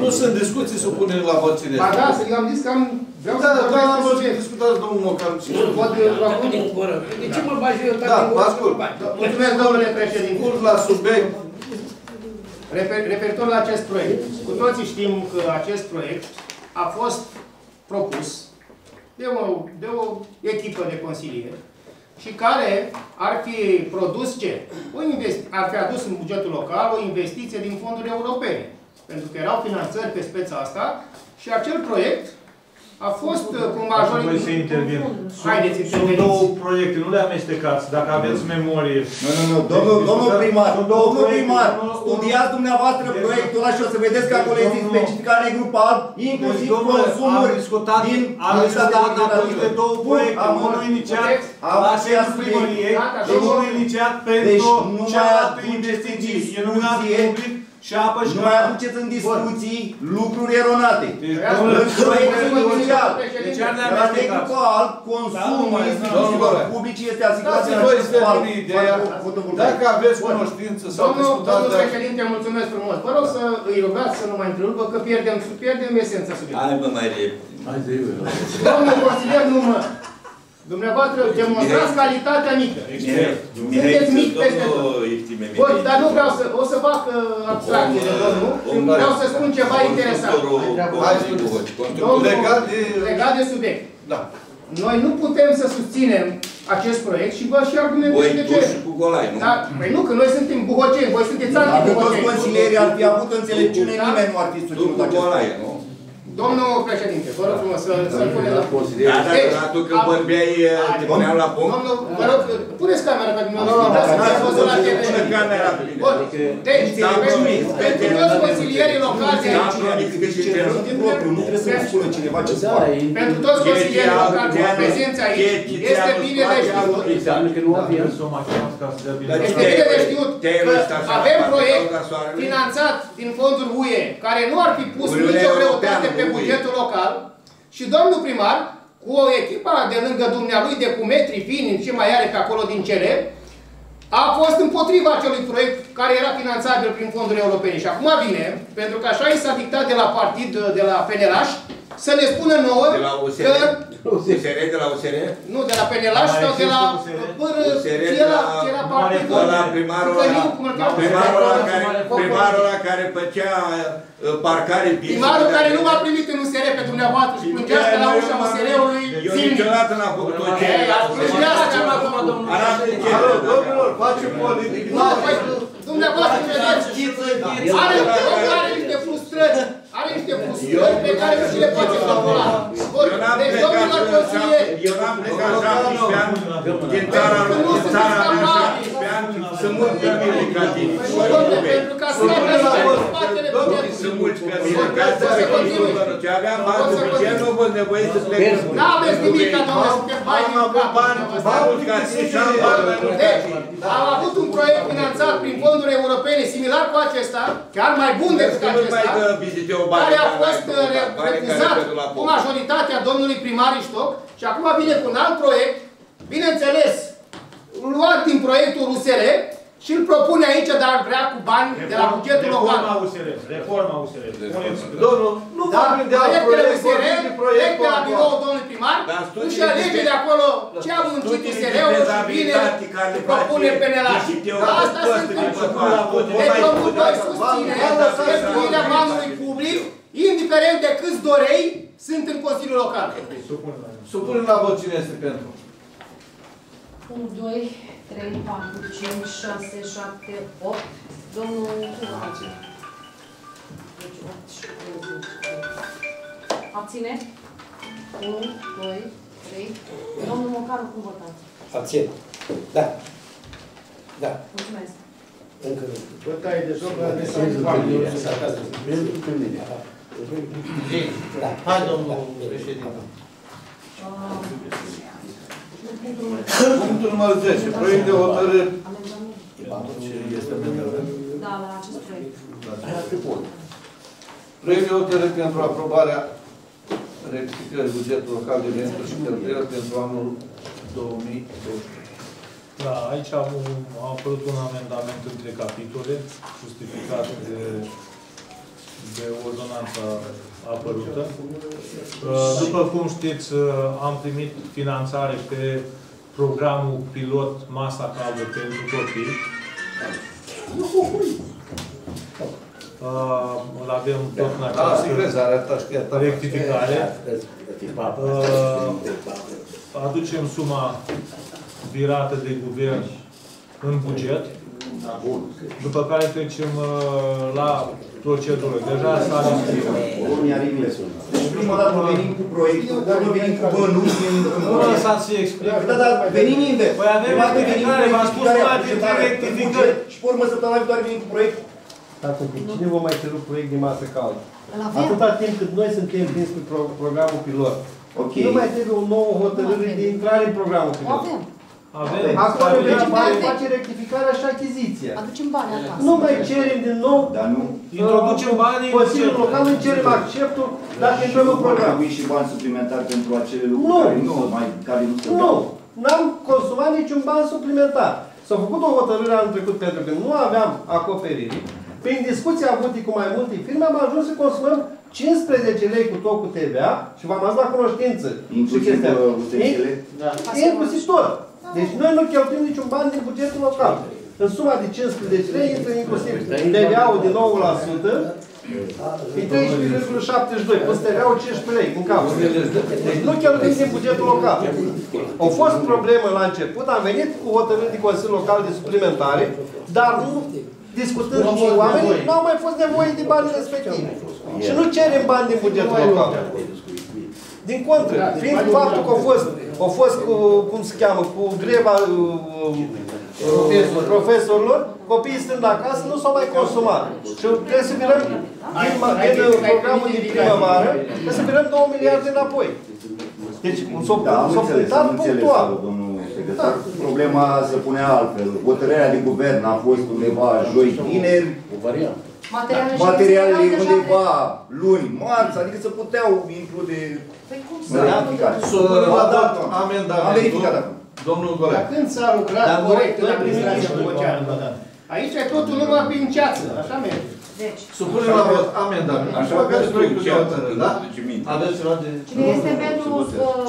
[SPEAKER 6] Nu sunt discuții, să punem la vot cine
[SPEAKER 4] Ba da, să eu am zis că am... Vreau
[SPEAKER 6] Da,
[SPEAKER 4] să
[SPEAKER 6] da,
[SPEAKER 4] vorbesc
[SPEAKER 6] am
[SPEAKER 4] pe
[SPEAKER 6] văzut,
[SPEAKER 4] subiect.
[SPEAKER 6] discutați domnul Mocan. și-
[SPEAKER 4] Nu pot acum.
[SPEAKER 9] De ce mă bagi eu
[SPEAKER 6] Da, vă ascult.
[SPEAKER 4] Mulțumesc, domnule președinte.
[SPEAKER 6] Curs la subiect.
[SPEAKER 4] Refer, referitor la acest proiect, cu toții știm că acest proiect a fost propus de o, de o echipă de consilieri și care ar fi produs ce? O investi- ar fi adus în bugetul local o investiție din fonduri europene. Pentru că erau finanțări pe speța asta și acel proiect a fost uh, cu
[SPEAKER 1] Voi să
[SPEAKER 4] majoritate...
[SPEAKER 1] intervin.
[SPEAKER 4] Haideți,
[SPEAKER 1] Sunt
[SPEAKER 4] interveniți.
[SPEAKER 1] două proiecte, nu le amestecați. Dacă aveți memorie.
[SPEAKER 7] Nu, nu, nu, domnul, domnul primar,
[SPEAKER 1] Sunt două
[SPEAKER 7] domnul
[SPEAKER 1] proiecte,
[SPEAKER 7] primar,
[SPEAKER 1] unul-
[SPEAKER 7] studiați dumneavoastră
[SPEAKER 1] Deci,
[SPEAKER 7] proiectul ăla și o să vedeți că acolo există
[SPEAKER 1] domnul-
[SPEAKER 7] specificare grupa alb, inclusiv
[SPEAKER 1] Deci, domnule,
[SPEAKER 7] consumuri
[SPEAKER 1] am discutat,
[SPEAKER 7] din
[SPEAKER 1] am discutat atunci de două
[SPEAKER 7] Bun,
[SPEAKER 1] proiecte.
[SPEAKER 7] am
[SPEAKER 1] Unul inițiat
[SPEAKER 7] am
[SPEAKER 1] la
[SPEAKER 7] aceea
[SPEAKER 1] șeful primăriei
[SPEAKER 4] Gata,
[SPEAKER 1] și unul inițiat
[SPEAKER 7] Deci
[SPEAKER 1] pentru
[SPEAKER 7] nu mai
[SPEAKER 1] cealaltă
[SPEAKER 7] aduceți
[SPEAKER 1] investiții.
[SPEAKER 7] în
[SPEAKER 1] E nominat
[SPEAKER 7] discuție-
[SPEAKER 1] public și apă și
[SPEAKER 7] Nu mai aduceți în discuții lucruri eronate.
[SPEAKER 1] Deci,
[SPEAKER 4] Vreau
[SPEAKER 1] domnule,
[SPEAKER 7] În proiectul inițial,
[SPEAKER 1] Deci ar le
[SPEAKER 7] la
[SPEAKER 1] amestecați.
[SPEAKER 7] negru pe alb, consumul
[SPEAKER 1] Da,
[SPEAKER 7] instituțiilor
[SPEAKER 6] domnule.
[SPEAKER 7] publice este asigurat
[SPEAKER 6] Dați-mi
[SPEAKER 7] în
[SPEAKER 6] voi
[SPEAKER 7] acest
[SPEAKER 6] să
[SPEAKER 7] fal-
[SPEAKER 6] termin ideea.
[SPEAKER 7] fal- fotovoltaic.
[SPEAKER 6] Dacă aveți cunoștință sau
[SPEAKER 4] Domnul,
[SPEAKER 6] discutați
[SPEAKER 4] domnul
[SPEAKER 6] de
[SPEAKER 4] președinte, mulțumesc frumos. Vă rog să îi rugați să nu mai întrerupă, că pierdem, pierdem esența subiectului.
[SPEAKER 3] Hai mă mai repede.
[SPEAKER 4] Domnul consilier, nu mă. Dumneavoastră demonstrați calitatea mică. Sunteți mic peste tot. Bun, dar nu vreau să... O să fac uh, abstracție de domnul. Vreau să spun ceva interesant. Domnul,
[SPEAKER 6] Legat de...
[SPEAKER 4] legat de subiect.
[SPEAKER 6] Da.
[SPEAKER 4] Noi nu putem să susținem acest proiect și vă și argumentez
[SPEAKER 3] Voi
[SPEAKER 4] de
[SPEAKER 3] tu
[SPEAKER 4] ce.
[SPEAKER 3] și cu golai, nu?
[SPEAKER 4] Da, păi nu, că noi suntem buhoceni, voi sunteți
[SPEAKER 7] Dacă toți
[SPEAKER 4] anti-buhoceni.
[SPEAKER 7] consilierii ar fi avut înțelepciune,
[SPEAKER 4] Da?
[SPEAKER 7] nimeni nu ar fi
[SPEAKER 3] Tu
[SPEAKER 7] susținut
[SPEAKER 3] cu
[SPEAKER 7] acest
[SPEAKER 3] golai,
[SPEAKER 7] proiect.
[SPEAKER 3] Nu?
[SPEAKER 4] Domnul președinte, vă rog frumos să, să puneți la
[SPEAKER 3] Da, da, da, tu când vorbeai, te puneam la punct.
[SPEAKER 4] Domnul, vă rog, puneți camera pe mine.
[SPEAKER 7] Nu, nu,
[SPEAKER 4] Uitați
[SPEAKER 7] dacă
[SPEAKER 4] că ați
[SPEAKER 7] n-ați
[SPEAKER 4] văzut la
[SPEAKER 7] văzut,
[SPEAKER 4] TV.
[SPEAKER 3] Pune camera pe mine.
[SPEAKER 4] Bun, deci,
[SPEAKER 3] Da,
[SPEAKER 4] pentru
[SPEAKER 3] promis,
[SPEAKER 4] pentru toți consilierii locali de aici,
[SPEAKER 7] Sunt impropriu, nu trebuie să ne spună cineva ce să facă.
[SPEAKER 4] pentru toți consilierii locali prezenți aici, este bine de știut,
[SPEAKER 10] Înseamnă că nu avem.
[SPEAKER 1] Să o machiați ca să dea bine.
[SPEAKER 3] Dar
[SPEAKER 4] este bine de știut
[SPEAKER 3] Te-ai
[SPEAKER 4] că
[SPEAKER 3] uitat așa
[SPEAKER 4] avem
[SPEAKER 3] la
[SPEAKER 4] proiect
[SPEAKER 3] la soarele?
[SPEAKER 4] finanțat din fonduri UE, care nu ar fi pus
[SPEAKER 3] Uniunea
[SPEAKER 4] nicio
[SPEAKER 3] Europeană,
[SPEAKER 4] greutate pe
[SPEAKER 3] nu UE.
[SPEAKER 4] Bugetul local, și domnul primar, cu o echipă de lângă dumnealui de cu metri fini, ce mai are pe acolo din cele, a fost împotriva acelui proiect care era finanțabil prin fonduri europene. Și acum vine, pentru că așa i s-a dictat de la partid, de la PNLAș, să ne spună nouă
[SPEAKER 3] De la USR?
[SPEAKER 4] că...
[SPEAKER 3] USR, de la USR?
[SPEAKER 4] Nu, de la PNLAș
[SPEAKER 1] Mai
[SPEAKER 4] sau de la...
[SPEAKER 1] există USR?
[SPEAKER 4] Pără,
[SPEAKER 3] USR
[SPEAKER 4] ce
[SPEAKER 3] de
[SPEAKER 4] era,
[SPEAKER 3] la-
[SPEAKER 4] ce era
[SPEAKER 1] nu are
[SPEAKER 4] partidul...
[SPEAKER 3] Ăla, primarul
[SPEAKER 4] Țăcăniu,
[SPEAKER 3] ăla,
[SPEAKER 4] cum îl cheamă?
[SPEAKER 3] primarul ăla care, primarul ăla care făcea uh, parcare bis.
[SPEAKER 4] Primarul care nu m-a primit în USR pe dumneavoastră și plângea pe la ușa USR-ului
[SPEAKER 3] Eu
[SPEAKER 4] zilnic.
[SPEAKER 3] niciodată n-am făcut tot ce
[SPEAKER 4] Ei, ați plângea să acum, domnul
[SPEAKER 3] Arată ce
[SPEAKER 6] Alo, domnilor, facem politică.
[SPEAKER 4] Nu, păi, dumneavoastră vedeți, are, omul are niște frustrări, are niște frustrări pe care nu și le poate calcula. Bun,
[SPEAKER 3] Eu n-am
[SPEAKER 4] deci,
[SPEAKER 3] plecat
[SPEAKER 4] domnilor
[SPEAKER 3] în
[SPEAKER 4] consilieri,
[SPEAKER 3] șapte- eu n-am plecat 17 ani din țara lui, din țara mea 17 ani, sunt mulți pe mine ca tine. Și
[SPEAKER 4] nu,
[SPEAKER 3] voi
[SPEAKER 4] domnule,
[SPEAKER 3] nu vei.
[SPEAKER 4] pentru ca să ne găsim în spatele bugetului.
[SPEAKER 3] Sunt mulți pe mine ca să pe consumul ce aveam bani suficient, nu vă nevoie să plec.
[SPEAKER 4] N-aveți nimic, domnule, sunteți bai din
[SPEAKER 3] Am avut bani mai mulți ca tine și am bani mai mulți ca
[SPEAKER 4] Deci,
[SPEAKER 3] tine.
[SPEAKER 4] am avut un proiect finanțat prin fonduri europene similar cu acesta, chiar mai bun decât
[SPEAKER 3] Să nu mai
[SPEAKER 4] acesta,
[SPEAKER 3] dă vizite o bani
[SPEAKER 4] care a
[SPEAKER 3] care
[SPEAKER 4] fost
[SPEAKER 3] ai
[SPEAKER 4] uh,
[SPEAKER 3] bani care
[SPEAKER 4] refuzat
[SPEAKER 3] pe la
[SPEAKER 4] cu
[SPEAKER 3] pom.
[SPEAKER 4] majoritatea domnului primar Iștoc și acum vine cu un alt proiect, bineînțeles, luat din proiectul USR și îl propune aici, dar ar vrea cu bani de la bugetul local.
[SPEAKER 1] Reforma USR. Reforma USR. Spuneți că-
[SPEAKER 6] Domnul, nu
[SPEAKER 4] Da,
[SPEAKER 6] vorbim de alt
[SPEAKER 4] proiectele
[SPEAKER 6] proiect,
[SPEAKER 4] USR,
[SPEAKER 6] vorbim de
[SPEAKER 4] plec
[SPEAKER 6] proiectul
[SPEAKER 4] de la
[SPEAKER 6] actual.
[SPEAKER 4] biroul domnului primar,
[SPEAKER 3] Dar
[SPEAKER 4] își
[SPEAKER 3] studiile
[SPEAKER 4] alege
[SPEAKER 3] de-
[SPEAKER 4] de acolo ce a muncit
[SPEAKER 3] Studiile de
[SPEAKER 4] USR-ul și vine
[SPEAKER 3] fezabilitate care le
[SPEAKER 4] propune
[SPEAKER 3] face
[SPEAKER 4] PNL-aș.
[SPEAKER 3] ICT-ul,
[SPEAKER 4] Dar asta
[SPEAKER 3] toate
[SPEAKER 4] se
[SPEAKER 3] din
[SPEAKER 4] întâmplă.
[SPEAKER 3] păcate.
[SPEAKER 4] Deci
[SPEAKER 3] Mai
[SPEAKER 4] domnul
[SPEAKER 3] putea
[SPEAKER 4] voi
[SPEAKER 3] să-
[SPEAKER 4] susține
[SPEAKER 3] Ba, lăsați
[SPEAKER 4] cheltuirea
[SPEAKER 3] să-
[SPEAKER 4] banului public, indiferent de câți dorei sunt în Consiliul Local.
[SPEAKER 6] Supunem la vot cine este pentru.
[SPEAKER 2] 1, 2, 3, 4, 5, 6, 7, 8. Domnul Tunace. Deci 8 și 20. Abține? 1, 2, 3. Domnul Mocaru, cum votați?
[SPEAKER 9] Abțin. Da. Da.
[SPEAKER 2] Mulțumesc.
[SPEAKER 9] Încă nu.
[SPEAKER 13] Bătaie de joc la
[SPEAKER 12] Da. Hai, domnul președinte.
[SPEAKER 6] Punctul numărul 10. Proiect de hotărâre. Este
[SPEAKER 2] Da, la acest proiect.
[SPEAKER 6] Proiect de hotărâre pentru aprobarea rectificării bugetului local de venituri și cheltuieli pentru anul 2020.
[SPEAKER 1] Da, aici am, a apărut un amendament între capitole, justificat de, de ordonanța apărută. Uh, După cum știți, uh, am primit finanțare pe programul pilot Masa Caldă pentru copii. Uh, Îl avem tot în
[SPEAKER 6] Da,
[SPEAKER 1] această rectificare. Uh, Aducem suma virată de guvern în buget, după care trecem uh, la procedură. Deja s-a deschis.
[SPEAKER 7] Deci prima dată venim cu proiectul, nu venim cu bănuți, venim cu
[SPEAKER 1] Nu lăsați să explic.
[SPEAKER 7] Da, dar venim invers.
[SPEAKER 1] Păi avem
[SPEAKER 7] Prima dată venim cu
[SPEAKER 1] rectificare, v-am spus
[SPEAKER 7] rectificarea,
[SPEAKER 1] numai dintre
[SPEAKER 7] prezentarea,
[SPEAKER 1] rectificări.
[SPEAKER 7] buget, Și pe urmă săptămâna viitoare venim cu proiectul.
[SPEAKER 11] Stați un pic, cine vă mai cerut proiect de masă caldă?
[SPEAKER 2] Îl avem.
[SPEAKER 11] Atâta timp cât noi suntem prins cu pro programul pilot.
[SPEAKER 7] Ok.
[SPEAKER 11] Nu mai trebuie o nouă hotărâre de intrare în programul
[SPEAKER 2] O
[SPEAKER 11] pilot.
[SPEAKER 2] avem.
[SPEAKER 1] Avem.
[SPEAKER 11] Acum
[SPEAKER 2] Aducem
[SPEAKER 11] avem
[SPEAKER 2] bani.
[SPEAKER 11] face rectificarea și achiziția.
[SPEAKER 2] Aducem bani acasă.
[SPEAKER 11] Nu mai cerem din nou
[SPEAKER 7] Dar nu.
[SPEAKER 1] Introducem banii în
[SPEAKER 11] Consiliul
[SPEAKER 1] buget.
[SPEAKER 11] Local, îi cerem acceptul dacă intrăm în
[SPEAKER 7] Vor
[SPEAKER 11] program.
[SPEAKER 7] trebui și bani suplimentari pentru acele lucruri
[SPEAKER 11] Nu.
[SPEAKER 7] care nu se mai, care nu se
[SPEAKER 11] Nu,
[SPEAKER 7] dau.
[SPEAKER 11] n-am consumat niciun ban suplimentar. S-a făcut o hotărâre anul trecut pentru că nu aveam acoperire. Prin discuții avute cu mai multe firme am ajuns să consumăm 15 lei cu tot cu TVA și v-am adus la cunoștință. și
[SPEAKER 7] Inclusiv
[SPEAKER 11] chestia asta.
[SPEAKER 7] uh, UTC-le.
[SPEAKER 11] Da. Inclusiv tot. Deci noi nu cheltuim niciun ban din bugetul local. În suma de 15 lei intră inclusiv TVA-ul de 9%, e 13,72, plus TVA-ul 15 lei în cap. Deci nu cheltuim din bugetul local. Au fost probleme la început, am venit cu hotărâri de Consiliul Local de suplimentare, dar nu discutând cu oamenii, nu au mai fost nevoie de bani respectivi. Și nu cerem bani din bugetul local. Din contră, fiind faptul că au fost, au fost cu, cum se cheamă, cu greva uh, uh, profesorilor, copiii stând acasă, nu s-au mai consumat. Și trebuie să virăm din, din uh, programul din primăvară, trebuie să virăm 2 miliarde înapoi. Deci, s-o
[SPEAKER 7] Da, am
[SPEAKER 11] s-o
[SPEAKER 7] înțeles,
[SPEAKER 11] punctat
[SPEAKER 7] am înțeles,
[SPEAKER 11] punctual.
[SPEAKER 7] domnul secretar. Problema se pune altfel. Hotărârea de guvern a fost undeva joi, vineri.
[SPEAKER 2] Materiale și
[SPEAKER 7] Materialele
[SPEAKER 2] deja
[SPEAKER 7] undeva luni, marți, adică se puteau include
[SPEAKER 2] Păi cum
[SPEAKER 7] în rectificare.
[SPEAKER 6] Să
[SPEAKER 7] Ba da,
[SPEAKER 6] amendamentul.
[SPEAKER 7] Am verificat acum.
[SPEAKER 6] Domnul
[SPEAKER 13] Dar
[SPEAKER 6] Golea.
[SPEAKER 13] când s-a lucrat
[SPEAKER 11] Dar noi-
[SPEAKER 13] corect în
[SPEAKER 11] noi
[SPEAKER 13] administrația
[SPEAKER 11] primim
[SPEAKER 13] Boceanu? Aici e totul numai prin ceață, așa merge.
[SPEAKER 2] Deci,
[SPEAKER 6] Supunem la vot amendament.
[SPEAKER 3] Așa
[SPEAKER 6] Aveți
[SPEAKER 3] că
[SPEAKER 6] proiectul de
[SPEAKER 3] ce
[SPEAKER 6] hotărâre, da?
[SPEAKER 3] duce minte.
[SPEAKER 6] Aveți ceva de...
[SPEAKER 2] cine este pentru uh,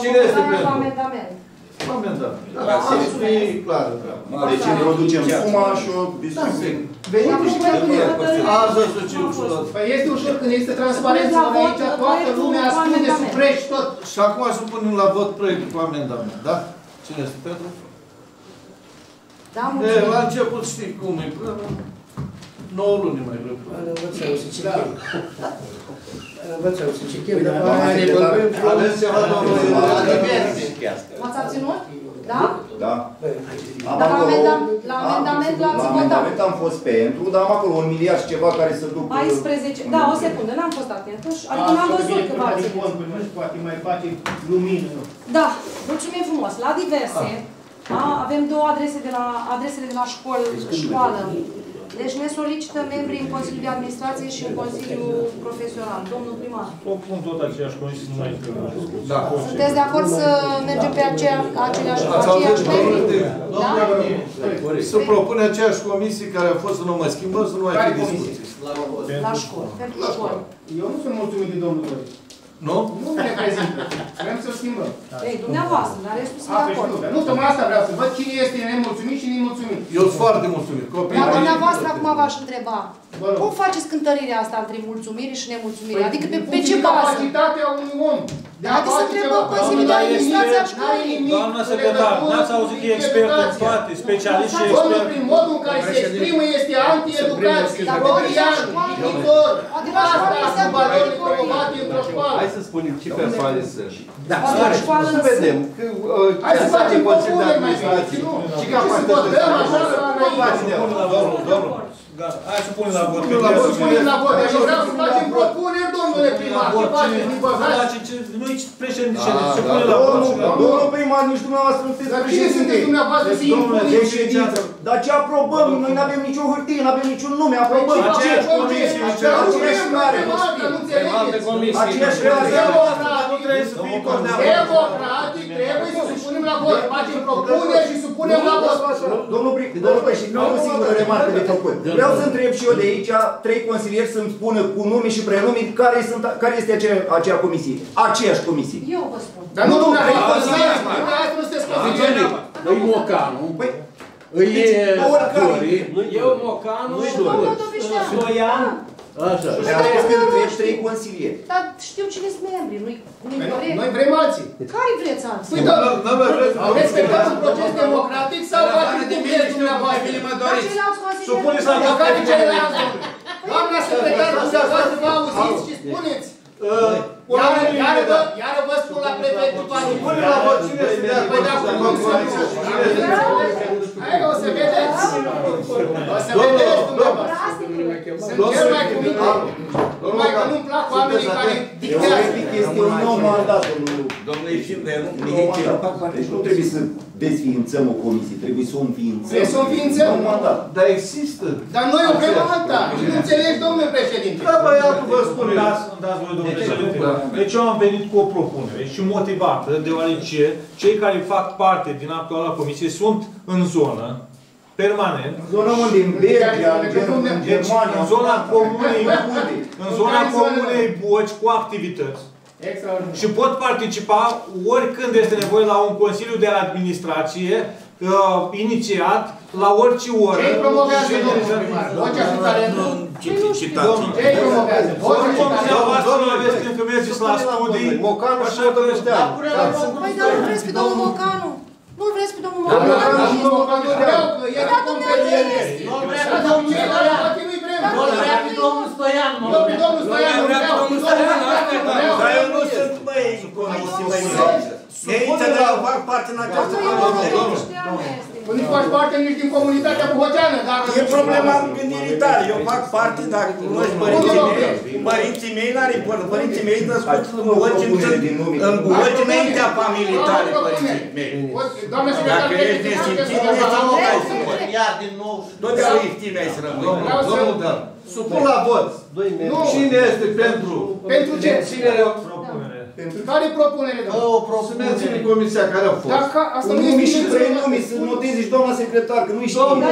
[SPEAKER 6] Cine este
[SPEAKER 2] votarea cu
[SPEAKER 6] pentru?
[SPEAKER 2] amendament?
[SPEAKER 6] Amendament. Da,
[SPEAKER 2] Da,
[SPEAKER 6] să
[SPEAKER 2] mulțumesc.
[SPEAKER 6] fie clar. treaba.
[SPEAKER 7] Deci introducem suma și o
[SPEAKER 6] Da,
[SPEAKER 7] discuție.
[SPEAKER 6] sigur.
[SPEAKER 13] Veniți și cheltuieli.
[SPEAKER 6] Azi o să ce ușor.
[SPEAKER 13] Păi este ușor când există transparență,
[SPEAKER 2] La
[SPEAKER 13] dar
[SPEAKER 2] vot,
[SPEAKER 13] aici toată
[SPEAKER 2] proiectul
[SPEAKER 13] lumea
[SPEAKER 2] cu
[SPEAKER 13] spune
[SPEAKER 2] amendament.
[SPEAKER 13] sub preș tot.
[SPEAKER 6] Și acum să punem la vot proiectul cu amendament, da? Cine este pentru?
[SPEAKER 2] Da,
[SPEAKER 6] E,
[SPEAKER 2] mulțumesc.
[SPEAKER 6] la început știi cum e, până 9 luni mai greu.
[SPEAKER 9] Învățăm să citim. Învățăm să citim.
[SPEAKER 7] Păi,
[SPEAKER 9] dar
[SPEAKER 7] doamna
[SPEAKER 9] mai ne
[SPEAKER 7] secretar,
[SPEAKER 9] băgăm
[SPEAKER 6] Aveți ceva, domnul?
[SPEAKER 2] M-ați abținut? Da?
[SPEAKER 7] Da. Am
[SPEAKER 2] Dar la
[SPEAKER 7] acolo,
[SPEAKER 2] amendam- la
[SPEAKER 7] am-
[SPEAKER 2] amendament
[SPEAKER 7] la
[SPEAKER 2] l-ați votat.
[SPEAKER 7] amendament am fost pentru, dar am acolo un miliard și ceva care să duc...
[SPEAKER 2] 14. Da, o secundă, n-am fost atentă. și- Adică n-am văzut că v-ați
[SPEAKER 13] Adică nu știu, poate mai face lumină.
[SPEAKER 2] Da, mulțumim frumos. La diverse, da, avem două adrese de la, adresele de la școală, școală. Deci ne solicită membrii în Consiliul de Administrație și în Consiliul Profesional. Domnul primar.
[SPEAKER 1] O pun tot aceeași condiții, nu mai trebuie la discuție.
[SPEAKER 6] Da.
[SPEAKER 2] Sunteți de acord să mergem pe acea, aceleași,
[SPEAKER 6] Ați
[SPEAKER 2] aceiași
[SPEAKER 6] auzit,
[SPEAKER 2] membri?
[SPEAKER 6] domnule?
[SPEAKER 2] Da?
[SPEAKER 6] Să propune aceeași comisie care a fost să nu mai schimbăm, să nu mai fie discuții.
[SPEAKER 2] La școală, pentru
[SPEAKER 6] La
[SPEAKER 2] școală.
[SPEAKER 13] Eu nu sunt mulțumit de domnul Dori.
[SPEAKER 6] Nu?
[SPEAKER 13] Nu ne reprezintă. Vrem să schimbăm.
[SPEAKER 2] Ei, dumneavoastră, dar restul sunt
[SPEAKER 13] A,
[SPEAKER 2] de
[SPEAKER 13] pe
[SPEAKER 2] acord.
[SPEAKER 13] știu, dar nu tocmai asta vreau să văd cine este nemulțumit și nemulțumit.
[SPEAKER 6] Eu sunt foarte mulțumit. Copiii
[SPEAKER 2] Dar
[SPEAKER 6] mei-
[SPEAKER 2] dumneavoastră acum v-aș întreba,
[SPEAKER 13] Vă rog.
[SPEAKER 2] cum faceți cântărirea asta între mulțumire și nemulțumire?
[SPEAKER 13] Păi,
[SPEAKER 2] Adică pe,
[SPEAKER 13] în
[SPEAKER 2] pe
[SPEAKER 13] funcție
[SPEAKER 2] ce
[SPEAKER 13] de
[SPEAKER 2] bază?
[SPEAKER 13] capacitatea unui om. De a
[SPEAKER 2] Haideți să
[SPEAKER 13] face
[SPEAKER 2] întrebăm
[SPEAKER 13] ceva.
[SPEAKER 2] Consiliul de
[SPEAKER 1] Doamna,
[SPEAKER 2] Administrație a
[SPEAKER 1] este-
[SPEAKER 2] școlii.
[SPEAKER 1] Doamna secretar, n-ați auzit că e expert în toate, specialist și
[SPEAKER 13] Domnul,
[SPEAKER 1] expert.
[SPEAKER 13] prin modul în care se exprimă, este anti-educație.
[SPEAKER 2] Dar
[SPEAKER 13] Dorian,
[SPEAKER 2] școală
[SPEAKER 4] viitor.
[SPEAKER 2] Adică
[SPEAKER 4] Asta
[SPEAKER 2] școala
[SPEAKER 4] cu
[SPEAKER 2] se
[SPEAKER 4] valori
[SPEAKER 2] copii.
[SPEAKER 4] promovate într-o școală.
[SPEAKER 6] Hai să spunem ce persoane sunt.
[SPEAKER 2] Da.
[SPEAKER 6] Să-
[SPEAKER 2] Școală
[SPEAKER 6] Să
[SPEAKER 2] sunt.
[SPEAKER 6] vedem. Că, uh,
[SPEAKER 4] Hai să
[SPEAKER 6] ce înseamnă
[SPEAKER 4] facem
[SPEAKER 6] Consiliul de
[SPEAKER 4] propuneri mai bine.
[SPEAKER 6] Administrație.
[SPEAKER 4] Și nu,
[SPEAKER 6] Și
[SPEAKER 4] și
[SPEAKER 6] ca
[SPEAKER 4] să
[SPEAKER 6] parte
[SPEAKER 4] votăm așa
[SPEAKER 6] de-
[SPEAKER 4] la înainte.
[SPEAKER 1] Domnul, domnul, gata. Hai să punem la vot.
[SPEAKER 6] Punem la vot.
[SPEAKER 4] Punem la vot. Deci eu vreau să facem propuneri, domnule primar. Ce faceți? Nu-i băgați?
[SPEAKER 1] Nu-i președinte de ședință, se pune la vot.
[SPEAKER 7] Domnul,
[SPEAKER 1] și la-
[SPEAKER 7] domnul primar, nici dumneavoastră nu sunteți
[SPEAKER 4] Dar cine sunteți dumneavoastră să
[SPEAKER 7] Domnule,
[SPEAKER 4] impuneți
[SPEAKER 7] de ședință. Dar ce aprobăm? Noi nu avem nicio hârtie, nu avem niciun nume. Aprobăm
[SPEAKER 4] Păi ce
[SPEAKER 7] aceeași
[SPEAKER 4] aprobăm?
[SPEAKER 7] comisie,
[SPEAKER 4] Ce
[SPEAKER 7] aceeași
[SPEAKER 4] aprobăm?
[SPEAKER 7] mare.
[SPEAKER 4] Asta nu înțelegeți.
[SPEAKER 7] Aceeași
[SPEAKER 4] Democratic,
[SPEAKER 1] trebuie să fie
[SPEAKER 4] democratic, trebuie să supunem la vot. Facem propuneri și supunem la vot.
[SPEAKER 7] Domnul, Pri- domnul președinte, nu am o singură remarcă de făcut. Vreau să întreb și eu de aici, trei consilieri să-mi spună cu nume și prenume care, sunt, care este acea, acea comisie. Aceeași comisie.
[SPEAKER 2] Eu vă spun.
[SPEAKER 4] Dar nu
[SPEAKER 7] Nu, nu,
[SPEAKER 4] dumneavoastră,
[SPEAKER 7] trei consilieri.
[SPEAKER 4] dumneavoastră nu sunteți consilieri.
[SPEAKER 10] Îi Mocanu,
[SPEAKER 7] Păi,
[SPEAKER 10] îi
[SPEAKER 7] deci, oricare.
[SPEAKER 10] Dori, eu Mocanu,
[SPEAKER 2] Domnul Dovișteanu.
[SPEAKER 10] Stoian, așa.
[SPEAKER 7] Și am spus că întreb trei consilieri.
[SPEAKER 2] Dar știu cine sunt membrii, nu-i nu-i corect.
[SPEAKER 4] Noi vrem alții.
[SPEAKER 2] Care vreți alții?
[SPEAKER 4] Păi, da, respectați un proces democratic sau facem cum vreți dumneavoastră?
[SPEAKER 2] Dar ceilalți consilieri...
[SPEAKER 1] Supuneți la
[SPEAKER 4] Dar
[SPEAKER 1] vot.
[SPEAKER 4] care ceilalți, domnule? Doamna secretar, dumneavoastră vă auziți și spuneți. Iară, iară, vă, iară vă spun la prefectul Panic.
[SPEAKER 6] Pune la vot cine este de
[SPEAKER 4] Păi
[SPEAKER 6] acord
[SPEAKER 4] dacă
[SPEAKER 6] cu
[SPEAKER 4] nu se Hai, o să vedeți. O să vedeți, dumneavoastră. Sunt cel mai cuvinte. Numai că nu-mi plac oamenii care
[SPEAKER 7] Eu
[SPEAKER 4] dictează.
[SPEAKER 7] explic, este un nou mandat, domnul.
[SPEAKER 3] Domnule Ieșimbe,
[SPEAKER 7] Un nou
[SPEAKER 3] Mihai, ce
[SPEAKER 7] mandat. Deci nu trebuie să desființăm o comisie, trebuie să o înființăm.
[SPEAKER 4] Trebuie să o înființăm.
[SPEAKER 7] Un mandat.
[SPEAKER 6] Dar există.
[SPEAKER 4] Dar noi o vrem alta. Și nu înțelegi, domnule președinte.
[SPEAKER 6] Da, băiatul vă spune.
[SPEAKER 1] Îmi dați, îmi dați voi, domnule președinte. Deci eu am venit cu o propunere și motivată, deoarece cei care fac parte din actuala comisie sunt în zonă, permanent,
[SPEAKER 7] Zona unde? În Belgia, în Ger- în
[SPEAKER 1] deci
[SPEAKER 7] Germania,
[SPEAKER 1] în zona comunei,
[SPEAKER 7] unde?
[SPEAKER 1] în zona comunei Boci cu activități.
[SPEAKER 4] Extraordinar.
[SPEAKER 1] Și pot participa oricând este nevoie la un Consiliu de Administrație uh, inițiat la orice oră.
[SPEAKER 4] Ce promovează,
[SPEAKER 1] Și-
[SPEAKER 4] domnul primar? Vocea și talentul?
[SPEAKER 3] citați.
[SPEAKER 4] Ce promovează? Vocea și
[SPEAKER 1] Oricum,
[SPEAKER 4] talentul?
[SPEAKER 1] dumneavoastră nu aveți timp că mergeți la studii.
[SPEAKER 6] Mocanu și
[SPEAKER 1] Așa că-
[SPEAKER 6] Motăveșteanu.
[SPEAKER 2] Păi, dar nu vreți pe domnul Mocanu? Nu-l vreți pe domnul
[SPEAKER 4] Domnul
[SPEAKER 2] Mocanu?
[SPEAKER 4] Mocanu, domnul Mocanu, vreau că e
[SPEAKER 2] Da,
[SPEAKER 4] competent.
[SPEAKER 2] dumneavoastră
[SPEAKER 4] Nu vrea pe domnul Stoian. Poate nu-i vrem.
[SPEAKER 2] Nu vrea pe domnul
[SPEAKER 10] Stoian,
[SPEAKER 4] Eu pe domnul Stoian nu vreau.
[SPEAKER 10] domnul Stoian, asta e,
[SPEAKER 4] Vreau.
[SPEAKER 3] Dar eu nu sunt băi în comisie, băi. De aici de la fac parte în această comisie.
[SPEAKER 4] Păi nu faci parte nici din comunitatea buhoceană, dar...
[SPEAKER 3] E problema gândirii tale. Eu fac parte, dacă cunoști părinții mei, părinții mei n-are importanță. Părinții mei născuți în Buhoci, în în Buhoci, înaintea familiei tale, părinții mei.
[SPEAKER 4] Doamne secretar,
[SPEAKER 3] Dacă ești nesimțit, nesimțit ai să mori.
[SPEAKER 10] Iar din nou.
[SPEAKER 3] Totdeauna ești ai să rămâi.
[SPEAKER 4] Vreau să...
[SPEAKER 6] Domnul Dan, supun la vot.
[SPEAKER 4] Nu.
[SPEAKER 6] Cine este pentru?
[SPEAKER 4] Pentru ce?
[SPEAKER 6] Menținerea
[SPEAKER 4] Pentru care propunere, domnule?
[SPEAKER 6] Să menține comisia care a fost.
[SPEAKER 4] Dar ca, asta
[SPEAKER 7] Un
[SPEAKER 4] nu
[SPEAKER 7] nume
[SPEAKER 4] este
[SPEAKER 7] și
[SPEAKER 4] nici
[SPEAKER 7] trei nume, să notezi și doamna secretar, că nu știu.
[SPEAKER 6] Domnul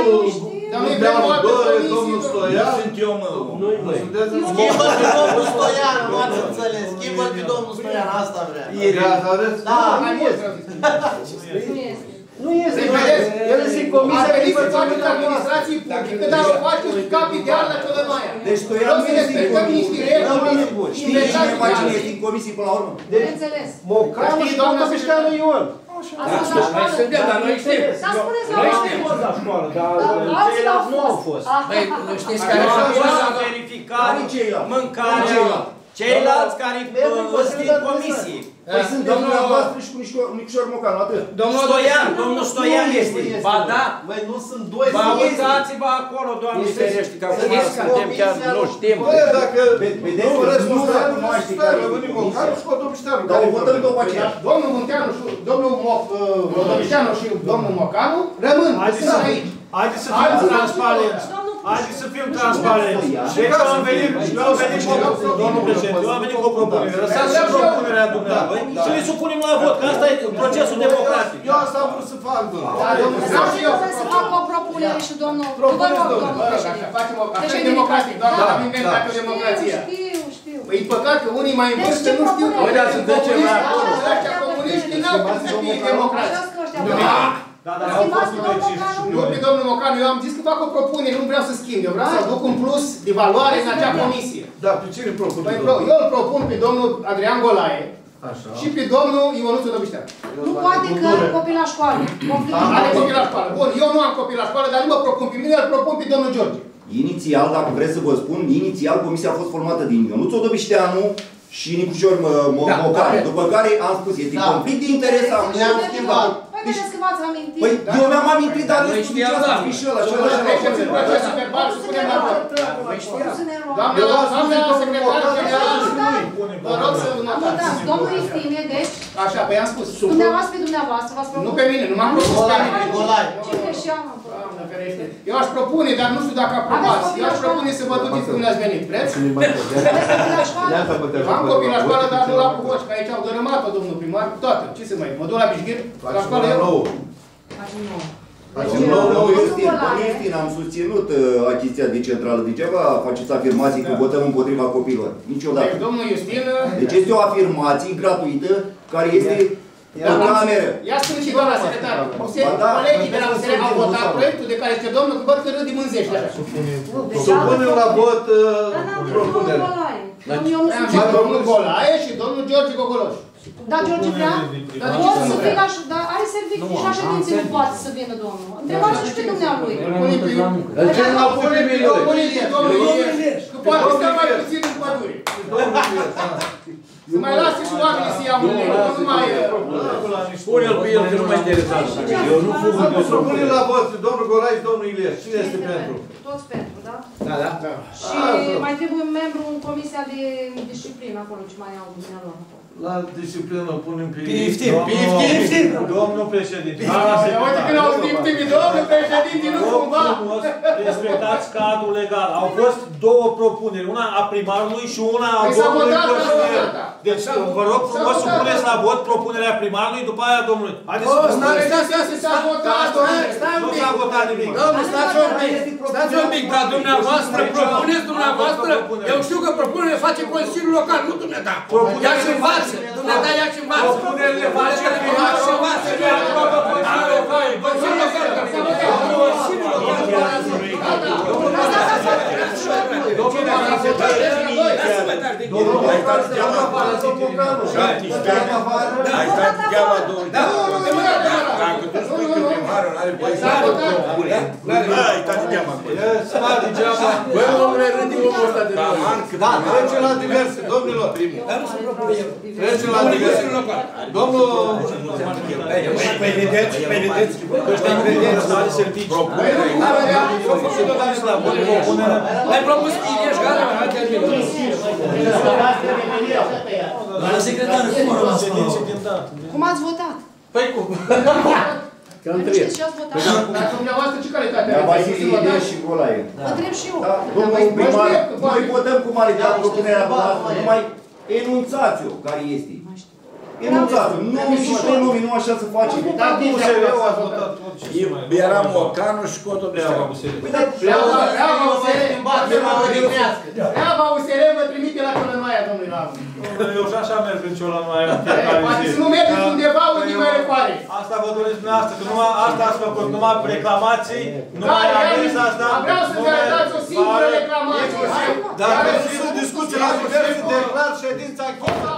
[SPEAKER 4] Dar noi vrem
[SPEAKER 6] Deanu
[SPEAKER 4] o altă
[SPEAKER 6] Dore,
[SPEAKER 4] comisie,
[SPEAKER 6] domnul
[SPEAKER 4] domnule.
[SPEAKER 6] Stoian.
[SPEAKER 3] Sunt eu, mă.
[SPEAKER 6] Nu sunteți în
[SPEAKER 10] Schimbă pe domnul Stoian, nu ați înțeles. Schimbă pe domnul Stoian, asta vrea.
[SPEAKER 6] Gata, aveți?
[SPEAKER 10] Da.
[SPEAKER 4] Mai mult.
[SPEAKER 2] Nu este.
[SPEAKER 10] Nu este.
[SPEAKER 4] Deci, vedeți,
[SPEAKER 10] El este
[SPEAKER 4] a
[SPEAKER 10] comisia
[SPEAKER 4] venit să
[SPEAKER 10] de
[SPEAKER 4] facă în administrații publică, dar o face un cap ideal la călănoaia.
[SPEAKER 7] Deci Stoian
[SPEAKER 4] Vreau
[SPEAKER 7] nu
[SPEAKER 4] să
[SPEAKER 7] este în
[SPEAKER 4] respectăm niște reguli.
[SPEAKER 7] comisie. Știți cineva cine este în comisie până la urmă?
[SPEAKER 2] Înțeles.
[SPEAKER 6] Mocanu și Motăveșteanu Ion.
[SPEAKER 2] Asta la școală.
[SPEAKER 10] suntem, dar noi știm.
[SPEAKER 2] Dar spuneți la
[SPEAKER 10] Noi
[SPEAKER 2] oameni.
[SPEAKER 10] știm.
[SPEAKER 1] la școală, dar
[SPEAKER 2] Da, alții
[SPEAKER 1] ceilalți nu
[SPEAKER 2] au
[SPEAKER 1] au fost.
[SPEAKER 2] Ah.
[SPEAKER 10] Băi, știți care a fost la verificat
[SPEAKER 7] Care ceilalți?
[SPEAKER 10] mâncarea
[SPEAKER 7] Ceilalți?
[SPEAKER 10] ceilalți care
[SPEAKER 7] Membrii
[SPEAKER 10] uh,
[SPEAKER 7] Consiliului
[SPEAKER 10] sunt
[SPEAKER 7] de
[SPEAKER 10] comisii.
[SPEAKER 7] Păi sunt dumneavoastră și cu Nișor- Nicușor Mocanu, atât.
[SPEAKER 10] Stoian, domnul Stoian
[SPEAKER 6] Nu
[SPEAKER 10] este. Ba da.
[SPEAKER 6] Măi, nu sunt doi.
[SPEAKER 10] Ba
[SPEAKER 6] sunt
[SPEAKER 10] uitați-vă acolo, Doamne
[SPEAKER 6] Este-
[SPEAKER 10] ferește, că acum
[SPEAKER 6] Este
[SPEAKER 10] suntem chiar
[SPEAKER 6] comisia-
[SPEAKER 10] nu știm.
[SPEAKER 6] Băi, dacă
[SPEAKER 7] Vedeți
[SPEAKER 6] nu
[SPEAKER 7] că
[SPEAKER 6] vreți
[SPEAKER 7] nu
[SPEAKER 6] nu
[SPEAKER 7] se cunoaște care e
[SPEAKER 6] rămânim
[SPEAKER 7] comisia.
[SPEAKER 6] Mocanu și Motăveșteanu.
[SPEAKER 7] Dar o votăm după aceea.
[SPEAKER 4] Domnul Munteanu și domnul Rodovișteanu și domnul Mocanu rămân.
[SPEAKER 1] Haideți
[SPEAKER 4] Sunt
[SPEAKER 1] să,
[SPEAKER 4] aici.
[SPEAKER 1] haideți să fim transparenți. Haideți să fim transparenți. Deci eu am venit, eu am venit cu o domnul președinte, eu am venit cu o propunere. Lăsați și propunerea dumneavoastră și le supunem la vot, că asta e procesul democratic.
[SPEAKER 6] Eu asta am vrut să fac, domnule.
[SPEAKER 4] Da, domnul, vreau
[SPEAKER 2] Lăsați
[SPEAKER 4] și
[SPEAKER 2] și
[SPEAKER 4] eu.
[SPEAKER 2] eu să fac o propunere și domnul... Vă
[SPEAKER 6] Propuneți,
[SPEAKER 2] rog,
[SPEAKER 6] domnule.
[SPEAKER 2] domnul
[SPEAKER 4] Vă rog,
[SPEAKER 2] președinte.
[SPEAKER 4] așa facem o... Așa e
[SPEAKER 2] Președinte,
[SPEAKER 4] democratic, doamne,
[SPEAKER 2] da.
[SPEAKER 4] am inventat o democrație.
[SPEAKER 2] Știu, știu.
[SPEAKER 4] Păi e păcat că unii mai în
[SPEAKER 2] Deci
[SPEAKER 4] vârstă
[SPEAKER 2] ce
[SPEAKER 4] nu știu că
[SPEAKER 2] propunere?
[SPEAKER 10] Băi, dar să trecem la acolo.
[SPEAKER 4] ăștia comuniștii n-au cum să fie democrați.
[SPEAKER 2] Așa că ăștia...
[SPEAKER 1] Da, dar au fost
[SPEAKER 2] Schimbați domnul
[SPEAKER 1] deciși.
[SPEAKER 2] Mocanu?
[SPEAKER 4] Nu pe domnul Mocanu, eu am zis că fac o propunere, nu vreau să schimb, eu vreau să aduc un plus de valoare în acea comisie.
[SPEAKER 6] Da, pe cine propune?
[SPEAKER 4] Păi, pro- eu îl propun pe domnul Adrian Golae
[SPEAKER 6] Așa.
[SPEAKER 4] și pe domnul Ionuț Dobiștean.
[SPEAKER 2] Nu poate că are copii la școală. Conflict de
[SPEAKER 4] Are
[SPEAKER 2] interese.
[SPEAKER 4] copii la școală. Bun, eu nu am copii la școală, dar nu mă propun pe mine, îl propun pe domnul George.
[SPEAKER 7] Inițial, dacă vreți să vă spun, inițial comisia a fost formată din Ionuț Odobișteanu și Nicușor Mă- Mă-
[SPEAKER 9] Da,
[SPEAKER 7] Mocanu.
[SPEAKER 9] da.
[SPEAKER 7] După care am spus, este
[SPEAKER 9] Da.
[SPEAKER 7] conflict de interes, acum ne-am schimbat.
[SPEAKER 2] Păi vedeți că v-ați amintit.
[SPEAKER 7] Păi eu mi-am amintit, dar nu
[SPEAKER 10] Noi
[SPEAKER 7] știu
[SPEAKER 10] știam,
[SPEAKER 7] ce
[SPEAKER 10] da.
[SPEAKER 7] a spus și ăla, și ăla,
[SPEAKER 4] Domnule,
[SPEAKER 7] și ăla.
[SPEAKER 4] treceți în procesul verbal și punem la vot. Doamna,
[SPEAKER 6] Eu v-am spus,
[SPEAKER 4] doamna
[SPEAKER 6] domnul
[SPEAKER 4] secretar
[SPEAKER 6] Morgan,
[SPEAKER 4] general, vă rog să
[SPEAKER 2] Am
[SPEAKER 4] notați.
[SPEAKER 2] votat. Domnul Istine, deci,
[SPEAKER 4] Așa, păi am spus.
[SPEAKER 2] dumneavoastră pe dumneavoastră v-ați propus.
[SPEAKER 4] Nu pe mine, nu m-am propus pe mine.
[SPEAKER 2] Cine și am am propus.
[SPEAKER 4] Doamnă ferește. Eu aș propune, dar nu știu dacă aprobați. Eu aș propune să vă duceți când ați venit. Vreți? Am copii la școală, dar nu la Puhoci, că aici au dărâmat-o, domnul primar, cu toată. Ce să mai, mă duc la Bișghir? La școală eu?
[SPEAKER 2] Facem nouă.
[SPEAKER 7] Facem nou, nou, Iustin, domnul Iustin, am susținut uh, achiziția de centrală. Degeaba faceți afirmații că votăm împotriva copilor. Niciodată.
[SPEAKER 4] Deci, domnul Iustin...
[SPEAKER 7] Deci este o afirmație gratuită care este
[SPEAKER 4] Ia,
[SPEAKER 7] în cameră.
[SPEAKER 4] Ia spune și doamna secretar.
[SPEAKER 7] Ba da.
[SPEAKER 4] Colegii de la USR au votat proiectul de care este domnul, că văd că râd din mânzește așa.
[SPEAKER 6] Supunem la vot uh, propunerea.
[SPEAKER 2] Domnul Ionuț
[SPEAKER 4] Am și domnul Golae și domnul George Gogoloș.
[SPEAKER 2] Da, George vrea?
[SPEAKER 4] Dar de ce
[SPEAKER 2] Pot
[SPEAKER 4] să nu
[SPEAKER 2] să
[SPEAKER 4] vrea?
[SPEAKER 2] fie la ș- dar are servicii și așa ședințe nu poate să vină domnul. Întrebați și pe dumnealui.
[SPEAKER 6] Îl cer la putere
[SPEAKER 4] Domnul Ilie, domnul Ilie, că poate stă mai puțin în pădure. Să mai lase și oamenii să ia un leu, nu mai...
[SPEAKER 10] Spune-l pe el că nu mă interesează. Eu nu fug
[SPEAKER 6] Să
[SPEAKER 10] de
[SPEAKER 6] supunem la vot domnul Golai și domnul Ilie. Cine este pentru?
[SPEAKER 2] Toți pentru, da?
[SPEAKER 10] Da, da.
[SPEAKER 2] Și mai trebuie un membru în comisia de disciplină acolo, ce mai au dumnealor.
[SPEAKER 6] La disciplină punem pe...
[SPEAKER 1] Piftim,
[SPEAKER 6] domnul-
[SPEAKER 1] piftim, Domnul președinte.
[SPEAKER 4] Uite când au timp timid, domnul președinte, nu cumva...
[SPEAKER 1] frumos, respectați cadrul legal. Au fost două propuneri, una a primarului și una a
[SPEAKER 4] Păi s-a
[SPEAKER 1] domnului
[SPEAKER 4] votat,
[SPEAKER 1] consilier.
[SPEAKER 4] s-a votat.
[SPEAKER 1] Deci vă rog frumos să puneți la vot propunerea primarului, după aia domnului. Haideți să
[SPEAKER 4] Stai, stai, stai, stai, s-a votat,
[SPEAKER 9] Stai un
[SPEAKER 1] Nu
[SPEAKER 9] pic.
[SPEAKER 1] s-a votat nimic.
[SPEAKER 9] Domnul, stați un pic, stați un pic, dar dumneavoastră propuneți dumneavoastră, eu știu că propunerea face Consiliul Local, nu dumneata. Ia și învață, dumneata ia și învață.
[SPEAKER 1] Propunerile face
[SPEAKER 9] Ia și învață. Consiliul Local, Consiliul Local.
[SPEAKER 3] Domnul, ai stat degeaba Ai stat degeaba două Dacă tu spui că primarul nu are voie să propune, ai stat degeaba
[SPEAKER 6] Sta degeaba.
[SPEAKER 10] Băi, omule, rândi omul ăsta de noi.
[SPEAKER 6] Da, trecem la diverse, domnilor.
[SPEAKER 10] Dar nu se propune el.
[SPEAKER 6] Trecem la diverse. Domnul...
[SPEAKER 1] Păi vedeți, păi vedeți, că ăștia ingredienți, are servicii.
[SPEAKER 10] Ai propus că ești gata, hai termină.
[SPEAKER 16] Doamna secretară, cum a rămas
[SPEAKER 1] Ședințe din dat.
[SPEAKER 2] Cum ați votat?
[SPEAKER 6] Păi cum?
[SPEAKER 10] Că am
[SPEAKER 2] Nu
[SPEAKER 10] trei.
[SPEAKER 2] știți ce ați votat?
[SPEAKER 4] Dar dumneavoastră ce calitate
[SPEAKER 7] Dar
[SPEAKER 4] aveți?
[SPEAKER 7] Vasile Ilie și Golae.
[SPEAKER 2] Vă întreb și eu.
[SPEAKER 7] Da, domnul primar, noi votăm cu mare de propunerea voastră, numai enunțați-o care este. Enunțați-o, nume și prenume, nu așa să facem.
[SPEAKER 4] Dar din
[SPEAKER 1] USR-ul a votat tot ce se mai...
[SPEAKER 3] Era Mocanu și Cotul de
[SPEAKER 1] Treaba USR.
[SPEAKER 7] Păi, dar
[SPEAKER 4] Treaba, treaba USR, treaba USR vă trimite la Călănoaia, domnului Lavu.
[SPEAKER 1] Eu și așa merg în Ciolanoaia în fiecare
[SPEAKER 4] Poate
[SPEAKER 1] zi.
[SPEAKER 4] să nu mergeți
[SPEAKER 1] Da.
[SPEAKER 4] undeva unde
[SPEAKER 1] Păi
[SPEAKER 4] mai
[SPEAKER 1] eu-
[SPEAKER 4] repare.
[SPEAKER 1] Asta vă doresc dumneavoastră, că numai asta ați făcut, numai reclamații, numai
[SPEAKER 4] Care,
[SPEAKER 1] adresa asta.
[SPEAKER 4] vreau să vă arătați o singură reclamație. Hai,
[SPEAKER 6] Dacă
[SPEAKER 4] Care-
[SPEAKER 6] sunt discuții la diverse, declar ședința închisă.